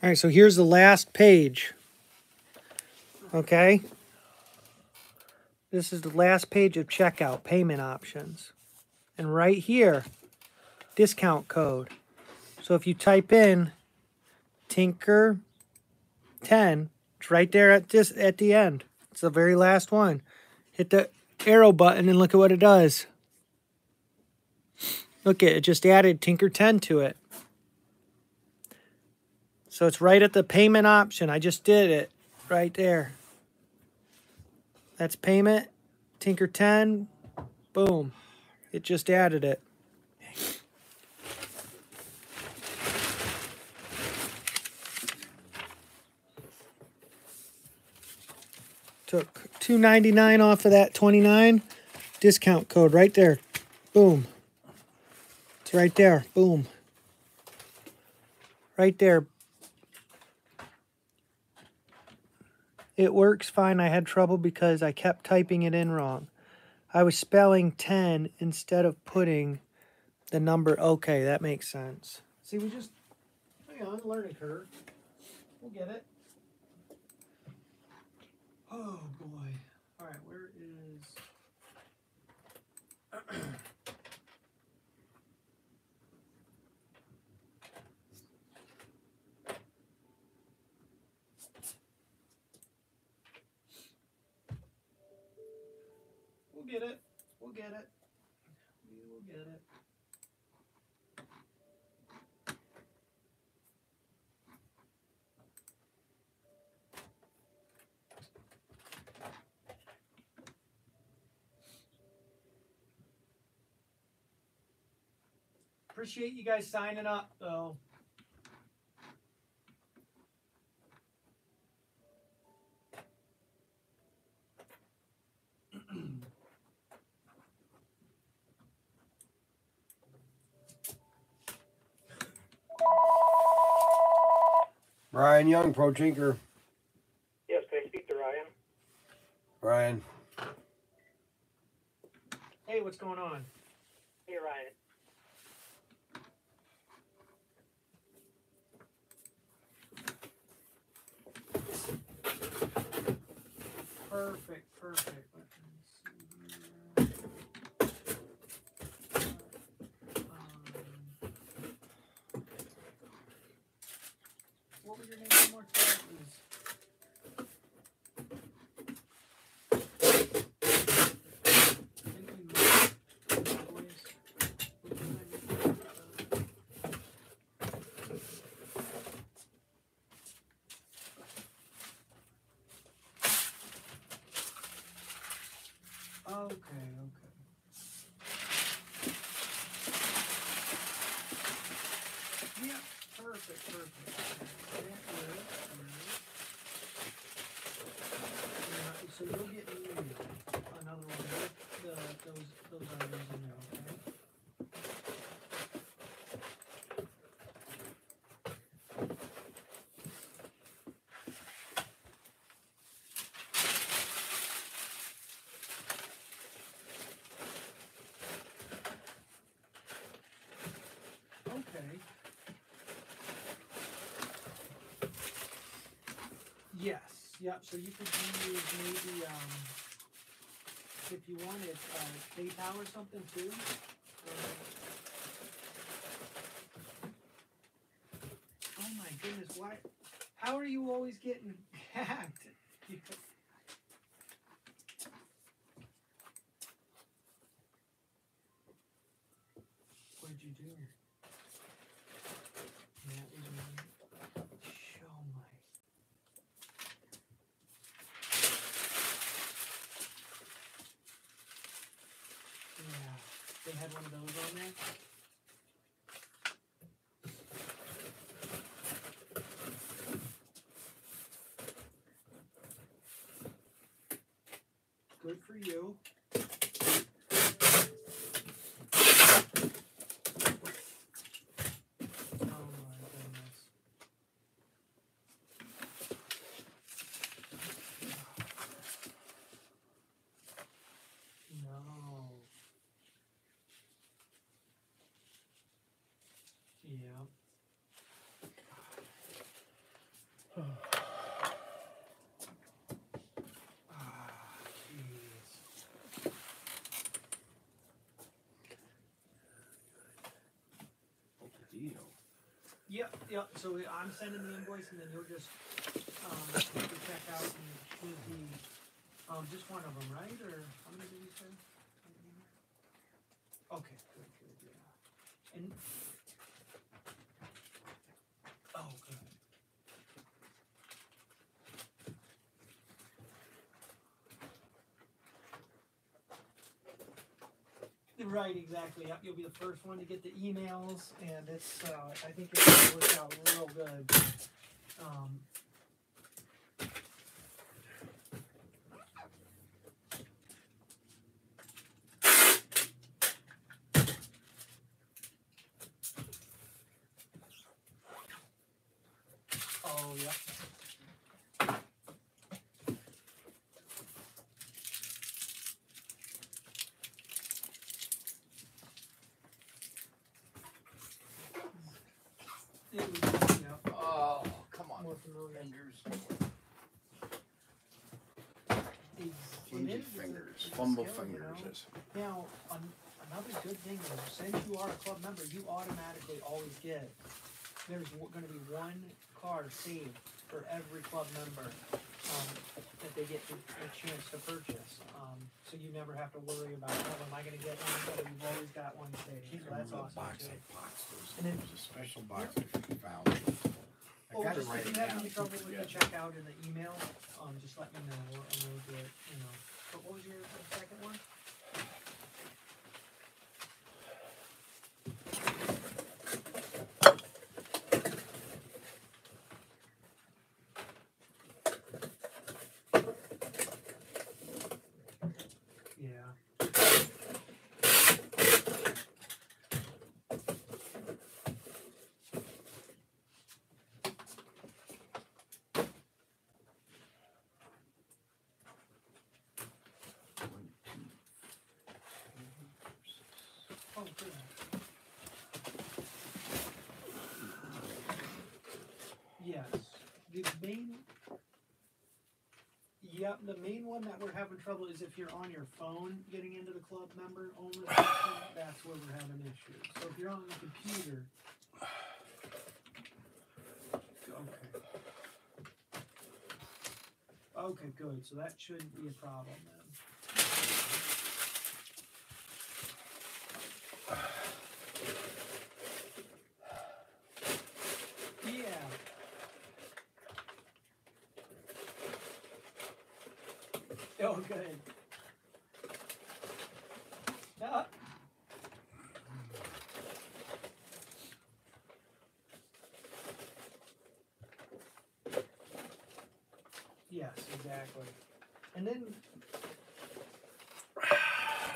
All right, so here's the last page. Okay. This is the last page of checkout payment options. And right here, discount code. So if you type in Tinker 10, it's right there at this at the end. It's the very last one. Hit the arrow button and look at what it does. Look at it just added Tinker 10 to it. So it's right at the payment option. I just did it right there. That's payment, Tinker 10, boom. It just added it. Took 299 off of that 29 discount code right there. Boom. It's right there. Boom. Right there. It works fine. I had trouble because I kept typing it in wrong. I was spelling 10 instead of putting the number. Okay, that makes sense. See, we just, hang on, learning curve. We'll get it. Oh boy. All right, where is. [clears throat] We'll get it. We'll get it. We will get it. Appreciate you guys signing up, though. Brian Young, Pro Tinker. Yes, can I speak to Ryan? Ryan. Hey, what's going on? Hey, Ryan. Perfect, perfect. Let me see here. Um, what was your name one more time, please? I think we met in the voice. Would you mind repeating that? Okay, okay. Yeah, perfect, perfect. That is, alright. Yeah, so you'll get an email, another one with the, those, those items in there, okay? Okay. Yep, so you could use maybe, um, if you wanted, uh, PayPal or something too. uh, Oh my goodness, why, how are you always getting hacked? You- What'd you do? That is my show my Yeah, they had one of those on there. Good for you. Oh my goodness. No. Yeah. Ah, jeez. Yep, yep. So I'm sending the invoice, and then you'll just um, check out and the um, just one of them, right? Or how many did you say? How many? Okay, good, good, yeah. And oh, good. Exactly. You'll be the first one to get the emails, and it's. Uh, I think it's gonna work out real good. Um, yeah. It was, yeah, Oh, come on. more familiar. Fingers. Ex- it Kinky is, it's a- fingers. it's a Fumble skill, you fingers. know? is- Now, an- another good thing is, since you are a club member, you automatically always get, there's gonna be one car saved for every club member, um, that they get the, the chance to purchase. Um, so you never have to worry about, oh, am I gonna get one, but you've always got one saved, so that's awesome too. And then- There's a special box I found. I Oh, gotta just write if it you have down. any trouble with the checkout in the email, um, just let me know, and we'll it, you know. What was your second one? Yes, the main. Yep, the main one that we're having trouble is if you're on your phone getting into the club member only that's where we're having issues. So if you're on the computer. Okay. Okay, good, so that shouldn't be a problem then. Yeah. Oh, good. No. Yes, exactly. And then.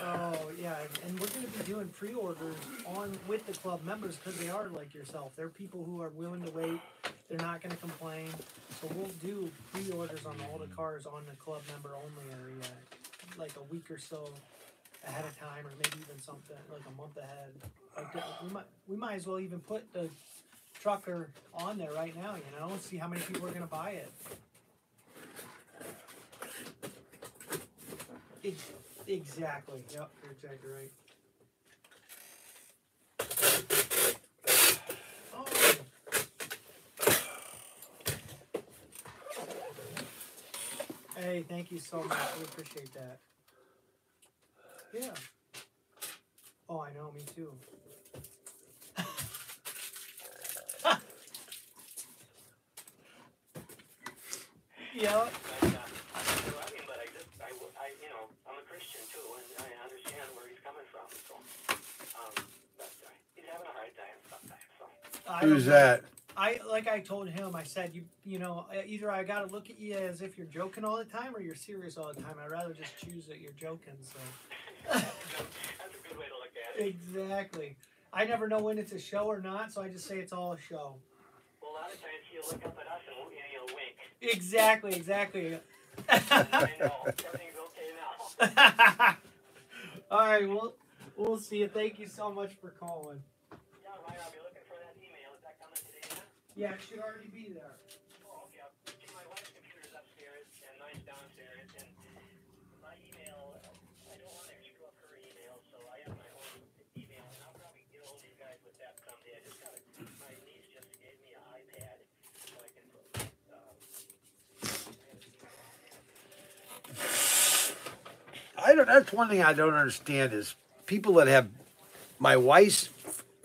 Oh yeah, and we're gonna be doing pre-orders on with the club members because they are like yourself. They're people who are willing to wait. They're not gonna complain. So we'll do pre-orders on all the cars on the club member only area, like a week or so ahead of time, or maybe even something like a month ahead. Like uh, we might we might as well even put the trucker on there right now. You know, see how many people are gonna buy it. Ex- exactly. Yep, you're exactly right. Hey, thank you so much. We appreciate that. Yeah. Oh, I know. Me too. [laughs] yeah. But, I mean, but I just, I, w- I- you know, I'm a Christian too, and I understand where he's coming from. So, um, but uh, he's having a hard time sometimes. So, I Who's that? I like I told him. I said you you know either I got to look at you as if you're joking all the time or you're serious all the time. I'd rather just choose that you're joking. So that's a good way to look at it. exactly. I never know when it's a show or not, so I just say it's all a show. Well, a lot of times he'll look up at us and, he'll wink. Exactly, exactly. I know everything's okay now. [laughs] all right, well we'll see you. Thank you so much for calling. Yeah, right. I'll be looking for that email. Is that coming today? Yet? Yeah, it should already be there. Oh, okay. I'll- my wife's computer's upstairs and mine's downstairs, and my email, I don't want to screw up her email, so I have my own email, and I'll probably get hold of you guys with that someday. I just got a, my niece just gave me an iPad, so I can put, um, I don't. That's one thing I don't understand is people that have my wife's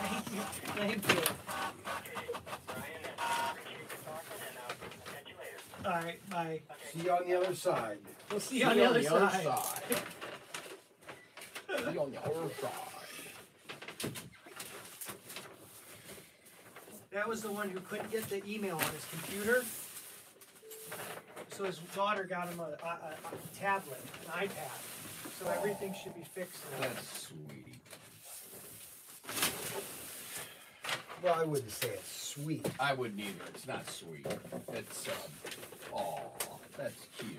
Thank you. Thank you. Brian, I appreciate you talking, and I'll catch you later. All right, bye. See you on the other side. We'll see you on the other side. side. [laughs] See you on the other side. That was the one who couldn't get the email on his computer. So his daughter got him a, a, a a tablet, an iPad. So everything should be fixed now. That's sweet. Well, I wouldn't say it's sweet. I wouldn't either. It's not sweet. It's um, oh, that's cute.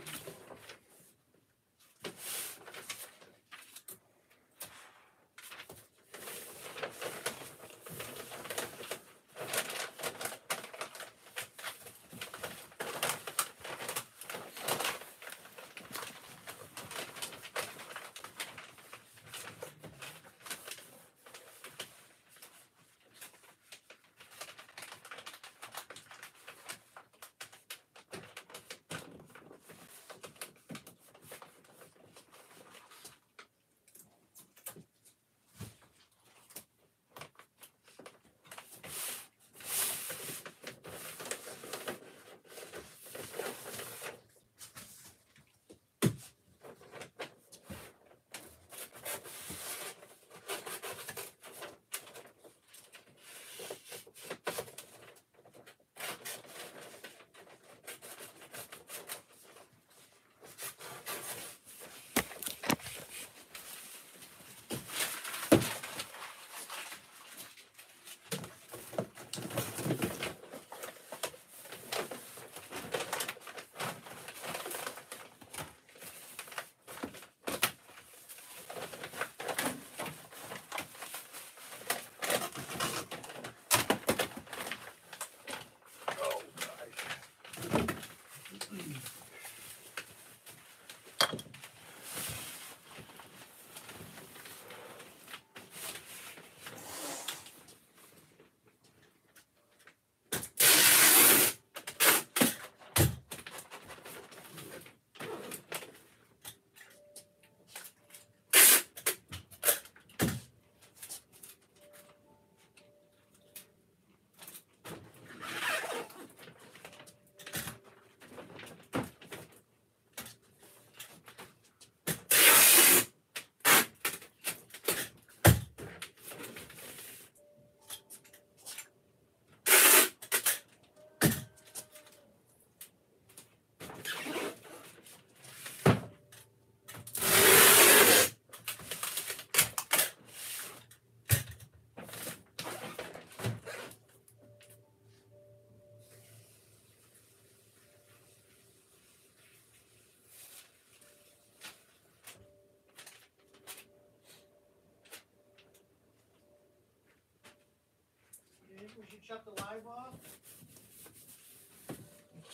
Think we should shut the live off?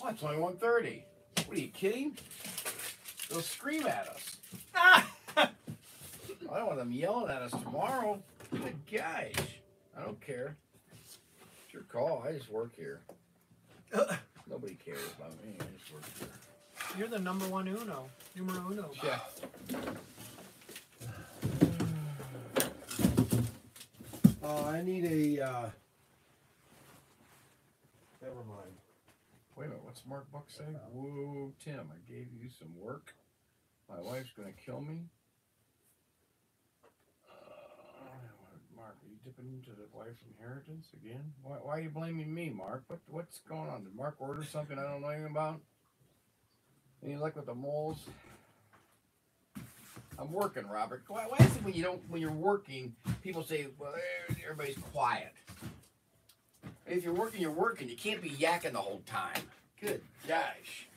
Well, it's only 1.30. What are you kidding? They'll scream at us. [laughs] Ah! I don't want them yelling at us tomorrow. Good gosh. I don't care. It's your call. I just work here. [laughs] Nobody cares about me. I just work here. You're the number one uno, numero uno. Yeah. [sighs] Uh, I need a, uh, never mind. Wait a minute. Mark Whoa, Tim, I gave you some work. My wife's going to kill me. Uh, Mark, are you dipping into the wife's inheritance again? Why, why are you blaming me, Mark? What, what's going on? Did Mark order something I don't know anything about? Any luck with the moles? I'm working, Robert. Why, why is it when you don't, when you're working, people say, well, everybody's quiet? If you're working, you're working. You can't be yakking the whole time. Good gosh.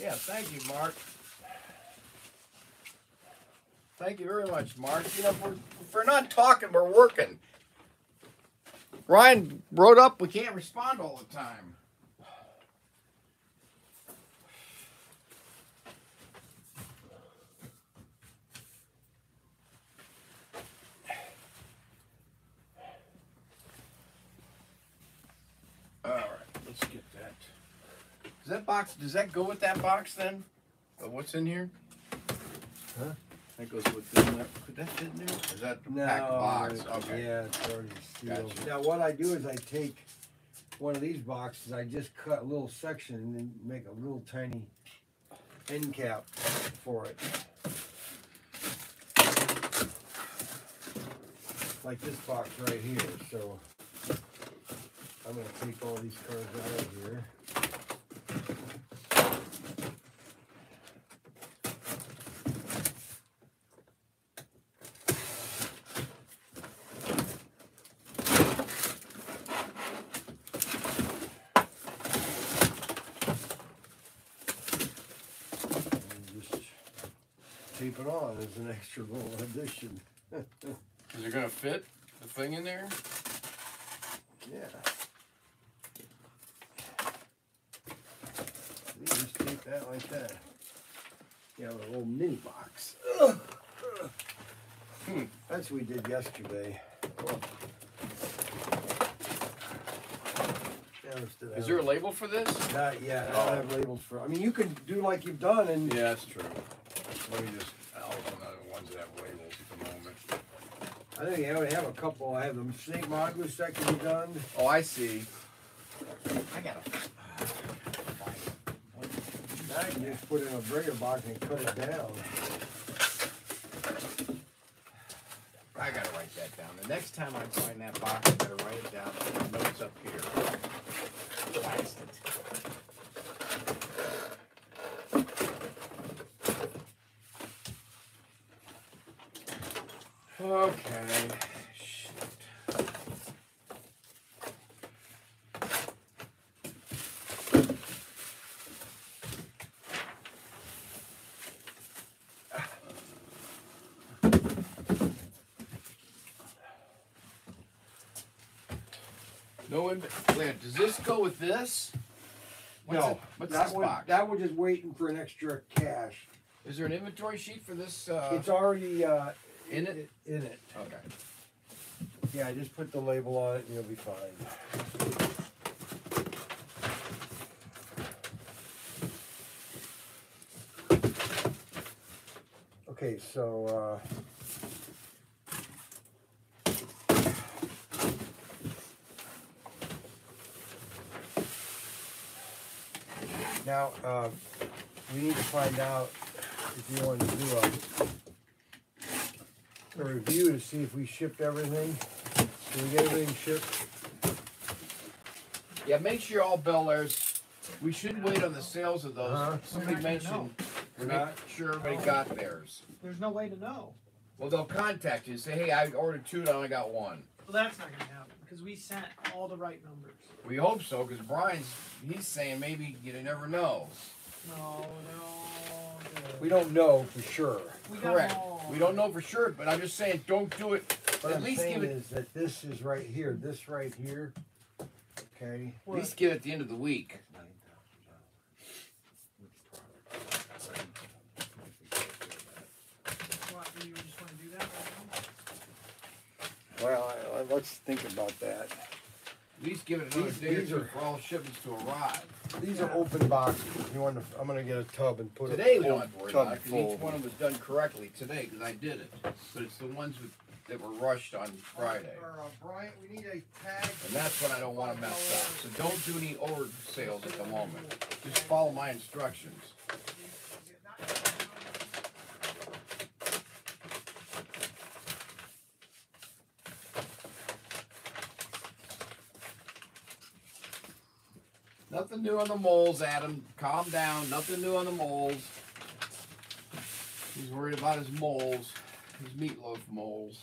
Yeah, thank you, Mark. Thank you very much, Mark. You know, we're, if we're not talking, we're working. Ryan wrote up, we can't respond all the time. Does that box? Does that go with that box then? What's in here? Huh? That goes with this. Could that fit in there? Is that the packed box? Okay. Yeah, it's already sealed. Gotcha. Now, what I do is I take one of these boxes, I just cut a little section and then make a little tiny end cap for it. Like this box right here, so I'm gonna take all these cards out of here. and just as an extra little addition. Is it gonna fit the thing in there? Yeah. You just tape that like that. You have a little mini box. Hmm. That's what we did yesterday. Is there a label for this? Not yet. I Oh. don't have labels for. I mean, you can do like you've done, and Yeah, that's true. Let me just. I'll open the ones that have labels at the moment. I think I already have a couple. I have the snake mongoose that can be done. Oh, I see. I gotta. Now you can just put it in a bigger box and cut it down. I gotta write that down. The next time I find that box, I gotta write it down. My notes up here. Blasted. Okay. Shit. No, in- wait, does this go with this? What's no, it- what's that this one, box? that was just waiting for an extra cash. Is there an inventory sheet for this? Uh, It's already uh, in it? In it. Okay. Yeah, just put the label on it and you'll be fine. Okay, so uh, now uh, we need to find out if you want to do a, a review to see if we shipped everything. Did we get everything shipped? Yeah, make sure all Bel Airs. We should wait on the sales of those. Uh-huh. Somebody We're gonna mentioned. We're Make not? sure everybody got theirs. There's no way to know. Well, they'll contact you and say, "Hey, I ordered two, and I only got one." Well, that's not gonna happen because we sent all the right numbers. We hope so, because Brian's he's saying maybe you never know. No, no. We don't know for sure. We got Correct. All- We don't know for sure, but I'm just saying, don't do it. What At I'm least saying give it. is that this is right here, this right here. Okay. At least give it at the end of the week. What, do you just want to do that right Well, I, I- let's think about that. At least give it another These- day or these two are- for all shipments to arrive. These are open boxes. You want to? I'm gonna get a tub and put Today a we full don't have to worry tub about it, 'cause full. each one was done correctly today, because I did it. But it's the ones with, that were rushed on Friday. Uh, Brian, we need a tag. And that's what I don't wanna mess up. So don't do any over sales at the moment. Just follow my instructions. Nothing new on the moles, Adam. Calm down. Nothing new on the moles. He's worried about his moles, his meatloaf moles.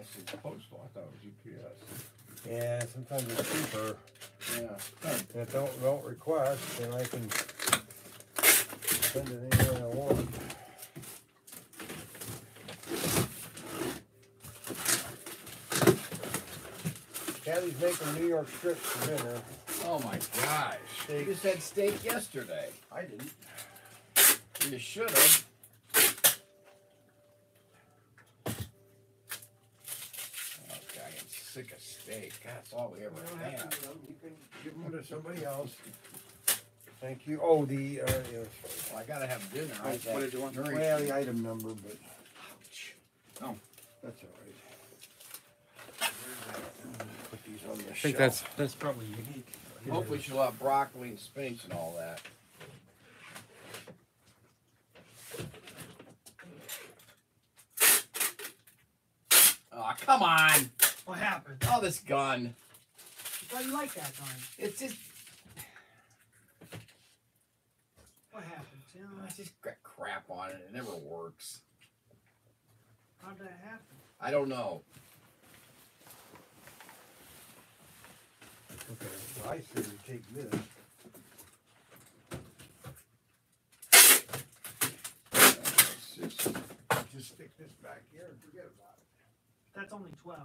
I said postal. I thought it was UPS. Yeah, sometimes it's cheaper. Yeah. And if don't don't request, then I can send it anywhere I want. Kathy's making New York strips for dinner. Oh my gosh. Steak. You just had steak yesterday. I didn't. You should have. Oh, God, I'm sick of that's all we ever You have have. you can give them to somebody else. Thank you. Oh, the, uh, yeah, Well, I gotta have dinner. I What did you want? nourish well, the item number, but. Ouch. Oh. That's all right. Put these on the I think shelf. that's that's probably unique. Hopefully she'll have broccoli and spinach and all that. Oh, come on. What happened? Oh, this gun. I thought you liked that gun. It's just, What happened? You know, it's just got crap on it. It never works. how'd that happen? I don't know. Okay, well, I say we take this. Just- Just stick this back here and forget about it. That's only 12.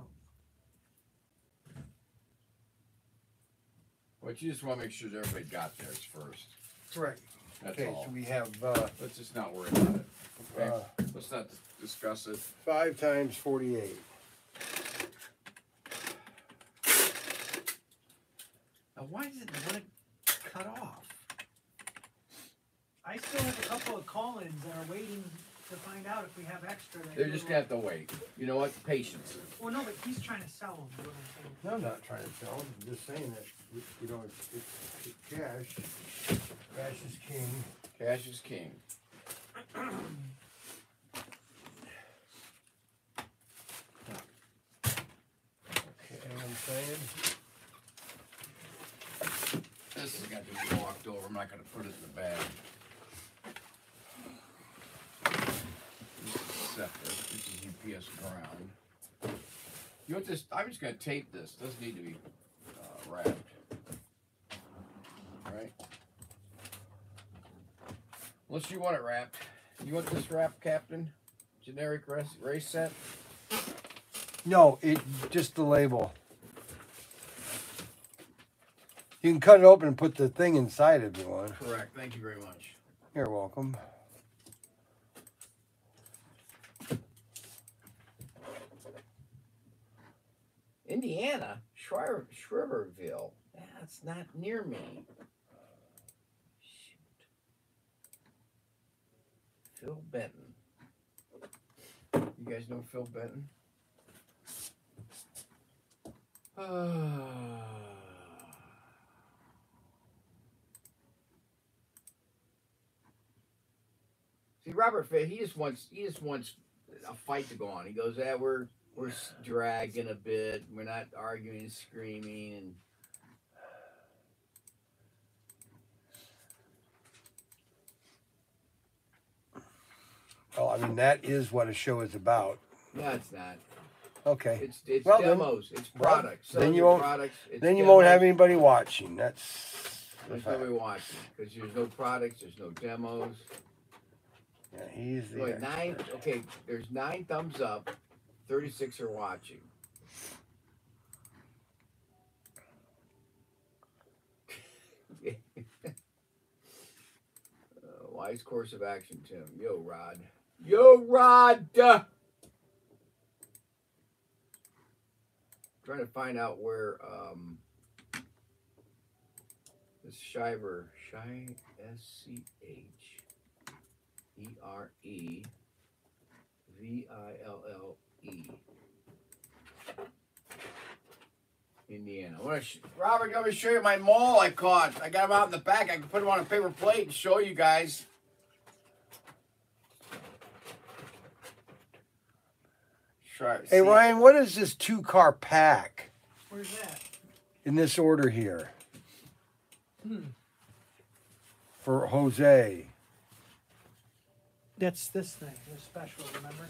But you just want to make sure that everybody got theirs first. Correct. That's Okay, all. so we have, uh, Let's just not worry about it. Okay. uh, Let's not dis- discuss it. five times forty-eight. Now, why does it want to cut off? I still have a couple of call-ins that are waiting to find out if we have extra. that They're just gonna have to wait. You know what? Patience. Well, no, but he's trying to sell them. is what I'm saying. No, I'm not trying to sell them, I'm just saying that, you know, it's, it's, it's cash. Cash is king. Cash is king. Okay, you know what I'm saying? This is gonna be walked over. I'm not gonna put it in the bag. This is septic. This is UPS ground. You want this? I'm just gonna tape this. Doesn't need to be uh, wrapped. Right? Unless you want it wrapped. You want this wrapped, Captain? Generic race, race set? No, it, just the label. You can cut it open and put the thing inside if you want. Correct. Thank you very much. You're welcome. Indiana, Shriver, Shriverville. That's not near me. Phil Benton. You guys know Phil Benton? [sighs] See, Robert Fitt, he just wants he just wants a fight to go on. He goes, "Yeah, we're we're dragging a bit. We're not arguing and screaming and." Well, I mean, that is what a show is about. No, it's not. Okay. It's it's Well, then- demos. it's well, products. then you won't- products. It's Then you won't have anybody watching. That's the There's fact. nobody watching because there's no products. There's no demos. Yeah, he's the Wait, nine. expert. Okay, there's nine thumbs up. Thirty-six are watching. [laughs] Uh, wise course of action, Tim. Yo, Rod. Yo, Rod. Trying to find out where um this Shiver, Shy S C H E R E V I L L E. Indiana. Wanna sh- Robert, let me show you my mole I caught. I got them out in the back. I can put them on a paper plate and show you guys. Try, Hey, see- Ryan, what is this two car pack Where's that? in this order here Hmm. for Jose? That's this thing. The special, remember?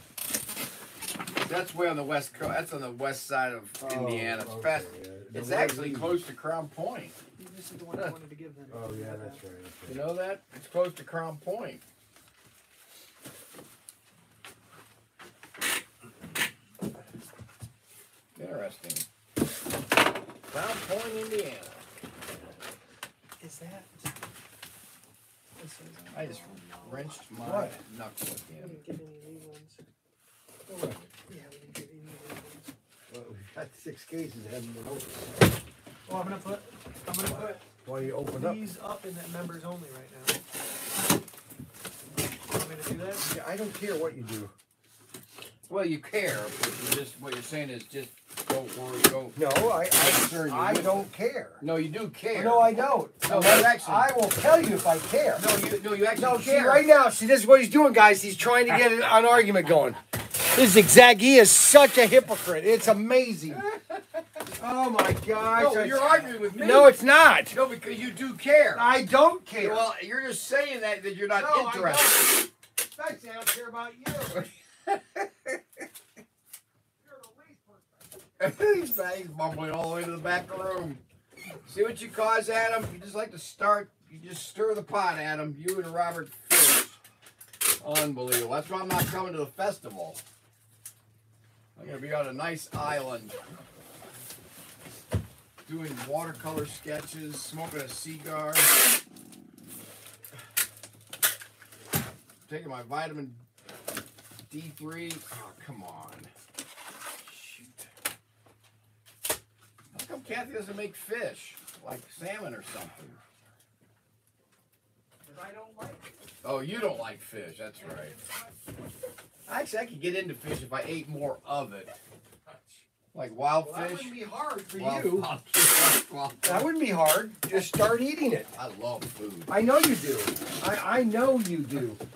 That's way on the west coast. That's on the west side of Indiana. It's Oh, past. yeah. It's actually Red close to Crown Point. This is the one I wanted to give them. Oh yeah, that's right. that's You know that? It's close to Crown Point. Interesting. Crown Point, Indiana. Is that? This is, I just wrenched my What? knuckle We again. didn't get any new ones. Yeah, we didn't get any new ones. Well, we've got six cases that haven't been opened. Oh, I'm gonna put, I'm gonna put Why you open up? these up in that members only right now. Want me to do that? Yeah, I don't care what you do. Well, you care, but you just what you're saying is just don't worry. Don't. No, I I, I don't care. No, you do care. No, I don't. No, Unless- actually- I will tell you if I care. No, you no, you actually No, see, right now, see, this is what he's doing, guys. He's trying to get an, an argument going. This is exact. He is such a hypocrite. It's amazing. Oh my gosh. No, you're arguing with me. No, it's not. No, because you do care. I don't care. Well, you're just saying that that you're not No, I interested. Especially, I don't care about you. [laughs] You're the least person. He's, he's bumbling all the way to the back of the room. See what you cause, Adam? You just like to start. You just stir the pot, Adam. You and Robert Fish. Unbelievable. That's why I'm not coming to the festival. I'm gonna be on a nice island, doing watercolor sketches, smoking a cigar, taking my vitamin D3. Oh, ah, come on. Shoot. How come Kathy doesn't make fish? Like salmon or something? I don't like it. Oh, you don't like fish, that's right. Actually, I could get into fish if I ate more of it. Like wild Well, that fish. wouldn't be hard for Wild- you. wild- [laughs] That wouldn't be hard. Just start eating it. I love food. I know you do. I, I know you do. [laughs]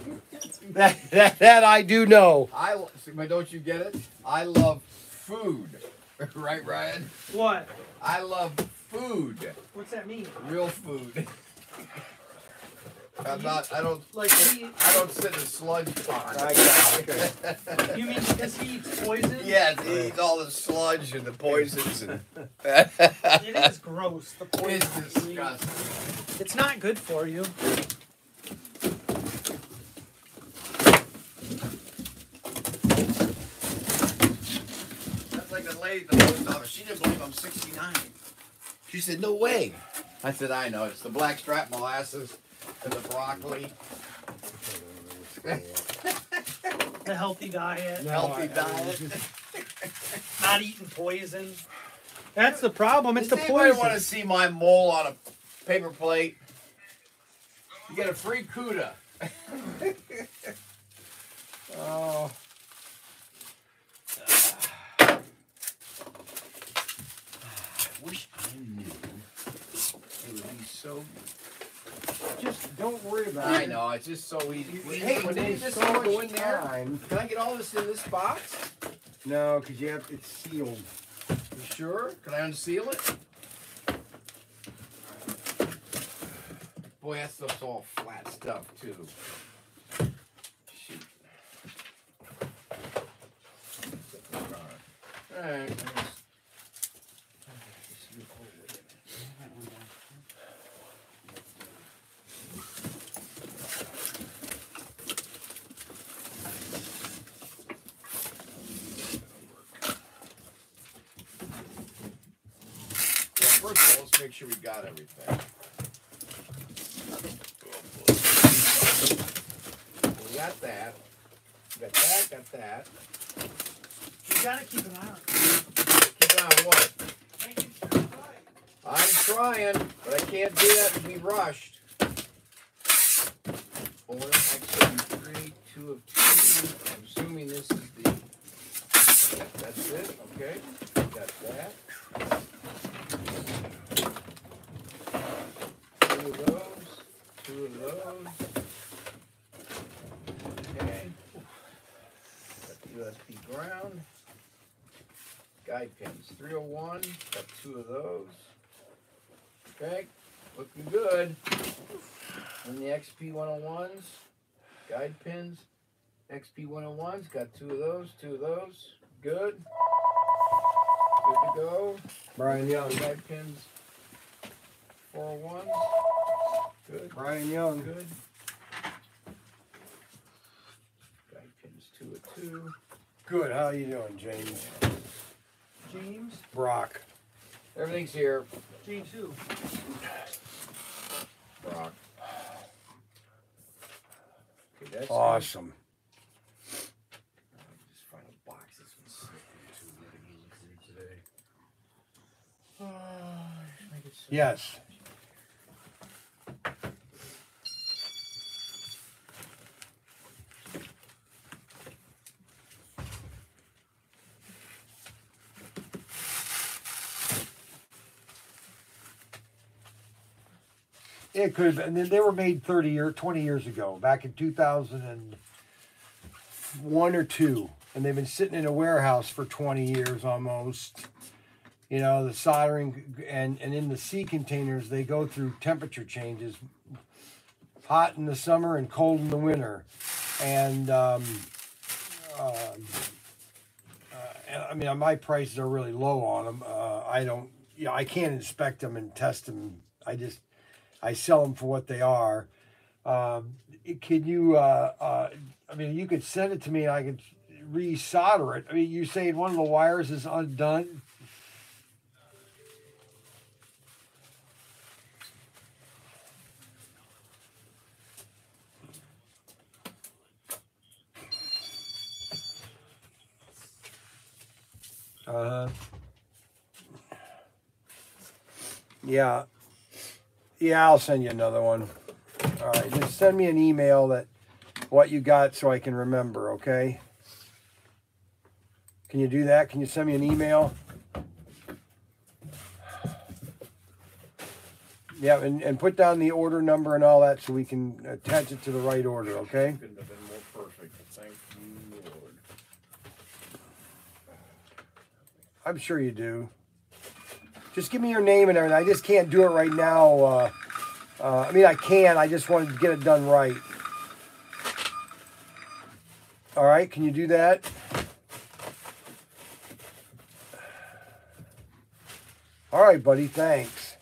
That, that that I do know. I see, but don't you get it? I love food. [laughs] right, Ryan? What? I love food. What's that mean? Real food. [laughs] I'm not. I don't. Like he, I don't sit in a sludge pond. I got it. [laughs] you mean because he eats poison? Yes, he eats all the sludge and the poisons and. [laughs] It is gross. The poison. It's disgusting. It's not good for you. Like the lady at the post office. She didn't believe I'm 69. She said, "No way." I said, "I know. It's the blackstrap molasses and the broccoli, The healthy diet, healthy I- I diet." was [laughs] not eating poison. That's the problem. It's Does the anybody poison. want to see my mole on a paper plate? You get a free CUDA. [laughs] oh. I wish I knew. It would be so. Just don't worry about it. I know it's just so easy. Hey, when just so go in there, time. can I get all this in this box? No, because you have it's sealed. You sure? Can I unseal it? Boy, that stuff's all flat stuff too. Shoot. Alright. Well, first of all, let's make sure we got everything. We got that. Got that, got that. You gotta keep an eye on. it. Keep an eye on what? Thank you for your time. I'm trying, but I can't do that and be rushed. Four, actually, three, two of two. I'm assuming this is the. That's it, okay. Got that. Two of those, two of those. Okay. Got the USB ground. Guide pins, three oh one, got two of those. Okay, looking good. And the XP 101s, guide pins, XP 101's got two of those, two of those. Good. Good to go. Brian Young. Guide pins 401. Good. Brian Young. Good. Guide pins two of two. Good. How you doing, James? James. Brock. Everything's here. James who? Brock. Okay, that's good. Awesome. Just find a box this one's slipping into. What I need to do today. Ah, just make it simple. Yes. It could have been. They were made 30 or 20 years ago, back in 2001 or two. And they've been sitting in a warehouse for 20 years almost. You know, the soldering and, and in the sea containers, they go through temperature changes hot in the summer and cold in the winter. And, um, um, uh, I mean, my prices are really low on them. Uh, I don't, you know, I can't inspect them and test them. I just, I sell them for what they are. Um, can you? Uh, uh, I mean, you could send it to me, and I could resolder it. I mean, you saying one of the wires is undone? Uh. Yeah. Yeah, I'll send you another one. All right, just send me an email that what you got so I can remember, okay? Can you do that? Can you send me an email? Yeah, and, and put down the order number and all that so we can attach it to the right order, okay? Couldn't have been more perfect. Thank you, Lord. I'm sure you do. Just give me your name and everything. I just can't do it right now. Uh, uh, I mean, I can. I just wanted to get it done right. All right, can you do that? All right, buddy. Thanks.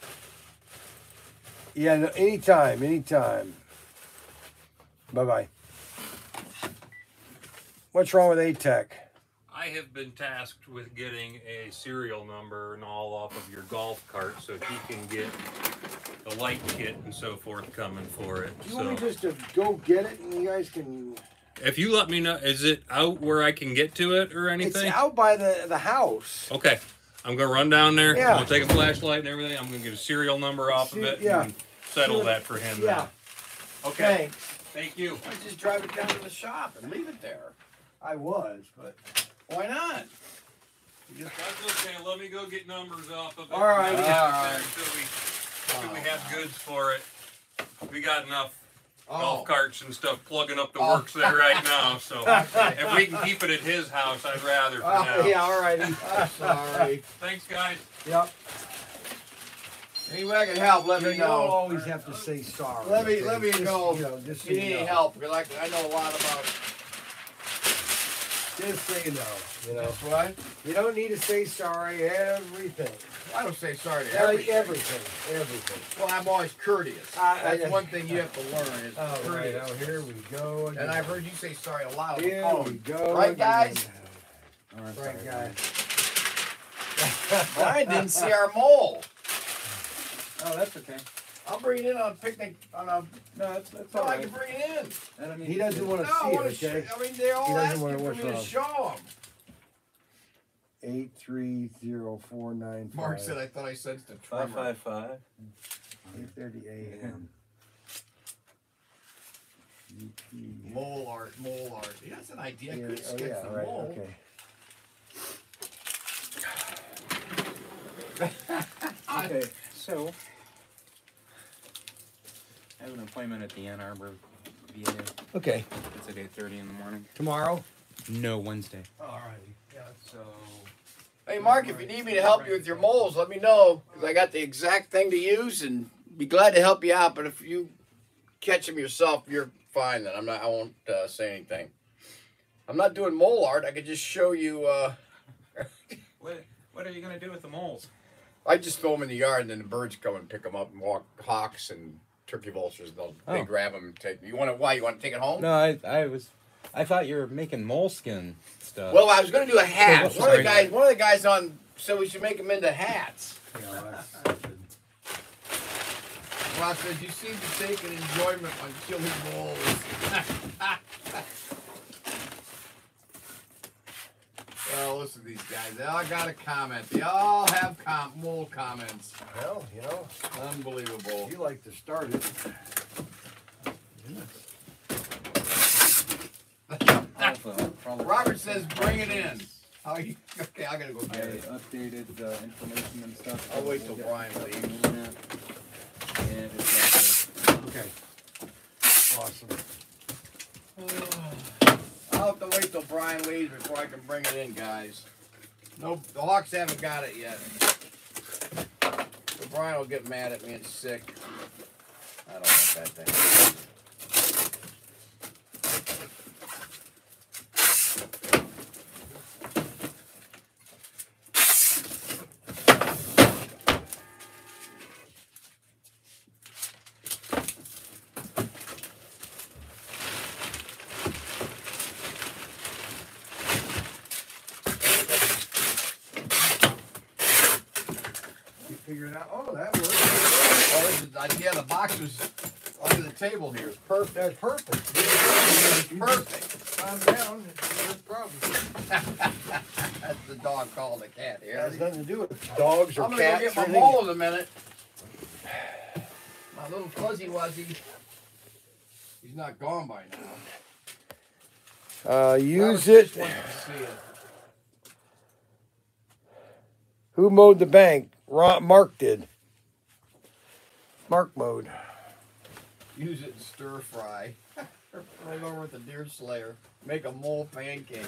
Yeah, no, anytime, anytime. Bye bye. What's wrong with ATEC? I have been tasked with getting a serial number and all off of your golf cart so he can get the light kit and so forth coming for it. Do you want me just to go get it and you guys can? if you let me know, is it out where I can get to it or anything? It's out by the the house. Okay. I'm gonna run down there. Yeah. I'm gonna take a flashlight and everything. I'm gonna get a serial number off of it yeah. and settle that for him. Yeah. Then. Okay. Thanks. Thank you. I just drive it down to the shop and leave it there? I was, but Why not? That's okay. Let me go get numbers off of it. All right. Get it All there right. Until we, until we have goods for it. We got enough Oh. golf carts and stuff plugging up the Oh. works there right now. So [laughs] if we can keep it at his house, I'd rather for Oh, now. yeah, all righty. I'm sorry. Thanks, guys. Yep. Any way I can help, let You me don't know. always have to say sorry. Let me- okay? let me know You know, just so If you you need any know. help, because I, I know a lot about Just so you know. You know. What? you don't need to say sorry. Everything. I don't say sorry to Everything. everything. Everything. Everything. Well, I'm always courteous. I- I- That's one thing you have to learn is Oh, right. Oh, courteous. Oh, here we go. Again. And I've heard you say sorry a lot on the Here phone. we go. Right, guys? Oh, Right, sorry. guys. Brian [laughs] [laughs] didn't see our mole. Oh, that's okay. I'll bring it in on a picnic on a. No, that's that's No, all I right. can bring it in. I don't mean He to doesn't see want No, to I see want it. to. Okay. I mean, they're all He doesn't asking wanna for me to show them. Eight three zero four nine five. Mark said I thought I sensed a tremor. Five five five. Eight thirty a.m. Mole art, mole art. Yeah, that's an idea. I Yeah, could oh yeah, the right. mole. Okay. [laughs] Okay, so I have an appointment at the Ann Arbor VA. Okay. It's at eight thirty in the morning. Tomorrow. No, Wednesday. All right. Yeah. So Hey, Mark, if you need me to help you with your moles, let me know because I got the exact thing to use and be glad to help you out. But if you catch them yourself, you're fine. Then I'm not. I won't uh, say anything. I'm not doing mole art. I could just show you. Uh, [laughs] What What are you gonna do with the moles? I just throw them in the yard, and then the birds come and pick them up and walk hawks and turkey vultures. They'll they Oh. grab them and take. You want to? Why you want to take it home? No, I I was. I thought you were making moleskin stuff. Well, I was going to do a hat. So, One of the sorry. guys, one of the guys on said we should make them into hats. You know, that's stupid. Ross says you seem to take an enjoyment on killing moles. Well, listen to these guys. They all got a comment. They all have com- mole comments. Well, you know, Unbelievable. you like to start it. [laughs] Robert says bring it in. How you? Okay, I gotta go I get it. updated the information and stuff. I'll wait till Brian leaves. And uh, it's Okay. Awesome. [sighs] [sighs] I'll have to wait till Brian leaves before I can bring it in, guys. No, the Hawks haven't got it yet. So Brian will get mad at me and sick. I don't want that thing. You figured it out. Oh, that works. Oh, this is, uh, yeah, the box was under the table here. It's perfect. That's perfect. It's perfect. Calm down. No problem. That's [laughs] the dog calling the cat It here. has nothing to do with dogs or I'm gonna go get my ball in a minute. My little fuzzy wuzzy. He's not gone by now. Uh, use it. wanted to see it. Who mowed the bank? Mark did. Mark mowed. Use it in stir fry. [laughs] right over with the deer slayer. Make a mole pancake.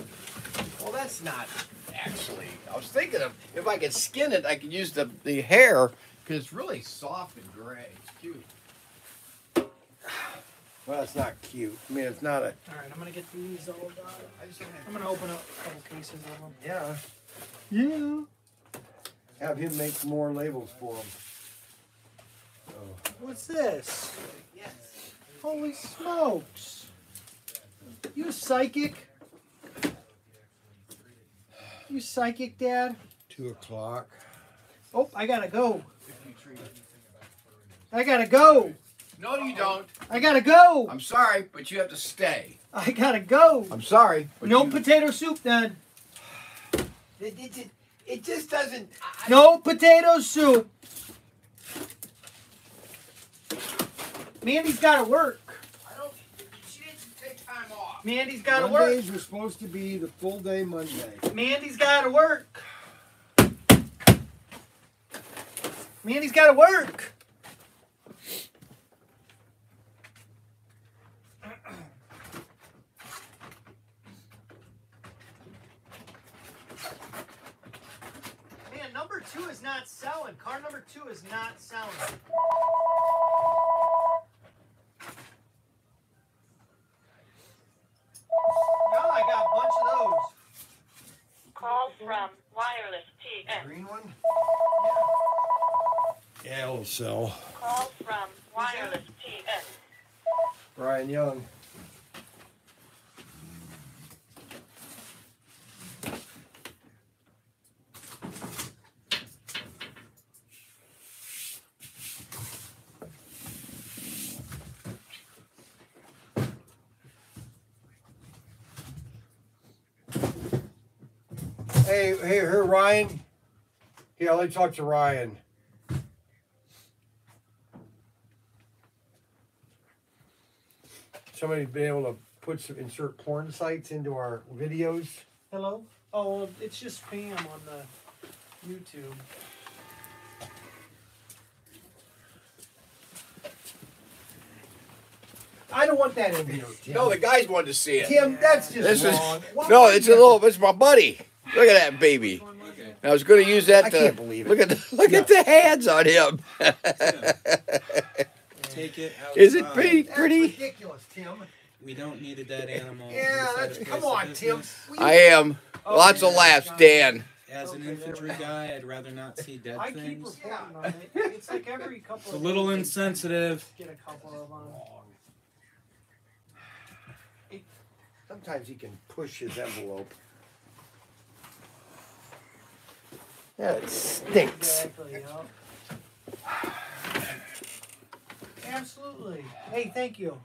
Well, that's not actually. I was thinking of if I could skin it, I could use the, the hair because it's really soft and gray. It's cute. Well, it's not cute. I mean, it's not a. All right, I'm gonna get these all done. I just don't have I'm gonna open up a couple cases of them. Yeah. Yeah. Have him make more labels for them. What's this? Holy smokes! You psychic? You psychic, Dad? Two o'clock. Oh, I gotta go. I gotta go. No, you don't. I gotta go. I'm sorry, but you have to stay. I gotta go. I'm sorry. But No you, potato soup, then. It, it, it, it just doesn't. I, No potato soup. Mandy's gotta work. I don't. She didn't take time off. Mandy's gotta work. Mondays were supposed to be the full day Monday. Mandy's gotta work. Mandy's gotta work. Man, number two is not selling. Car number two is not selling. No, I got a bunch of those. Call from wireless TN. Green one? Yeah, it'll sell. Call from wireless TN. Brian Young. Hey, hey, here, Ryan. Yeah, let me talk to Ryan. Somebody's been able to put some insert porn sites into our videos. Hello? Oh, well, it's just spam on the YouTube. I don't want that in here, Tim. No, the guys wanted to see it. Tim, that's just This is wrong. Why no, it's a you- little. It's my buddy. Look at that baby. I was going to use that I to can't believe it. look at the, look at the hands on him. [laughs] Take it. Is it outside. pretty That's pretty? ridiculous, Tim. We don't need a dead animal. Yeah, that's, come place of on, Tim. I am. Oh, Lots of laughs, Dan. As an infantry guy, I'd rather not see dead I keep things. on it. It's like every [laughs] couple. It's a little days, insensitive. Get a couple of um, them. Sometimes he can push his envelope. Yeah, it stinks. Exactly. Yep. Absolutely. Hey, thank you.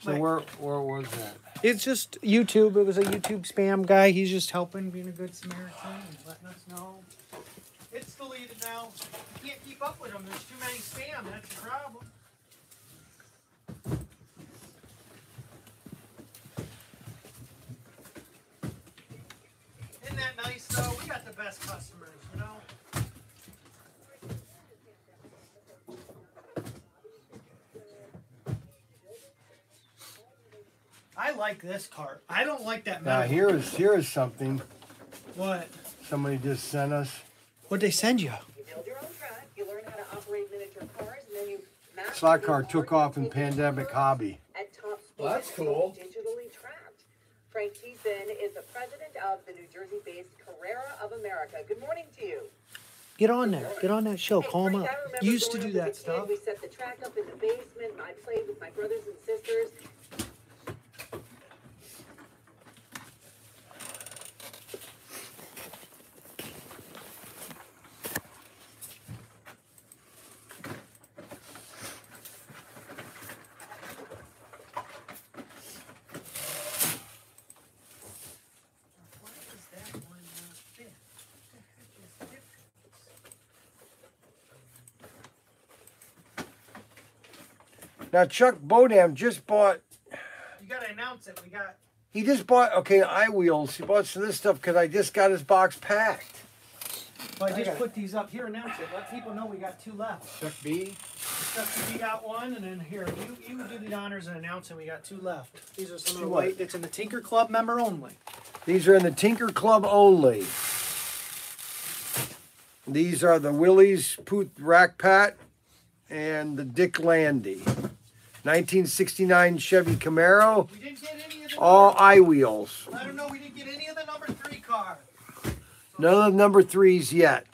So where where was that? It's just YouTube. It was a YouTube spam guy. He's just helping, being a good Samaritan, and letting us know. It's deleted now. You can't keep up with them. There's too many spam. That's the problem. Isn't that nice, though? We got the best customers, you know? I like this cart. I don't like that Now here is here is something What? somebody just sent us. What'd they send you? You build your own track, you learn how to operate miniature cars, and then you Slot car took off in pandemic hobby. At top speed Well, that's cool. Frank Thiessen is the president of the New Jersey-based Carrera of America. Good morning to you. Get on there. Get on that show. Hey, Call Frank, up. You used to do that kid, stuff. We set the track up in the basement, I played with my brothers and sisters. Why is that one not fit? What the heck is the difference? Now Chuck Bodam just bought. You gotta announce it. We got. He just bought okay iWheels. He bought some of this stuff because I just got his box packed. Well, I I just got- put these up here. Announce it. Let people know we got two left. Chuck B. Stuff B got one, and then here you you do the honors and announce it. We got two left. These are some of the what? white that's in the Tinker Club member only. These are in the Tinker Club only. These are the Willys Poot Rack Pat and the Dick Landy. 1969 Chevy Camaro, We didn't get any of the. all iWheels. I don't know. We didn't get any of the number three car. None of the number threes yet.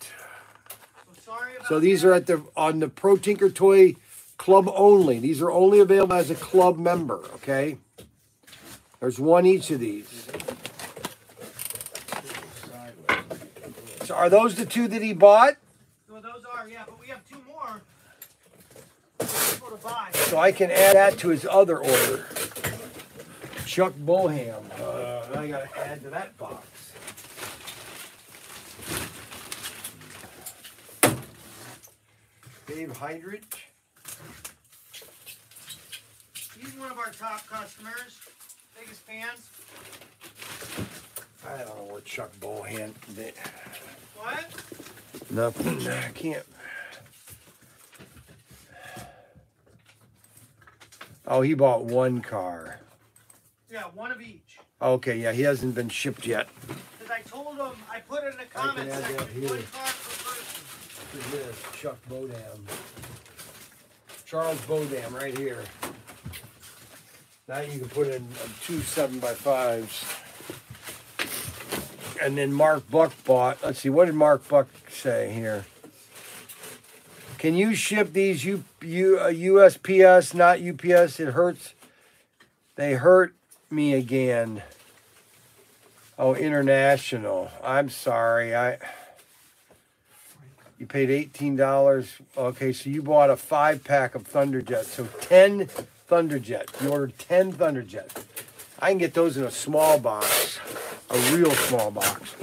So these are at the on the Pro Tinker Toy Club only. These are only available as a club member. Okay. There's one each of these. So are those the two that he bought? Well, those are yeah, but we have two more. for People to buy. So I can add that to his other order. Chuck Boham. Uh, I gotta add to that box. Dave Hydrich. He's one of our top customers, biggest fans. I don't know what Chuck Bohan did. What? Nothing. I can't. Oh, he bought one car. Yeah, one of each. Okay, yeah, he hasn't been shipped yet. Because I told him, I put it in the can comment add that section, one car per person. Look at this, Chuck Bodam. Charles Bodam, right here. Now you can put in uh, two seven by fives. And then Mark Buck bought. Let's see, what did Mark Buck say here? Can you ship these U, U, uh, USPS, not UPS? It hurts. They hurt me again. Oh, international. I'm sorry. I. You paid eighteen dollars. Okay, so you bought a five pack of Thunderjet. So ten Thunderjet. You ordered ten Thunderjet. I can get those in a small box, a real small box.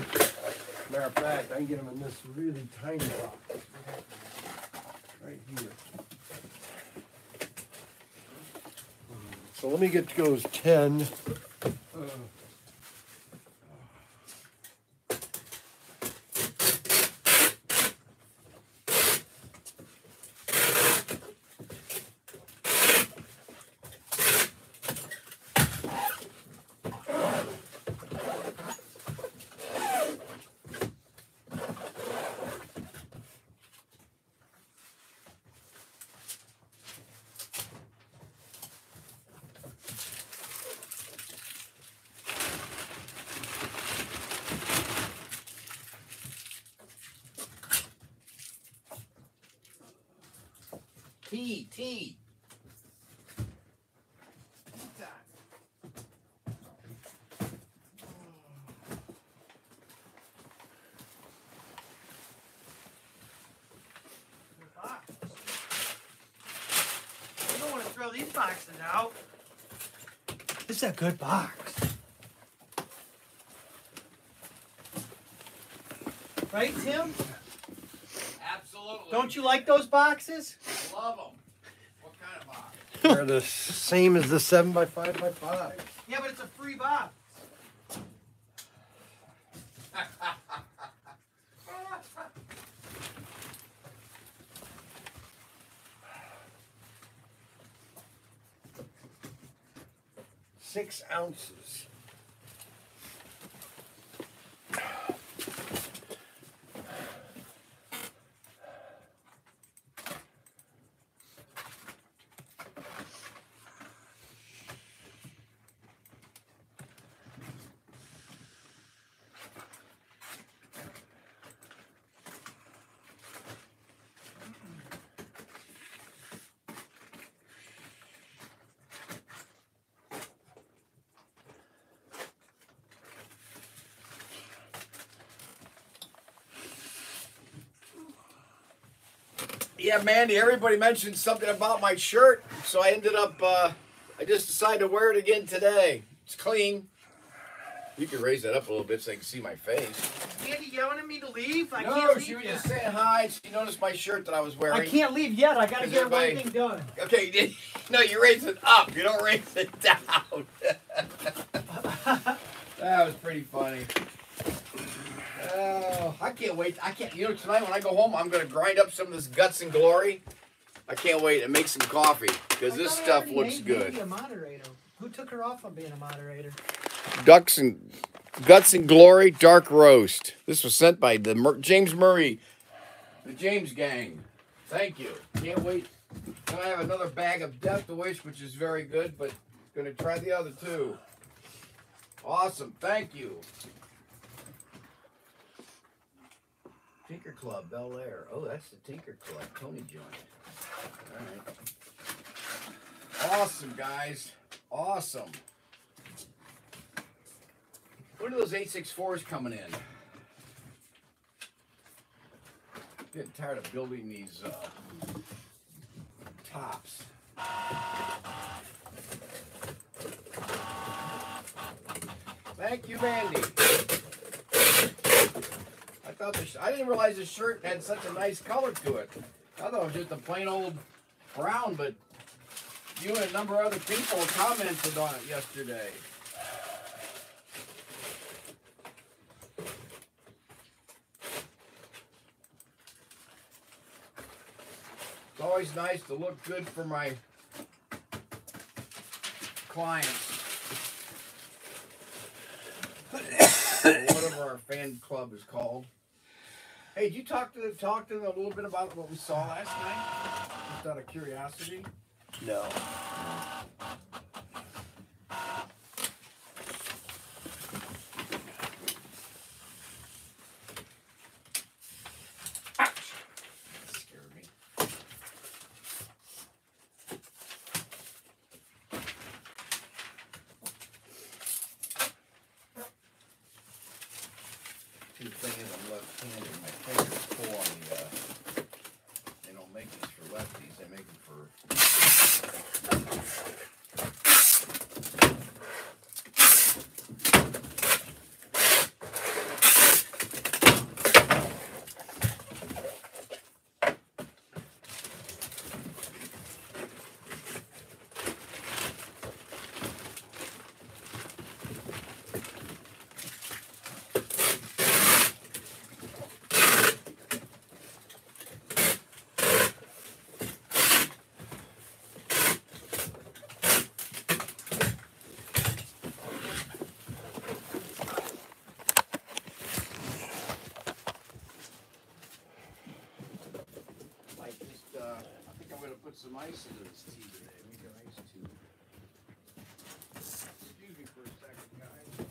Matter of fact, I can get them in this really tiny box. Right here. So let me get those ten. tea, This is a good box. Right, Tim? Absolutely. Don't you like those boxes? I love them? What kind of box? They're the same as the seven by five by five. Yeah, but it's a free box. Six ounces. Yeah, Mandy, everybody mentioned something about my shirt, so I ended up, uh, I just decided to wear it again today. It's clean. You can raise that up a little bit so they can see my face. Mandy yelling at me to leave? I no, can't leave she was yet. just saying hi. She noticed my shirt that I was wearing. I can't leave yet. I gotta get one everybody- thing done. Okay, [laughs] no, you raise it up. You don't raise it [laughs] down. [laughs] that was pretty funny. I can't wait. I can't. You know, tonight when I go home, I'm gonna grind up some of this guts and glory. I can't wait and make some coffee because this stuff looks good. Mandy a moderator. Who took her off on being a moderator? Ducks and guts and glory dark roast. This was sent by the Mur- James Murray, the James Gang. Thank you. Can't wait. Then I have another bag of Death to Wish, which is very good, but gonna try the other two. Awesome. Thank you. Tinker Club, Bel Air. Oh, that's the Tinker Club, Tony joint. All right. Awesome, guys. Awesome. When are those 864s coming in? Getting tired of building these uh, tops. Thank you, Mandy. I thought the I didn't realize the shirt had such a nice color to it. I thought it was just a plain old brown, but you and a number of other people commented on it yesterday. It's always nice to look good for my clients. [coughs] whatever our fan club is called. Hey, did you talk to talk to them a little bit about what we saw last night? Just out of curiosity. No. Scared me. See, the thing is, I'm left-handed. My fingers pull on the. Uh, they don't make these for lefties. They make them for. Might just. Uh, I think I'm gonna put some ice into this tea today. Make an ice tea. Excuse me for a second, guys.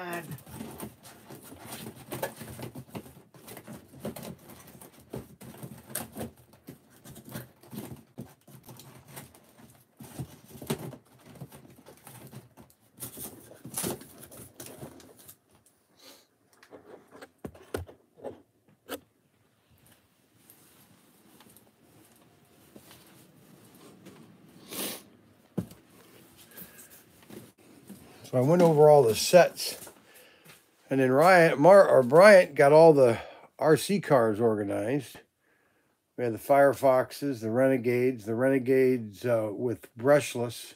On. So I went over all the sets, and then Ryan, Mar, or Bryant got all the RC cars organized. We had the Firefoxes, the Renegades, the Renegades uh, with brushless.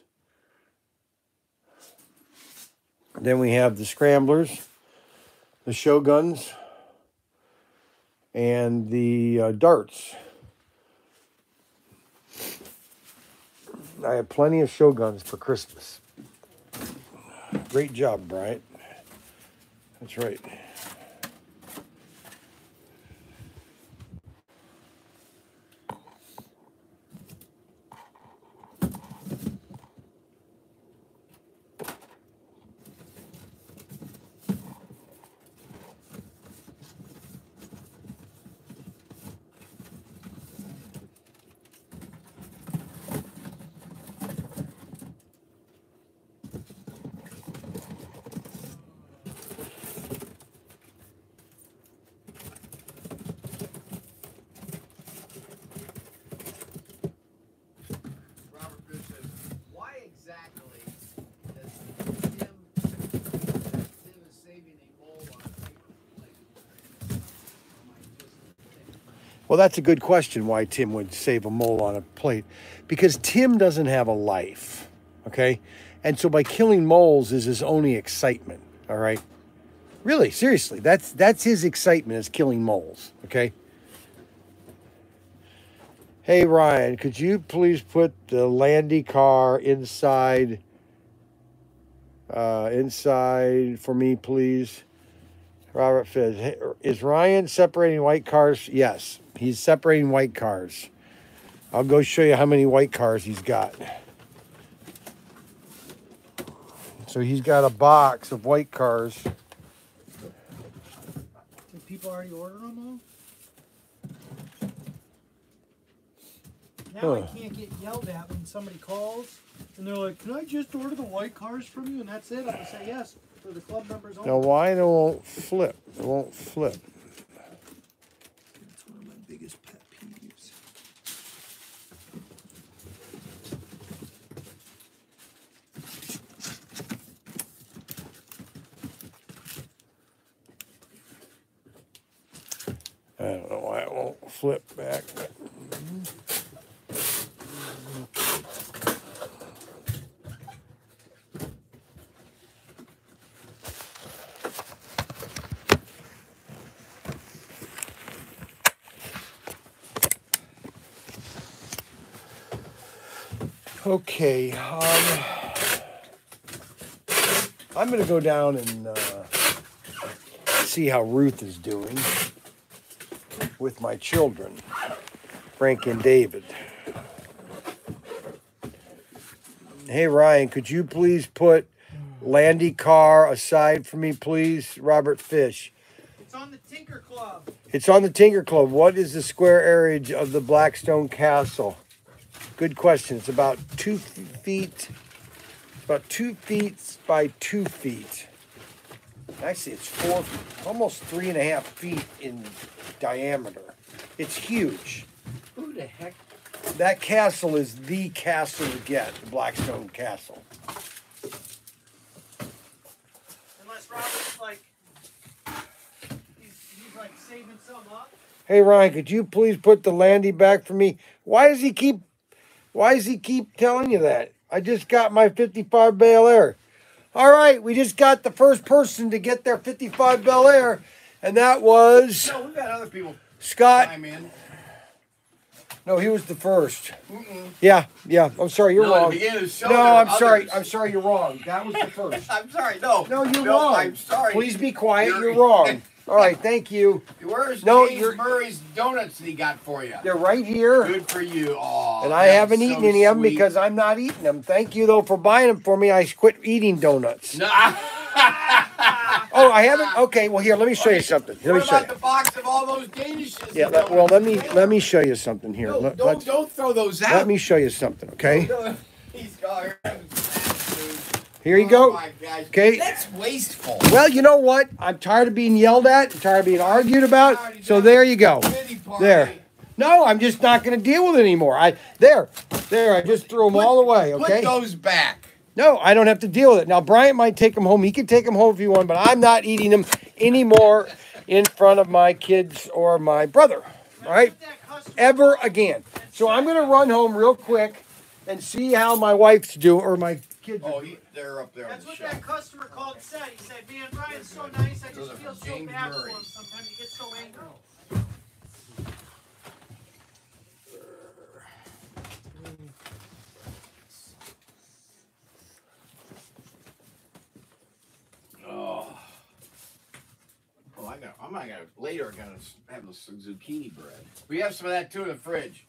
Then we have the Scramblers, the Shoguns, and the uh, Darts. I have plenty of Shoguns for Christmas. Great job, Bryant. That's right. Robert Fish says, why exactly does Tim, that Tim is saving a mole on a paper plate? Well, that's a good question why Tim would save a mole on a plate. Because Tim doesn't have a life, okay? And so by killing moles is his only excitement, all right? Really, seriously, that's that's his excitement is killing moles, okay? Hey Ryan, could you please put the Landy car inside uh inside for me, please? Robert Fizz. Hey, Is Ryan separating white cars? Yes, he's separating white cars. I'll go show you how many white cars he's got. So he's got a box of white cars. Did people already order them all? Now I can't get yelled at when somebody calls and they're like, "Can I just order the white cars from you?" And that's it. I say yes for the club members only. Now why it won't flip? It won't flip. It's one of my biggest pet peeves. I don't know why it won't flip back. Okay, um, I'm gonna go down and uh, see how Ruth is doing with my children, Frank and David. Hey Ryan, could you please put Landy Carr aside for me, please? Robert Fish. It's on the Tinker Club. It's on the Tinker Club. What is the square area of the Blackstone Castle? Good question. It's about two feet, about two feet by two feet. Actually, it's four, almost three and a half feet in diameter. It's huge. Who the heck? That castle is the castle to get, the Blackstone Castle. Unless Robert's like, he's, he's like saving some up. Hey Ryan, could you please put the Landy back for me? Why does he keep why does he keep telling you that? I just got my 55 Bel Air. All right, we just got the first person to get their 55 Bel Air, and that was No, we've got other people Scott. chime in. No, he was the 1st Yeah, yeah. I'm sorry, you're No, wrong. no, I'm sorry. I'm sorry, you're wrong. That was the [laughs] first. I'm sorry, no. No, you're no, wrong. I'm sorry. Please be quiet. You're- You're, wrong. [laughs] All right, thank you. Where's No, James Murray's donuts that he got for you? They're right here. Good for you. Oh, And I haven't eaten so any of them because I'm not eating them. Thank you though for buying them for me. I quit eating donuts. No, [laughs] oh, I haven't. Okay, well here, let me show you something. Let me show about you. the box of all those Danishes? Yeah. Let, well, let me let me show you something here. No, Let, don't, don't throw those out. let me show you something. Okay. [laughs] He's got Here you Oh go. Okay. That's wasteful. Well, you know what? I'm tired of being yelled at. I'm tired of being argued about. So there you go. There. No, I'm just not going to deal with it anymore. I there, there. I just threw them all away. Okay. Put those back. No, I don't have to deal with it. Now, Bryant might take them home. He can take them home if he wants, but I'm not eating them anymore in front of my kids or my brother. All right? Ever again. So I'm going to run home real quick and see how my wife's doing or my kids. Oh, he, they're up there on That's the what shelf. that customer called and said. He said, "Man, Brian's so nice. I just are feel so James bad for him. Sometimes he gets so angry." Oh. Oh, I got. I'm not gonna. Later, I'm gonna have some zucchini bread. We have some of that too in the fridge.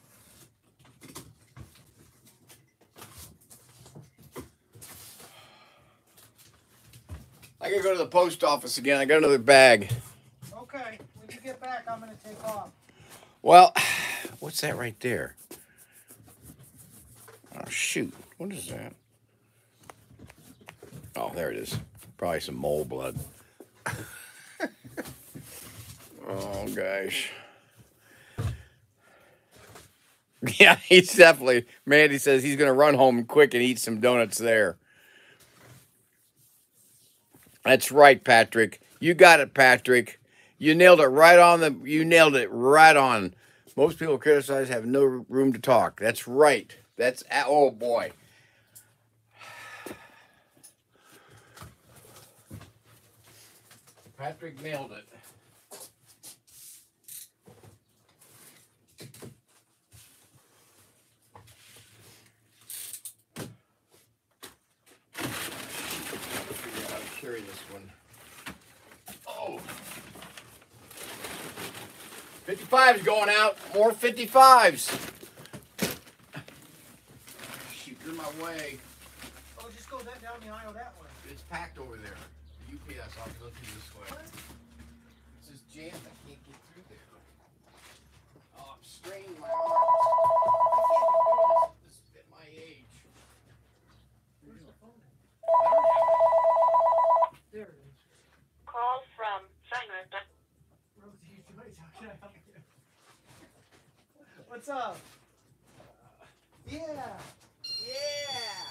I gotta go to the post office again. I got another bag. Okay, when you get back, I'm gonna take off. Well, [sighs] what's that right there? Oh shoot! What is that? Oh, there it is. Probably some mole blood. [laughs] oh gosh. [laughs] Yeah, he's definitely. Mandy says he's gonna run home quick and eat some donuts there. That's right, Patrick. You got it, Patrick. You nailed it right on the. You nailed it right on. Most people criticize have no room to talk. That's right. That's oh boy. [sighs] Patrick nailed it. Figure out how to carry this one. Oh. 55's going out. More 55s. Shoot, you're in my way. Oh, just go that down the aisle that way. It's packed over there. UPS, I'll go through this way. This is jammed. I can't get through there. Oh, I'm straining my arms. I can't be doing this, this at my age. Where's the phone? There it is. Call from Simon. Rosie, somebody's how can I help you? What's up? Yeah. Yeah.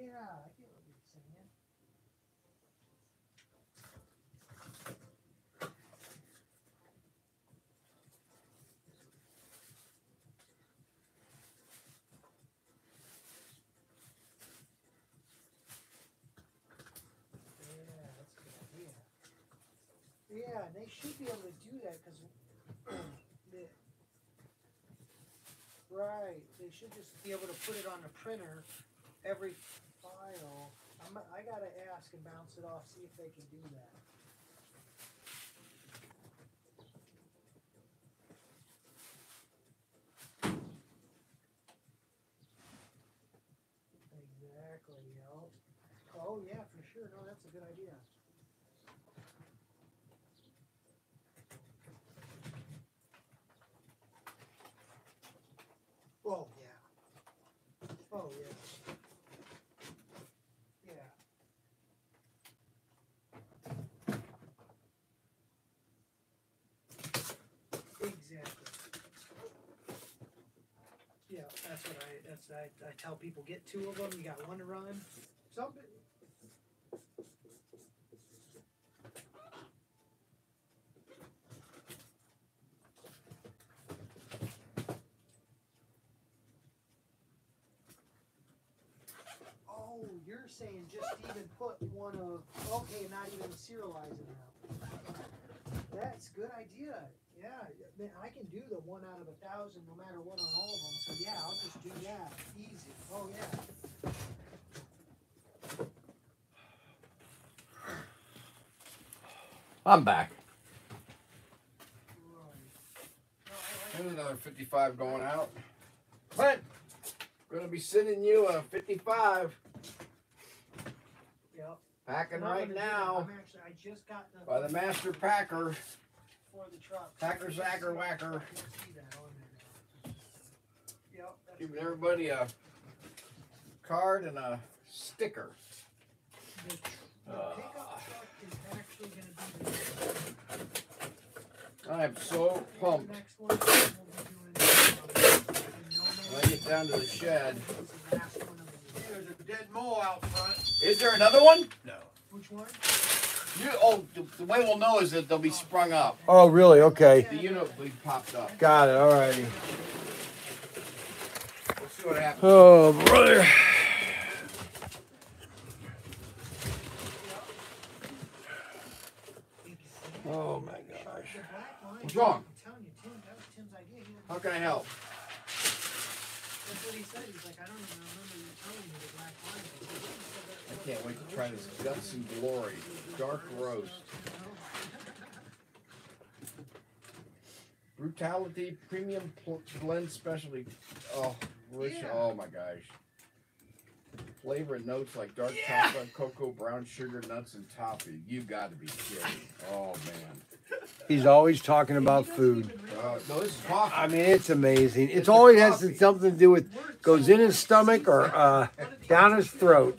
Yeah, I get what you're saying. Yeah, and they should be able to do that because [clears throat] right, they should just be able to put it on the printer every file. I'm, I gotta ask and bounce it off, see if they can do that. Exactly, yo. Oh yeah, for sure. No, that's a good idea. Oh yeah. Oh. Yeah. That's I. I. Tell people get two of them. You got one to run. Something. Oh, you're saying just even put one of, okay, not even serializing out. That's good idea. Yeah, man, I can do the one out of a thousand no matter what on all of them. So yeah, I'll just do that. Easy. Oh yeah. I'm back. Right. There's another 55 going out. Clint, gonna be sending you a 55 Yep. packing right gonna do that. now I'm actually, I just got the, by the master packer. For the truck. Packer, Zacker, Whacker. I can see that on there now. Yep. Giving good. everybody a card and a sticker. The the Uh. pickup truck is actually gonna be the. I am so pumped. Next one, we'll be doing, um, When I get down to the shed. It's the last one of the year. There's a dead mole out front. Is there another one? No. Which one? You, oh, the, the way we'll know is that they'll be sprung up. Oh, really? Okay. The unit will be popped up. Got it. All righty. We'll see what happens. Oh, brother. Oh, my gosh. The black line. What's wrong? You, Tim, that was Tim's idea. He didn't- How can I help? That's what he said. He's like, I don't even remember you telling me the black line. Was." He said that- I can't wait to try this guts and glory dark roast. Brutality premium pl- blend specialty. Oh, rich. Yeah. Oh my gosh. Flavor and notes like dark chocolate, cocoa, brown sugar, nuts, and toffee. You got to be kidding. Oh man. He's always talking about food. Uh, no, this is coffee. I mean, it's amazing. It's It's always has something to do with goes in his stomach or uh, down his throat.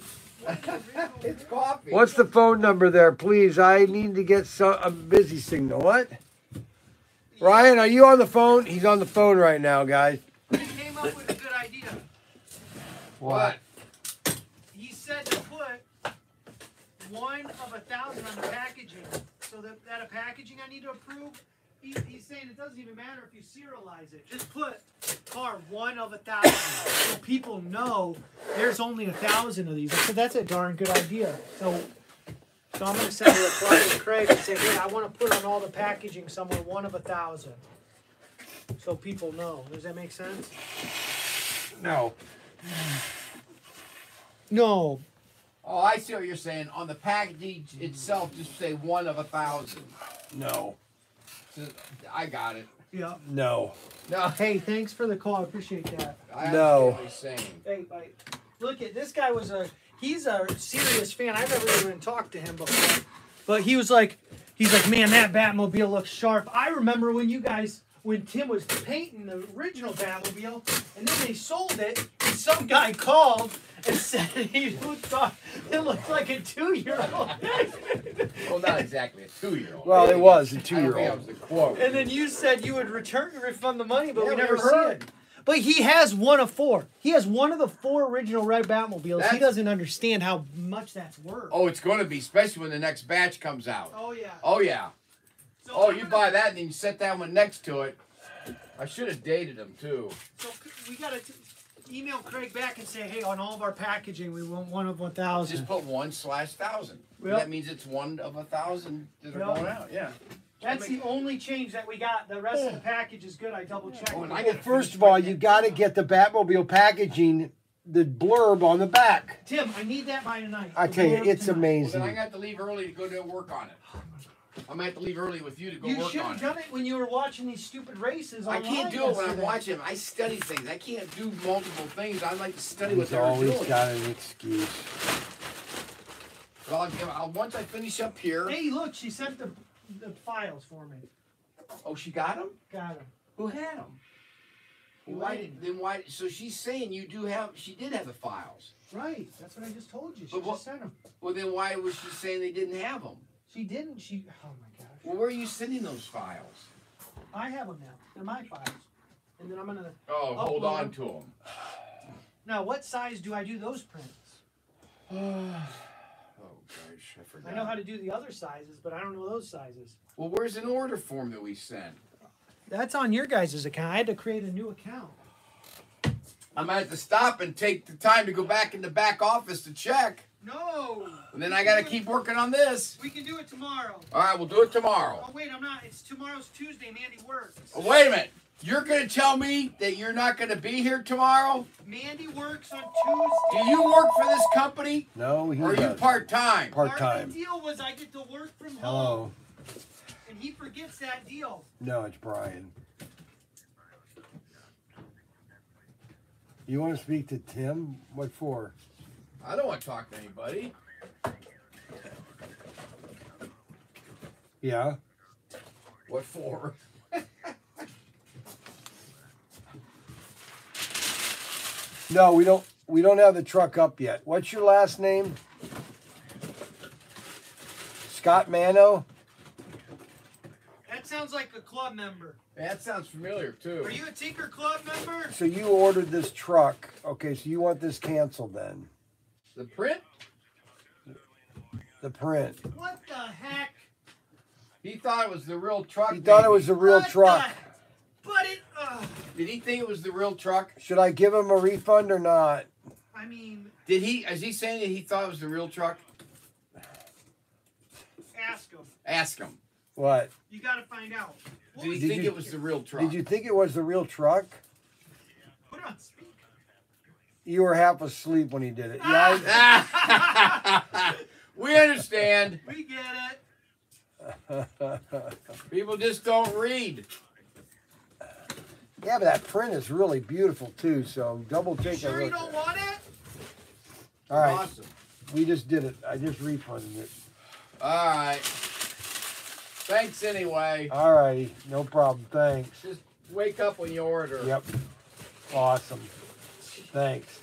[laughs] it's coffee. What's the phone number there, please? I need to get so, a busy signal. What? Ryan, are you on the phone? He's on the phone right now, guys. He came up with a good idea. What? He said to put one of a thousand on the packaging. So that, that a packaging I need to approve, he, he's saying it doesn't even matter if you serialize it. Just put car one of a thousand. so people know there's only a thousand of these. I said that's a darn good idea. So so I'm gonna send a reply to Craig and say, hey, I wanna put on all the packaging somewhere one of a thousand. So people know. Does that make sense? No. No, Oh, I see what you're saying. On the package itself, just say one of a thousand. No. So, I got it. Yeah. No. No, Hey, thanks for the call. I appreciate that. I No. understand what saying. Hey, like, look at this guy was a he's a serious fan. I've never even talked to him before, but he was like, he's like, man, that Batmobile looks sharp. I remember when you guys. When Tim was painting the original Batmobile, and then they sold it, and some guy called and said he thought it looked like a two-year-old. Well, not exactly a two-year-old. Well, it was a I don't think that two-year-old. was the quote. And then you said you would return and refund the money, but Yeah, we we never never see heard. it. But he has one of four. He has one of the four original red Batmobiles. he doesn't understand how much that's worth. Oh, it's going to be, especially when the next batch comes out. Oh, yeah. Oh yeah. So Oh, I'm you gonna- buy that and then you set that one next to it. I should have dated him too. So we gotta t- email Craig back and say, hey, on all of our packaging, we want one of one thousand. Just put one slash thousand. Yep. That means it's one of a thousand that are Yep. going out. Yeah. That's the only change that we got. The rest of the package is good. I double checked. Oh, and I Well, gotta first finish of all, writing you it. got to get the Batmobile packaging, the blurb on the back. Tim, I need that by tonight. I tell you, Tomorrow it's tonight. Well, then I amazing. got to leave early to go to work on it. I'm gonna have to leave early with you to go You work should have done it when you were watching these stupid races. I can't do it when I'm yesterday. watching. I study things. I can't do multiple things. I like to study what He's they're always doing. got an excuse. Well, I'll, give- I'll, once I finish up here. Hey, look, she sent the the files for me. Oh, she got them. Got them. Who had them? You Why? did Then why? So she's saying you do have. She did have the files. Right. That's what I just told you. She But what- just sent them. Well, then why was she saying they didn't have them? She didn't. She. Oh my gosh. Well, where are you sending those files? I have them now. They're my files. And then I'm gonna. Oh, hold on them. to them. Now, what size do I do those prints? [sighs] Oh gosh, I forgot. I know how to do the other sizes, but I don't know those sizes. Well, where's an order form that we sent? That's on your guys' account. I had to create a new account. I'm gonna have to stop and take the time to go back in the back office to check. No. And then I gotta keep working on this. We can do it tomorrow. All right, we'll do it tomorrow. Oh wait, I'm not. It's tomorrow's Tuesday. Mandy works. Oh, wait a minute. You're gonna tell me that you're not gonna be here tomorrow? Mandy works on Tuesday. Do you work for this company? No, he Or are you part time? Part Part of time. the deal was I get to work from home, Hello. and he forgets that deal. No, it's Brian. You want to speak to Tim? What for? I don't want to talk to anybody. Yeah. What for? [laughs] No, we don't. We don't have the truck up yet. What's your last name? Scott Mano. That sounds like a club member. That sounds familiar too. Are you a Tinker Club member? So you ordered this truck. Okay, so you want this canceled then? The print? The print. What the heck? He thought it was the real truck. He thought it was the real What truck. the- But it. Uh, Did he think it was the real truck? Should I give him a refund or not? I mean, Did he? Is he saying that he thought it was the real truck? ask him. Ask him. What? You got to find out. What Did he Did think you- it was the real truck? Did you think it was the real truck? Put it on speaker. You were half asleep when he did it. Yeah. I- [laughs] we understand. We get it. [laughs] People just don't read. yeah, but that print is really beautiful too. So double You take a sure you don't want it? All right, Awesome. we just did it. I just refunded it. All right. Thanks anyway. All righty, no problem. Thanks. Just wake up when you order. Yep. Awesome. Thanks.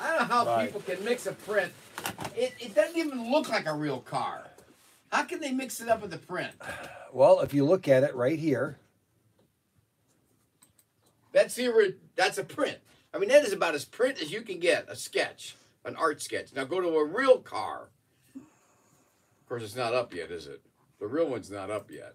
I don't know how Right. people can mix a print. It, it doesn't even look like a real car. How can they mix it up with the print? Well, if you look at it right here, That's the That's a print. I mean, that is about as print as you can get. A sketch, an art sketch. Now go to a real car. Of course, it's not up yet, is it? The real one's not up yet.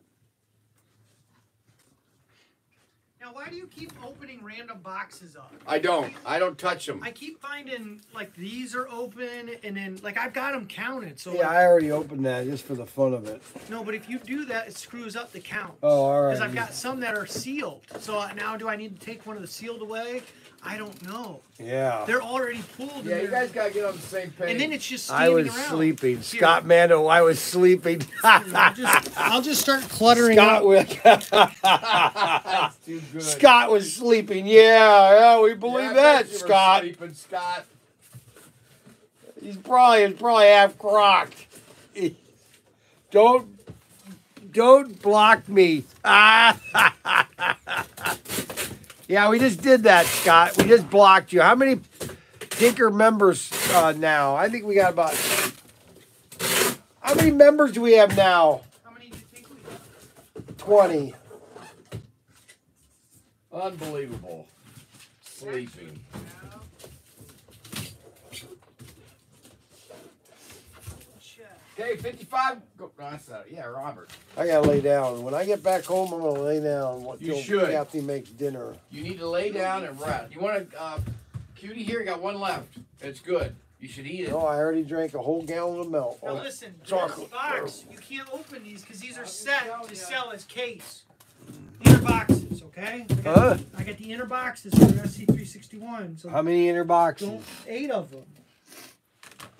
Now, why do you keep opening random boxes up? I don't. I don't touch them. I keep finding like these are open, and then like I've got them counted. So yeah, like, I already opened that just for the fun of it. no, but if you do that, it screws up the count. Oh, all right. Because I've got some that are sealed. So uh, now, do I need to take one of the sealed away? I don't know. Yeah. They're already pulled. Yeah, you guys gotta get on the same page. And then it's just I was around. sleeping. Here, Scott Mano, I was sleeping. [laughs] I'll just, I'll just start cluttering Scott up. was, [laughs] That's too good. Scott was sleeping. Yeah, yeah, we believe Yeah, I that, bet you were Scott. Sleeping, Scott. He's probably he's probably half crocked. [laughs] Don't don't block me. Ah. yeah, we just did that, Scott. We just blocked you. How many Tinker members uh, now? I think we got about. How many members do we have now? How many do you think we have? Twenty. Unbelievable. Sleeping. Okay, 55. Go, no, that's not, yeah, Robert. I gotta lay down. When I get back home, I'm gonna lay down You until should. Kathy makes dinner. You need to lay down and rest. You want to, uh, cutie here? You got one left. It's good. You should eat it. No, I already drank a whole gallon of milk. Now listen, this chocolate. box, you can't open these because these are set to sell as case. Inner boxes, okay? I got, Huh? I got the inner boxes for the SC361. So How many inner boxes? don't, eight of them.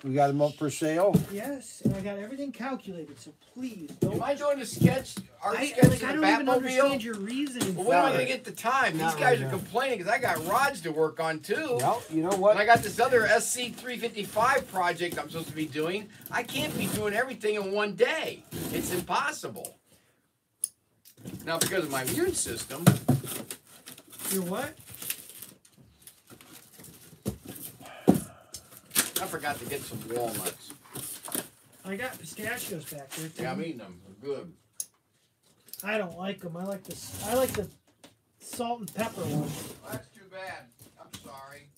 We got them up for sale. Yes, and I got everything calculated. So please don't. Am I doing a sketch, art I, sketch like, I don't a even understand your reasoning. Well, when am I going to get the time? These Not guys right are now. complaining because I got rods to work on too. Well, you know And what? I got this other SC355 project I'm supposed to be doing. I can't be doing everything in one day. It's impossible. Now, because of my immune system, You're what? I forgot to get some walnuts. I got pistachios back there. Too. Yeah, I'm eating them. They're good. I don't like them. I like the I like the salt and pepper one. That's too bad. I'm sorry.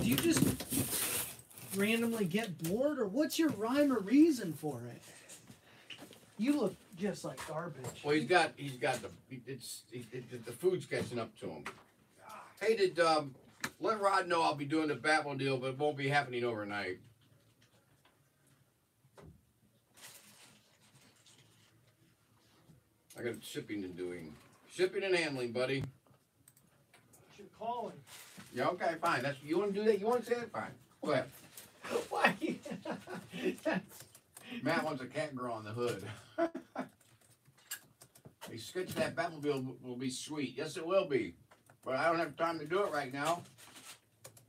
Do you just randomly get bored, or what's your rhyme or reason for it? You look just like garbage. Well, he's got he's got the it's it, it, the food's catching up to him. Hey, did um, let Rod know I'll be doing the Batmobile deal, but it won't be happening overnight. I got shipping and doing. Shipping and handling, buddy. Should call him. Yeah, okay, fine. That's you want to do that. You want to say it, fine. Go ahead. [laughs] Why? [laughs] That's- Matt wants a cat girl on the hood. a sketch of that Batmobile will- will be sweet. Yes, it will be. But I don't have time to do it right now.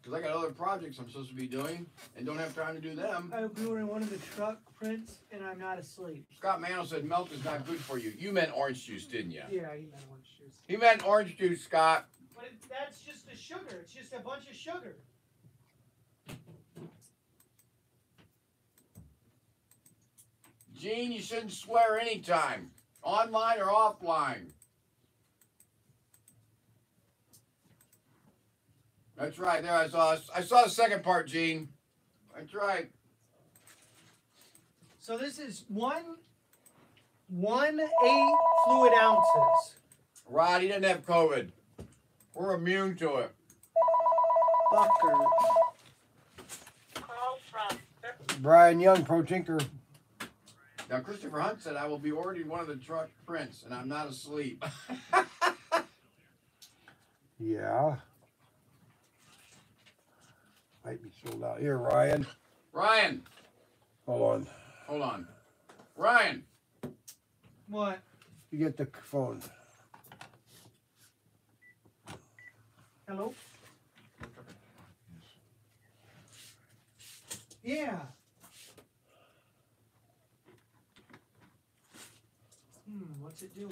Because I got other projects I'm supposed to be doing and don't have time to do them. I hope you were in one of the truck prints and I'm not asleep. Scott Mano said milk is not good for you. You meant orange juice, didn't you? Yeah, he meant orange juice. He meant orange juice, Scott. But it, that's just the sugar. It's just a bunch of sugar. Gene, you shouldn't swear anytime, online or offline. That's right. There, I saw. I saw the second part, Gene. That's right. So this is one, one eight fluid ounces. Rod, he didn't have COVID. We're immune to it. Bucker. Call from Brian Young, Pro Tinker. Now, Christopher Hunt said I will be ordering one of the truck prints, and I'm not asleep. [laughs] Yeah. Might be sold out. Here, Ryan. Ryan, Hold on. hold on. Ryan, What? You get the phone. Hello? Yeah. Hmm, what's it doing?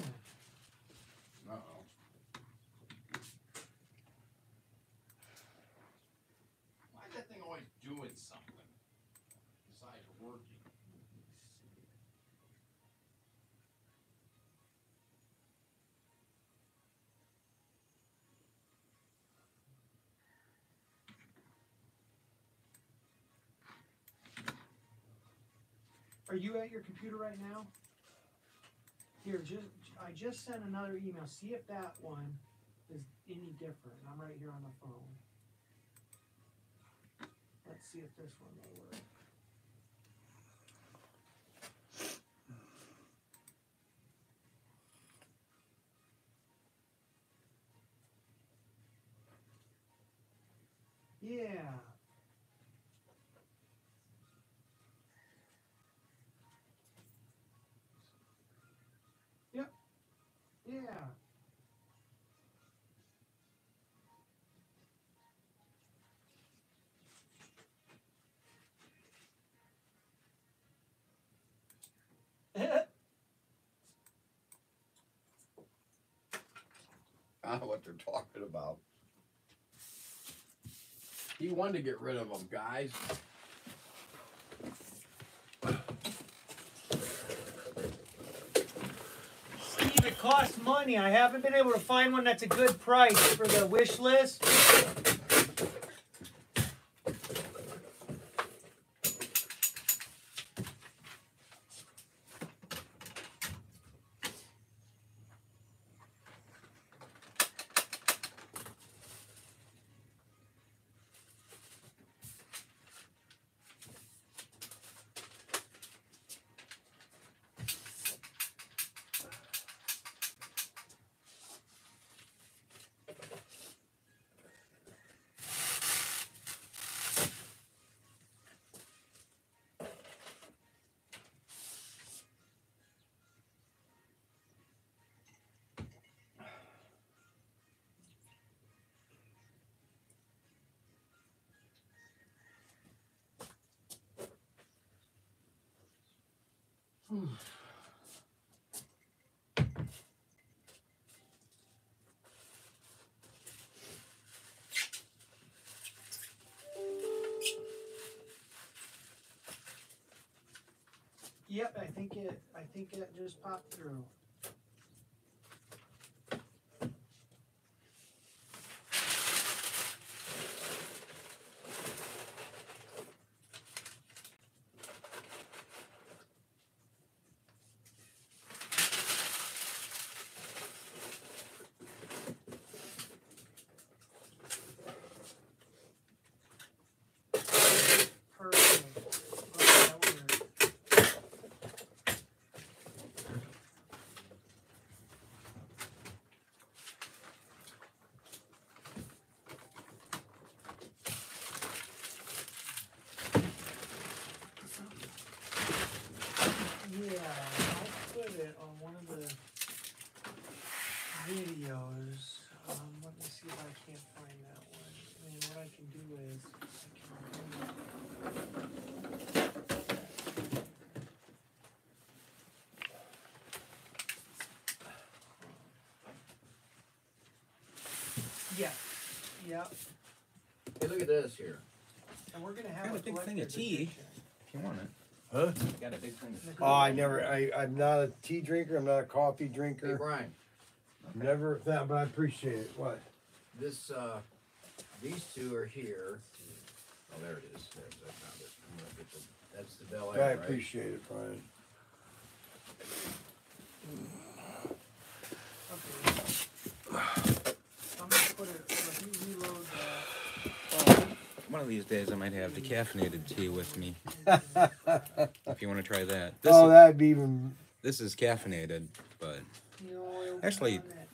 Uh-oh. Why is that thing always doing something besides working? Are you at your computer right now? Here, just I just sent another email. See if that one is any different. I'm right here on the phone. Let's see if this one will work. Yeah. Yeah. [laughs] I don't know what they're talking about. He wanted to get rid of them, guys. Steve, it costs money. I haven't been able to find one that's a good price for the wish list. Think it just popped through. Yeah, I'll put it on one of the videos. Um, let me see if I can't find that one. And what I can do is I can Yeah. Yep. Hey, look at this here. And we're gonna have Got a a big thing of tea. edition. If you want it. Huh? Got a big thing. of- Oh, I never. I, I'm not a tea drinker. I'm not a coffee drinker. Hey, drinker. Brian, Never that, but I appreciate it. What? this, uh, these two are here. Oh, there it is. There's, I found it. I'm gonna get the- That's the Bel I Air, right? appreciate it, Brian. Okay. I'm gonna put it, so if you reload that. One of these days, I might have decaffeinated tea with me. [laughs] if you want to try that. This, oh, is, that'd be even. this is caffeinated, but the oil Actually, on that toy.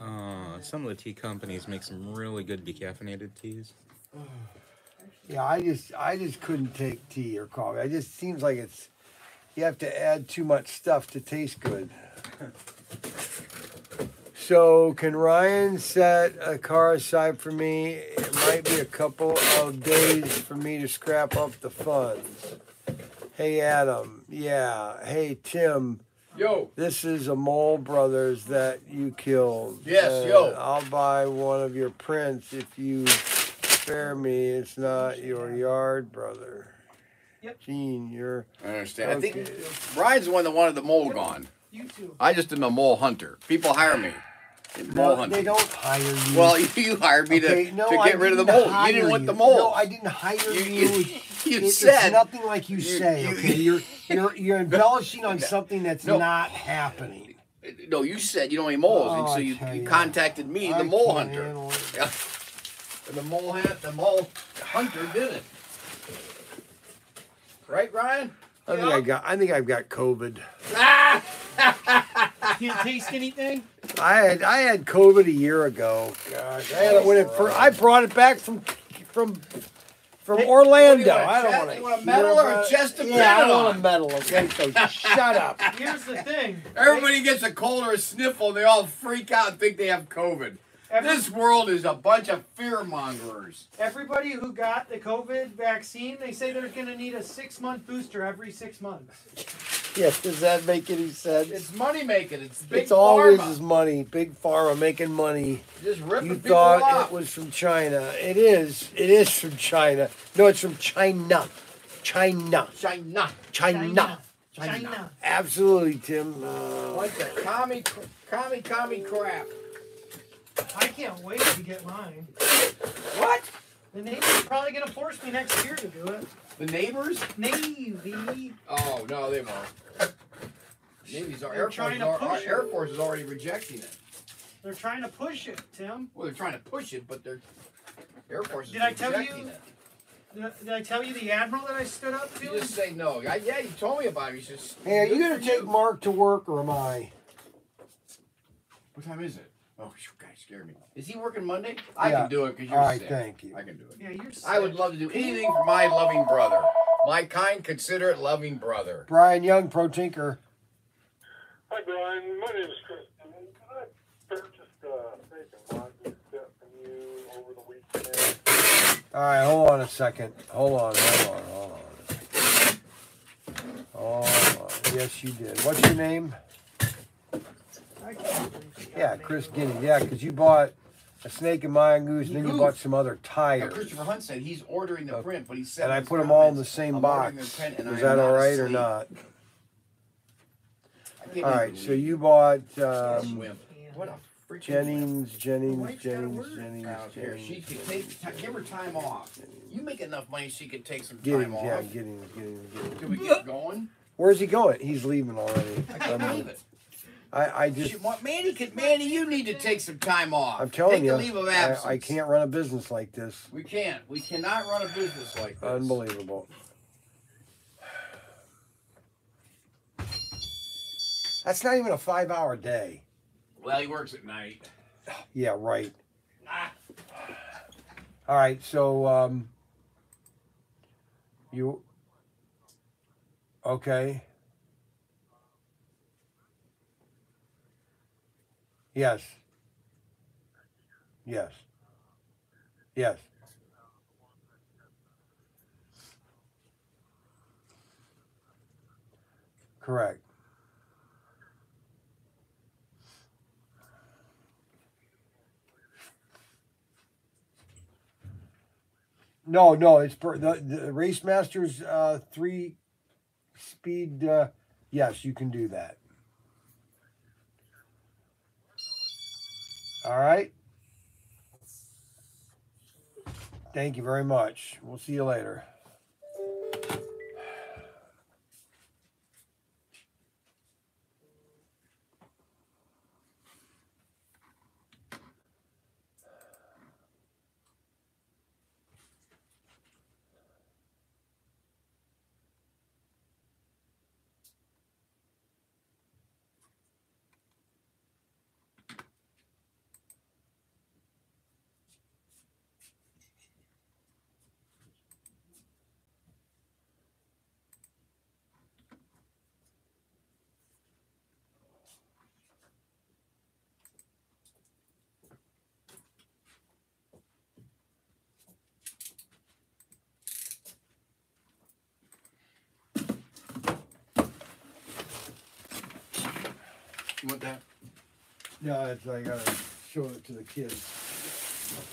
Uh, some of the tea companies make some really good decaffeinated teas. Yeah, I just, I just couldn't take tea or coffee. It just seems like it's. You have to add too much stuff to taste good. So, can Ryan set a car aside for me? It might be a couple of days for me to scrap up the funds. Hey, Adam. Yeah. Hey, Tim. Yo, This is a Mole Brothers that you killed. Yes, and yo. I'll buy one of your prints if you spare me. It's not your yard, brother. Yep. Gene, you're. I understand. I think Okay. Brian's the one that wanted the mole gone. You too. I just am a mole hunter. People hire me. No, they don't hire you. Well, you, [laughs] you hired me to, no, to I get rid of the mole. You hire didn't want the mole. No, I didn't hire You- you. You- you It- it's said- nothing like you, you- say. you- okay, [laughs] you're you're you're embellishing on something that's No. not happening. no, you said you don't want any moles, and Oh, so I you, you contacted me, I [laughs] the mole hunter. Yeah. And the mole hunt, the mole hunter did it. Right, Ryan? I think I got. I think I've got COVID. Ah! [laughs] Can't taste anything? I had I had COVID a year ago. Gosh, I had it when it first. I brought it back from from from Orlando. want, a I don't chest- want you want a medal or a chest to Yeah, pin I it want a medal. Okay, so shut up. Here's the thing. Everybody gets a cold or a sniffle, and they all freak out and think they have COVID. Every, This world is a bunch of fear mongers. everybody who got the COVID vaccine, they say they're going to need a six month booster every six months. Yes, does that make any sense? It's money making. It's big it's always pharma. is money. Big pharma making money. Just ripping You people thought off. it was from China. It is. It is from China. No, it's from China. China. China. China. China. Absolutely, Tim. Uh, Like the commie, commie, commie crap. I can't wait to get mine. What? The Navy's probably going to force me next year to do it. The neighbors? Navy. Oh no, they won't. Navy's our They're Air Force, trying is to al- our push it. Air Force is already rejecting it. They're trying to push it, Tim. Well, they're trying to push it, but they're Air Force is Did I tell you- it. Did I, did I tell you the admiral that I stood up to? You just say no. I, yeah, you told me about it. You just. hey, are you gonna take you. Mark to work or am I? What time is it? Oh, you guys scared me. Is he working Monday? I Yeah. can do it because you're All right, sick. thank you. I can do it. Yeah, you're. I would love to do anything for my loving brother, my kind, considerate, loving brother. Brian Young, Pro Tinker. Hi, Brian. My name is Chris. Can I purchase a steak and wagyu set from you over the weekend? All right, hold on a second. Hold on, hold on, hold on. Hold on. Yes, you did. What's your name? I can't believe you got Yeah. Chris Guinea. Yeah, because you bought a snake and mongoose, and then you bought some other tires. Christopher Hunt said he's ordering the print, but he said And I put them all in the same "I'm box. ordering the print and I Is that all not or not? All right, so you bought um, What a freaking Jennings, Jennings, Jennings. Jennings, here. She Jennings. could take, ta- give her time off. You make enough money, she could take some time off. yeah, Giddings, Giddings, Giddings. Can we get going? Where's he going? He's leaving already. I can't believe it. I, I just, She, what, Mandy, could, Mandy, you need to take some time off. I'm telling take you, a leave of absence. I, I can't run a business like this. We can't. We cannot run a business like this. Unbelievable. That's not even a five hour day. Well, he works at night. Yeah, right. Ah. All right, so um you okay. Yes. Yes. Yes. Correct. No, no, it's per, the, the Race Masters uh, three speed. Uh, yes, you can do that. All right. Thank you very much. We'll see you later. You want that? No, it's I gotta show it to the kids.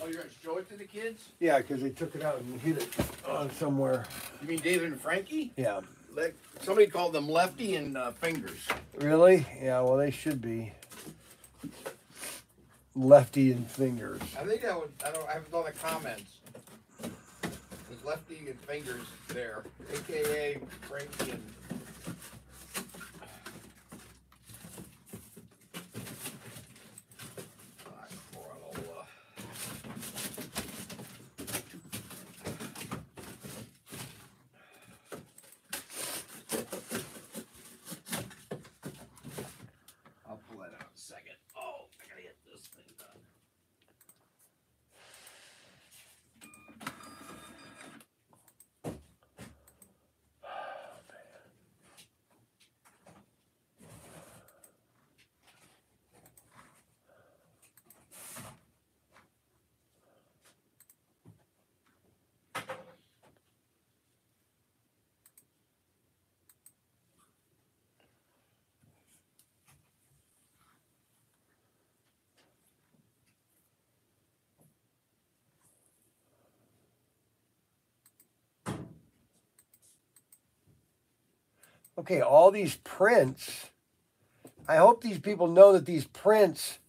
Oh, you're gonna show it to the kids? Yeah, because they took it out and hid it on somewhere. You mean David and Frankie? Yeah. Like somebody called them Lefty and uh, Fingers. Really? Yeah. Well, they should be lefty and fingers. I think that would. I don't. I haven't done the comments. There's Lefty and Fingers there, aka Frankie and. Okay, all these prints. I hope these people know that these prints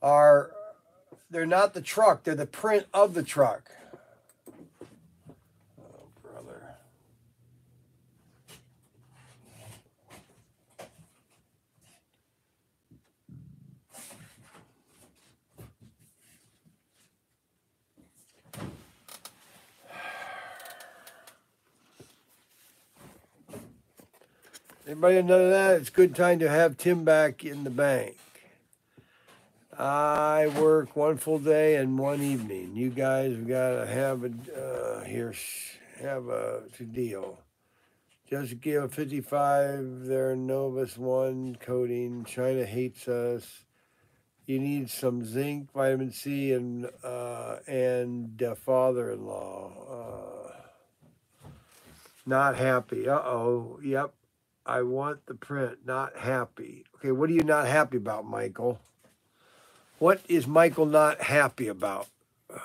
are they're not the truck, they're the print of the truck. Oh, brother. Everybody know that it's a good time to have Tim back in the bank. I work one full day and one evening. You guys have got to have a uh, here have a deal. Just give 55 their Novus 1 coating. China hates us. You need some zinc, vitamin C, and uh, and uh, father-in-law. Uh, not happy. Uh oh. Yep. I want the print. Not happy. Okay, what are you not happy about, Michael? What is Michael not happy about? [sighs]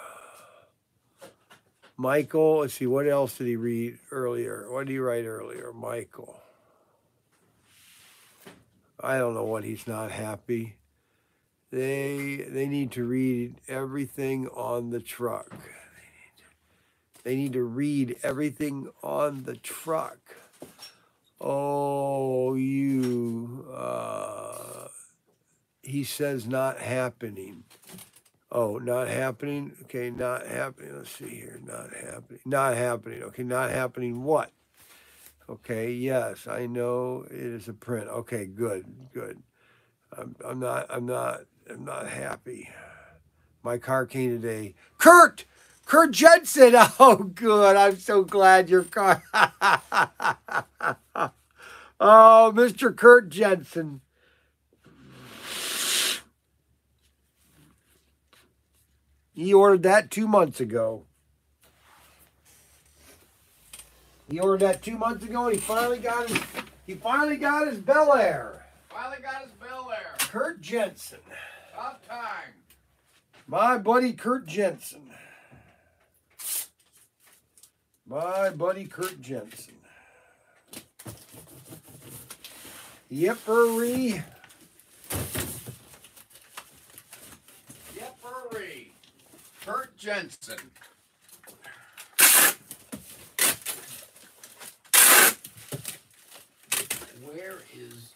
Michael, let's see, what else did he read earlier? What did he write earlier? Michael. I don't know what he's not happy. They they need to read everything on the truck. They need to read everything on the truck. Oh, you. Uh, he says not happening. Oh, not happening. Okay, not happening. Let's see here. Not happening. Not happening. Okay, not happening. What? Okay, yes, I know it is a print. Okay, good, good. I'm, I'm not. I'm not. I'm not happy. My car came today. Kurt. Kurt Jensen. [laughs] Oh, good. I'm so glad your car. [laughs] oh, Mr. Kurt Jensen. He ordered that two months ago. He ordered that two months ago, and he finally got his. He finally got his Bel Air. Finally got his bill there. Kurt Jensen, About time. my buddy Kurt Jensen. My buddy Kurt Jensen. Yippery. Yeppery. Kurt Jensen. Where is.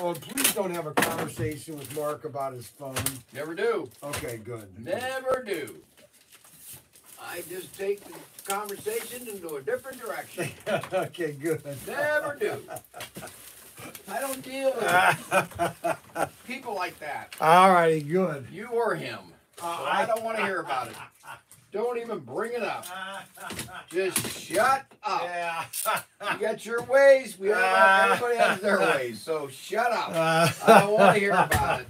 Oh, please don't have a conversation with Mark about his phone. Never do. Okay, good. Never do. I just take the conversation into a different direction. [laughs] okay, good. Never do. I don't deal with [laughs] people like that. All righty, good. You or him. So I don't want to hear about it. Don't even bring it up. Just shut up. Yeah. You got your ways. We all have, [laughs] everybody has their ways. So shut up. I don't want to hear about it.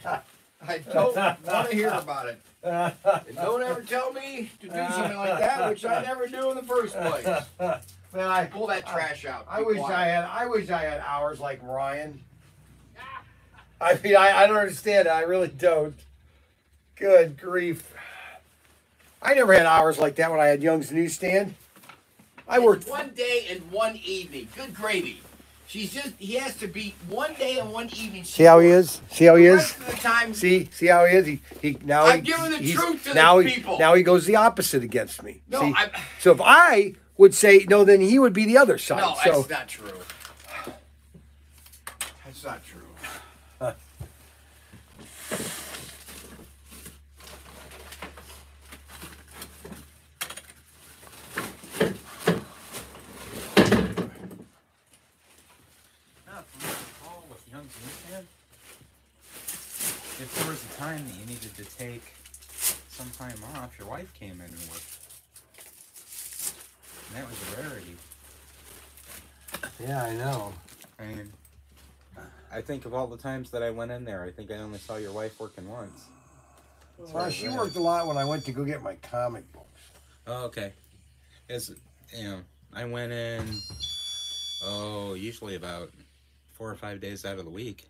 I don't want to hear about it. And don't ever tell me to do something like that, which I never do in the first place. Man, I, Pull that trash out. I wish quiet. I had. I wish I had hours like Ryan. I mean, I, I don't understand. I really don't. Good grief. I never had hours like that when I had Young's newsstand. I worked. one day and one evening. Good gravy. She's just he has to be one day and one evening. See how he is. See how he is. rest of the time, See, see how he is. He, he now. I'm he, giving the truth to now the he, people. Now he goes the opposite against me. no, see? I, So if I would say no, then he would be the other side. no, so that's not true. That's not true. Not for me to call with Young's Newsstand. If there was a time that you needed to take some time off, your wife came in and worked. And that was a rarity. yeah, I know. I mean, I think of all the times that I went in there, I think I only saw your wife working once. Well, she worked a lot when I went to go get my comic books. Oh, okay. It's, you know, I went in, oh, usually about four or five days out of the week.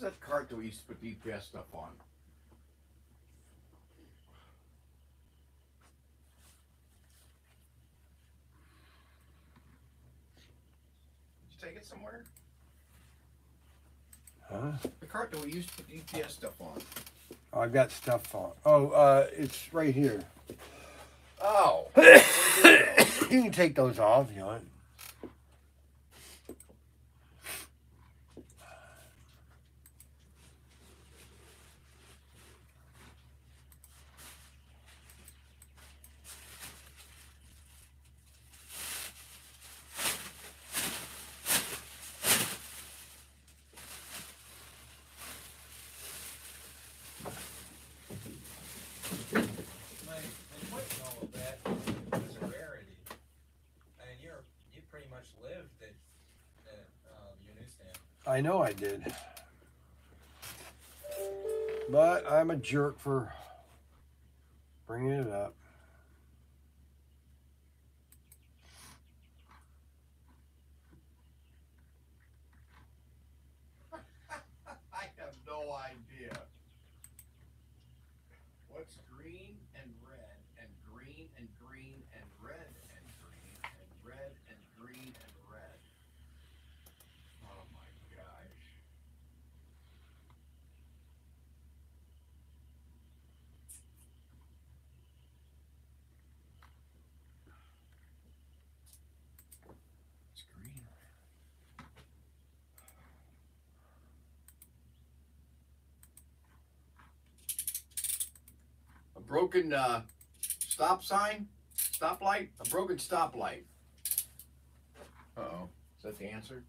Where's that cart that we used to put DPS stuff on? Did you take it somewhere? Huh? The cart that we used to put DPS stuff on. Oh, I've got stuff on. Oh, uh, it's right here. Oh. [coughs] You can take those off, you know. My, my point in all of that was a rarity. I mean, you're, you pretty much uh. I know I did. But I'm a jerk for bringing it up. I have no idea. What's green and red and green and green and red and green and red and green and red? Oh my gosh. It's green. A broken uh, stop sign, stoplight, a broken stoplight. Uh oh, is that the answer?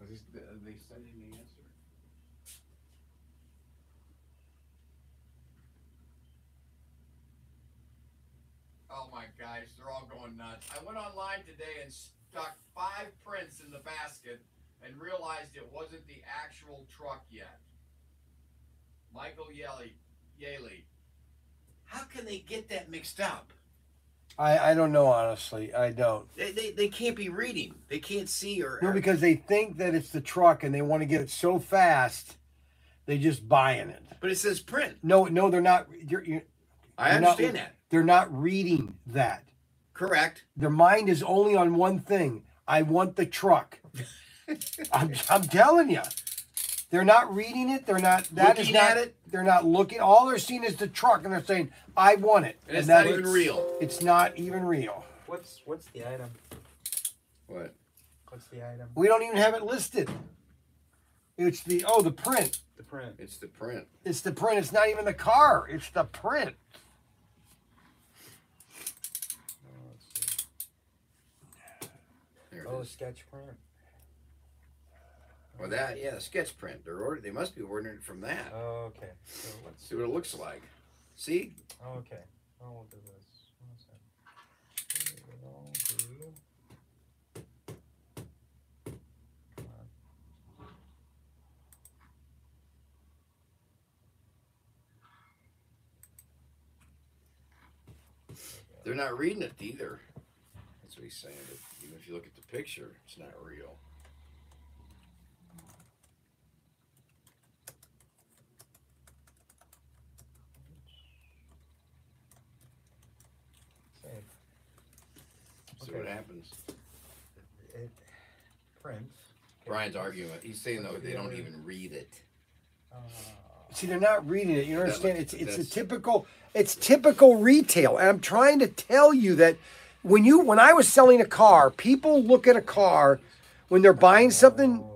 Are they, are they sending the answer? guys. They're all going nuts. I went online today and stuck five prints in the basket and realized it wasn't the actual truck yet. Michael Yelly, Yaley. How can they get that mixed up? I, I don't know honestly. I don't. They, they, they can't be reading. They can't see or. No, because they think that it's the truck and they want to get it so fast, they just buying it. but it says print. No, no, they're not. You're, you're, I You're not- understand that. they're not reading that. Correct. Their mind is only on one thing. I want the truck. [laughs] I'm, I'm telling you. They're not reading it. They're not. That is Looking not. at it? They're not looking. All they're seeing is the truck, and they're saying, "I want it." And it's not even is- real. It's not even real. What's what's the item? What? What's the item? We don't even have it listed. It's the oh the print. The print. It's the print. It's the print. It's not even the car. It's the print. Oh. There it Oh, is. sketch print. Well, that yeah, the sketch print. They're ordered. They must be ordering it from that. Oh, okay. So let's See what it looks like. See? Oh, okay. Oh, we'll do this. One second. Come on. They're not reading it either. That's what he's saying. Even if you look at the picture, it's not real. Save. See Okay. what happens. It prints. Brian's arguing. He's saying though they don't even read it. Uh, See, they're not reading it. You don't That understand? It's it's a that's- typical it's typical retail, and I'm trying to tell you that when you when I was selling a car, people look at a car when they're buying something. oh,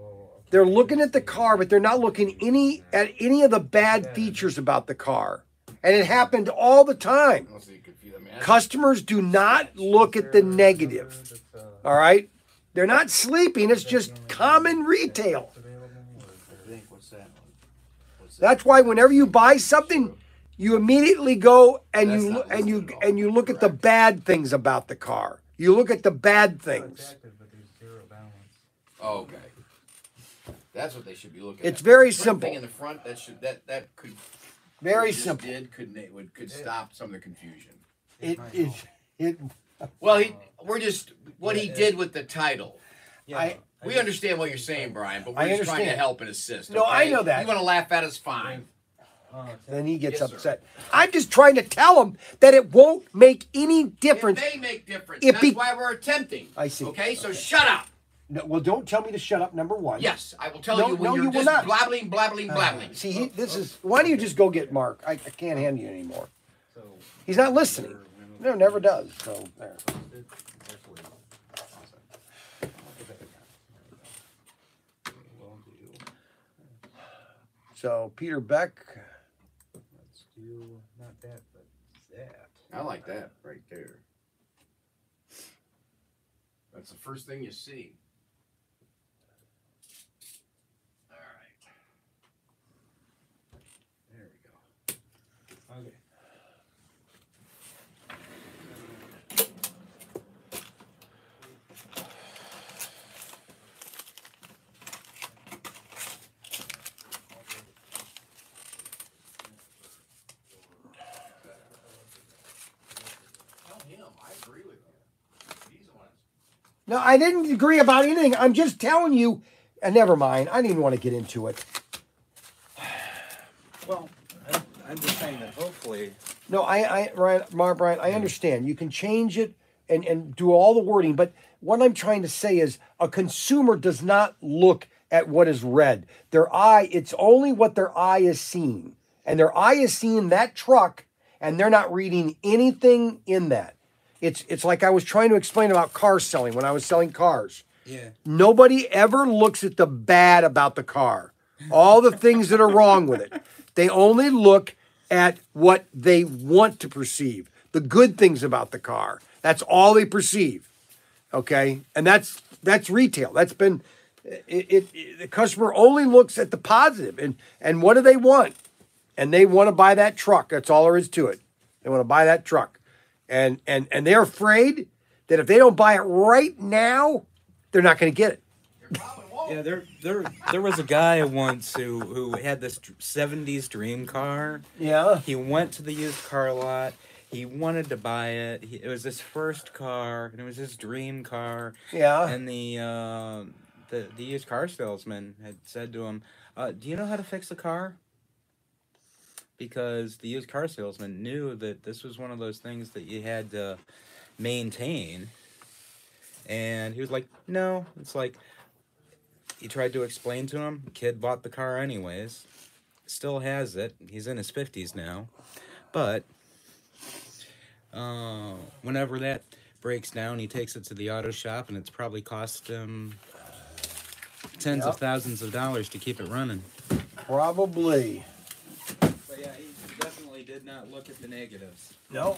They're looking at the car, but they're not looking any at any of the bad features about the car, and it happened all the time. Unless you Customers do not look at the negative. All right, they're not sleeping. It's just common retail. available or- I think what's that one? What's that? That's why whenever you buy something, you immediately go and you and you listed at all. and you look at the bad things about the car. You look at the bad things. active, but there's zero balance. Oh, okay. That's what they should be looking at. It's at. very The simple. Thing in the front that should that that could Very what you just simple. Did could na- would could stop some of the confusion. It it it. Well, he we're just what he did with the title. Yeah, I- We understand what you're saying, Brian, but we're I just trying to understand. help and assist. No, I okay? know that. You want to laugh at us, fine. Oh, Then he gets Yes, sir. upset. I'm just trying to tell him that it won't make any difference. It may make difference. If That's he- why we're attempting. I see. Okay, so shut up. No, well, don't tell me to shut up. Number one. Yes, I will tell No, you when no, you're you will just not. blabbling, blabbling, Uh, blabbling. see, he, this is. Why don't you just go get Mark? I, I can't handle you anymore. So, He's not listening. No, never does. So there. So Peter Beck. let's do, not that, but that. I like that right there. That's the first thing you see. All right. There we go. Okay. Tell him I agree with you. He's the one. No, I didn't agree about anything. I'm just telling you. And never mind. I didn't even want to get into it. Well, I'm, I'm just saying that hopefully, No, I, I, Ryan, Mark, Brian, I understand. You can change it and, and do all the wording, but what I'm trying to say is a consumer does not look at what is read. Their eye, it's only what their eye is seeing. And their eye is seeing that truck and they're not reading anything in that. It's it's like I was trying to explain about car selling when I was selling cars. yeah. Nobody ever looks at the bad about the car, all the things that are wrong with it. They only look at what they want to perceive, the good things about the car. That's all they perceive. Okay, and that's that's retail. That's been it, it, it- The customer only looks at the positive, and and what do they want? And they want to buy that truck. That's all there is to it. They want to buy that truck, and and and they're afraid that if they don't buy it right now, they're not going to get it. Yeah, there, there, there was a guy once who who had this '70s dream car. Yeah. He went to the used car lot. He wanted to buy it. He, it was his first car, and it was his dream car. Yeah. And the uh, the the used car salesman had said to him, uh, "Do you know how to fix the car?" Because the used car salesman knew that this was one of those things that you had to maintain. And he was like, "No." It's like he tried to explain to him. Kid bought the car anyways. Still has it. He's in his fifties now, but uh, whenever that breaks down, he takes it to the auto shop, and it's probably cost him tens of thousands of dollars to keep it running. Probably. But yeah, he definitely did not look at the negatives. No.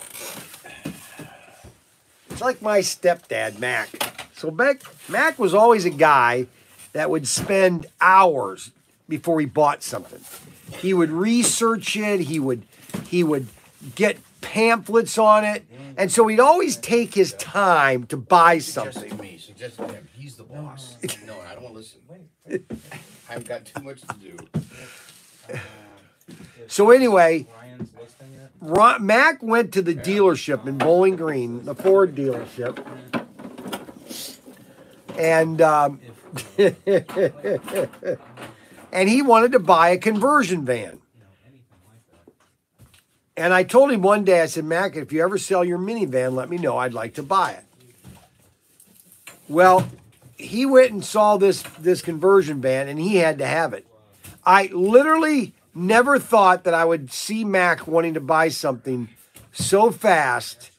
It's like my stepdad, Mac. So Mac, Mac was always a guy that would spend hours before he bought something. He would research it. He would he would get pamphlets on it, and so he'd always take his time to buy something. Suggesting me, suggesting him. He's the boss. No, I don't want to listen. Wait. [laughs] I've got too much to do. [laughs] So anyway, Ryan's listing it. Ron, Mac went to the dealership in Bowling Green, the Ford dealership, and um, [laughs] and he wanted to buy a conversion van. And I told him one day, I said, Mac, if you ever sell your minivan, let me know. I'd like to buy it. Well, he went and saw this this conversion van, and he had to have it. I literally never thought that I would see Mac wanting to buy something so fast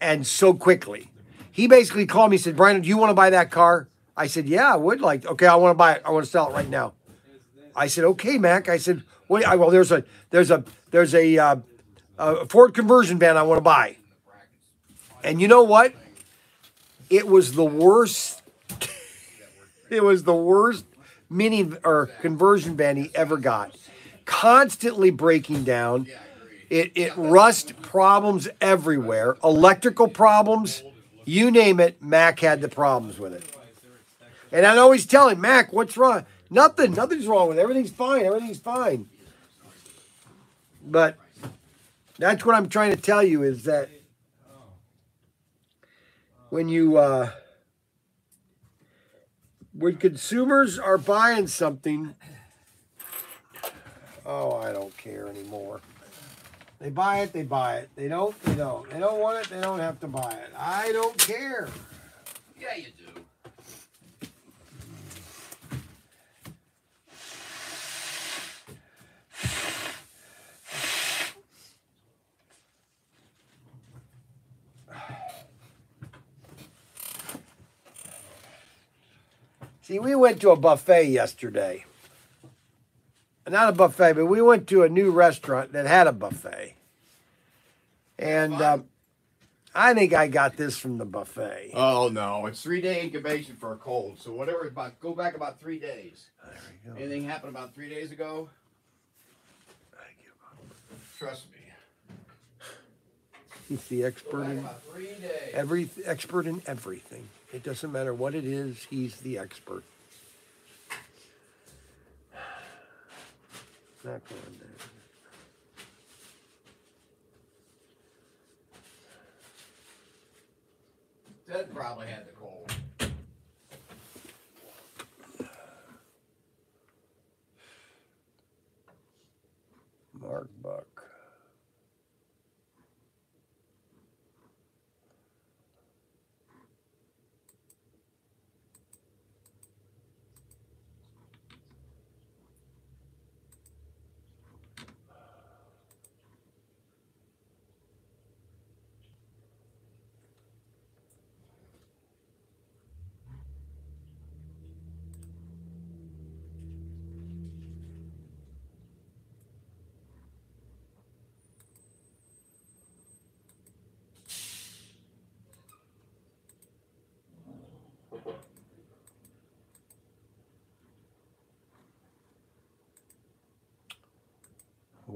and so quickly. He basically called me and said, Brandon, do you want to buy that car? I said, Yeah, I would like. Okay, I want to buy it. I want to sell it right now. I said, Okay, Mac. I said, I, well, there's a there's a there's a, uh, a Ford conversion van I want to buy. And you know what? It was the worst. [laughs] it was the worst mini or conversion van he ever got. Constantly breaking down. It it rust problems everywhere. Electrical problems. You name it, Mac had the problems with it. And I'd always tell him, Mac, what's wrong? Nothing. Nothing's wrong with it. Everything's fine. Everything's fine. But that's what I'm trying to tell you is that when you uh, when consumers are buying something, oh, I don't care anymore. They buy it, they buy it. They don't, they don't. They don't want it, they don't have to buy it. I don't care. Yeah, you do. See, we went to a buffet yesterday. Not a buffet, but we went to a new restaurant that had a buffet. And um, I think I got this from the buffet. Oh no, it's three day incubation for a cold. So whatever about go back about three days. Anything happened about three days ago? Trust me. He's the expert in about three days. every expert in everything. It doesn't matter what it is, he's the expert. [sighs] Not going there. Ted probably had the cold. Mark Buck.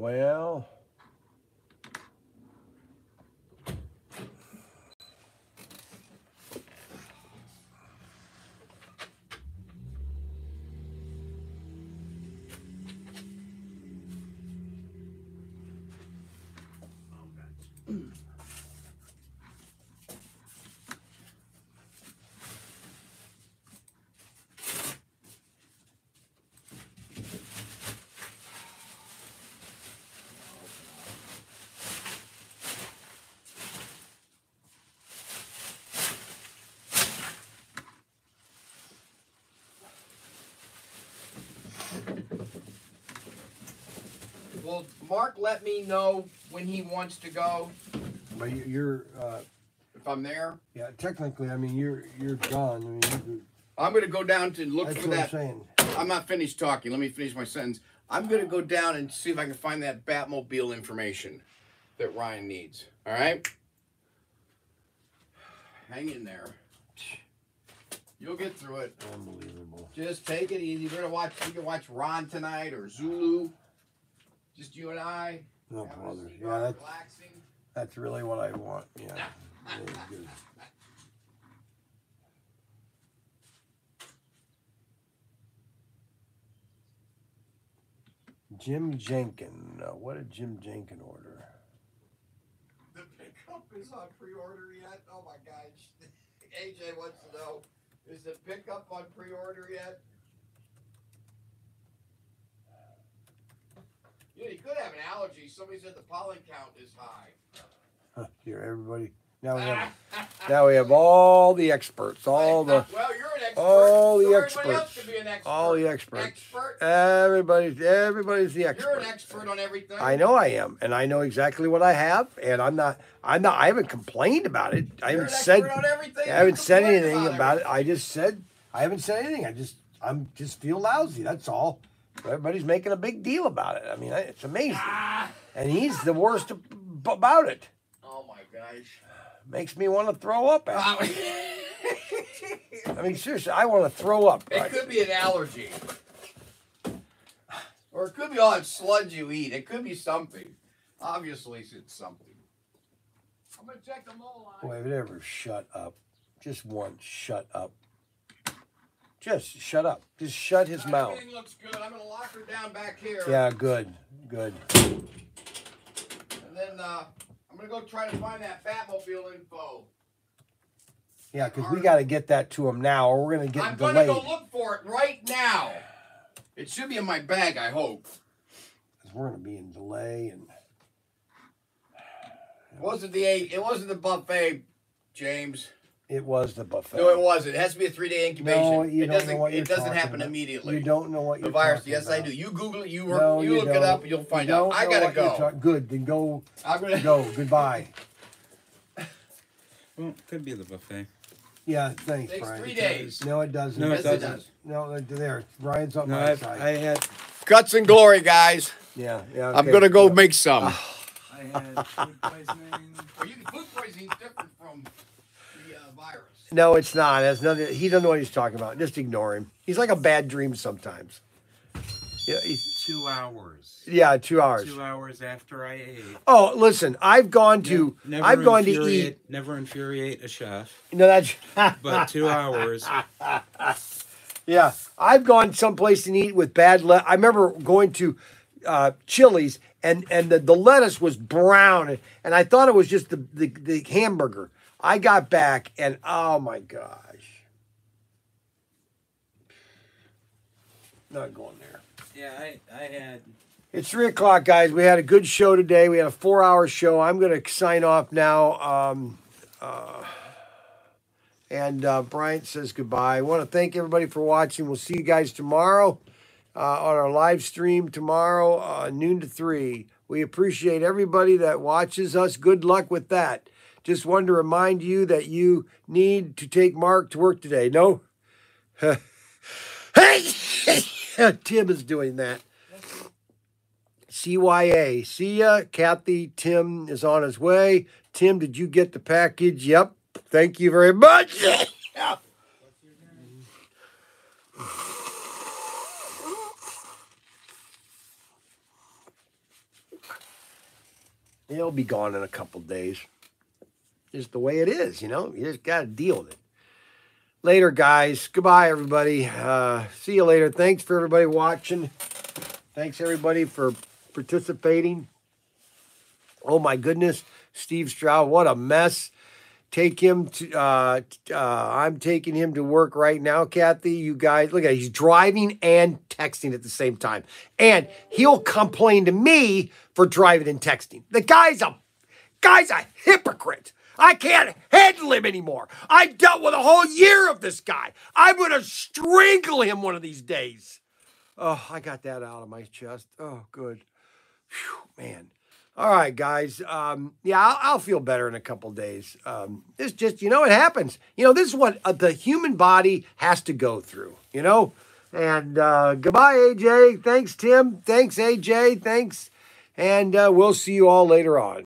Well, will Mark let me know when he wants to go But you- you're, uh, if I'm there? yeah, technically, I mean, you're you're gone. I mean, you, I'm gonna go down to look that's for what that. I'm saying. I'm not finished talking. Let me finish my sentence. I'm gonna go down and see if I can find that Batmobile information that Ryan needs. All right. Hang in there. You'll get through it. Unbelievable. Just take it easy. We're gonna watch. We can watch Ron tonight or Zulu. Just you and I. No a Yeah, that's relaxing. that's really what I want. Yeah. [laughs] Jim Jenkin. Uh, what did Jim Jenkin order? The pickup is on pre-order yet? Oh my gosh. [laughs] AJ wants to know, is the pickup on pre-order yet? Yeah, he could have an allergy. Somebody said the pollen count is high. Here, everybody. Now we have [laughs] now we have all the experts, all the uh, well, you're an expert. all the so everybody else experts. can be an expert. all the experts. Expert. Everybody's everybody's the expert. You're an expert on everything. I know I am, and I know exactly what I have, and I'm not. I'm not. I haven't complained about it. I You're haven't said. on everything. I haven't said anything about about it. I just said I haven't said anything. I just I'm just feel lousy. That's all. Everybody's making a big deal about it. I mean, it's amazing, ah. and he's the worst ab- about it. Oh my gosh. Makes me want to throw up. Ah. I mean, seriously, I want to throw up. Right? could be an allergy. Or it could be oh, all that sludge you eat. It could be something. Obviously, it's something. I'm gonna check the mole line. Boy, if it ever shut up, just once, shut up. Just shut up. Just shut his mouth. Everything looks good. I'm gonna lock her down back here. Yeah, good, good. And then uh, I'm gonna go try to find that Batmobile info. Yeah, because we got to get that to him now, or we're gonna get I'm delayed. gonna go look for it right now. It should be in my bag. I hope. 'Cause we're gonna be in delay, and It wasn't the eight. It wasn't the buffet, James. It was the buffet. No, it wasn't. It has to be a three day incubation. No, you it don't know doesn't. what you're it doesn't happen about. immediately. You don't know what the you're virus. talking Yes, I do. You Google it. You No, you, you look it don't. up, and you'll find You out. I gotta go. talk- Good, then go, I'm gonna go. Goodbye. [laughs] Well, could be the buffet. Yeah, thanks, Takes Brian. three days. No, it doesn't. No, Yes, it it doesn't. does. No, uh, there. Brian's on No, my I've, side. I had Guts and glory, guys. yeah, yeah. I'm gonna go make some. I had food poisoning. Well, you, food poisoning is different from the virus. No, it's not. It has nothing. He doesn't know what he's talking about. Just ignore him. He's like a bad dream sometimes. Yeah, he's, Two hours. yeah, two hours. Two hours after I ate. Oh, listen, I've gone to, Never I've gone to infuriate- eat. Never infuriate a chef, No, that's. [laughs] but two hours. Yeah, I've gone someplace and eat with bad lettuce. I remember going to uh, Chili's and and the, the lettuce was brown and, and I thought it was just the, the the hamburger. I got back and oh my gosh, not going there. Yeah, I, I had. It's three o'clock, guys. We had a good show today. We had a four-hour show. I'm going to sign off now. Um, uh, and uh, Bryant says goodbye. I want to thank everybody for watching. We'll see you guys tomorrow uh, on our live stream tomorrow, uh, noon to three. We appreciate everybody that watches us. Good luck with that. Just wanted to remind you that you need to take Mark to work today. No. [laughs] Hey, [laughs] Tim is doing that. CYA. See ya. Kathy, Tim is on his way. Tim, did you get the package? Yep. Thank you very much. [laughs] They'll be gone in a couple days. Just the way it is, you know. You just got to deal with it. Later, guys. Goodbye, everybody. Uh, see you later. Thanks for everybody watching. Thanks everybody for participating. Oh my goodness, Steve Stroud, what a mess. Take him to. Uh, uh, I'm taking him to work right now, Kathy. You guys, look at he's driving and texting at the same time, and he'll complain to me for driving and texting. The guy's a guy's a hypocrite. I can't handle him anymore. I've dealt with a whole year of this guy. I'm gonna strangle him one of these days. Oh, I got that out of my chest. Oh, good. Phew, man. All right, guys. Um, yeah, I'll, I'll feel better in a couple days. Um, it's just, you know, it happens. You know, this is what uh, the human body has to go through, you know? And uh, goodbye, AJ. Thanks, Tim. Thanks, AJ. Thanks. And uh, we'll see you all later on.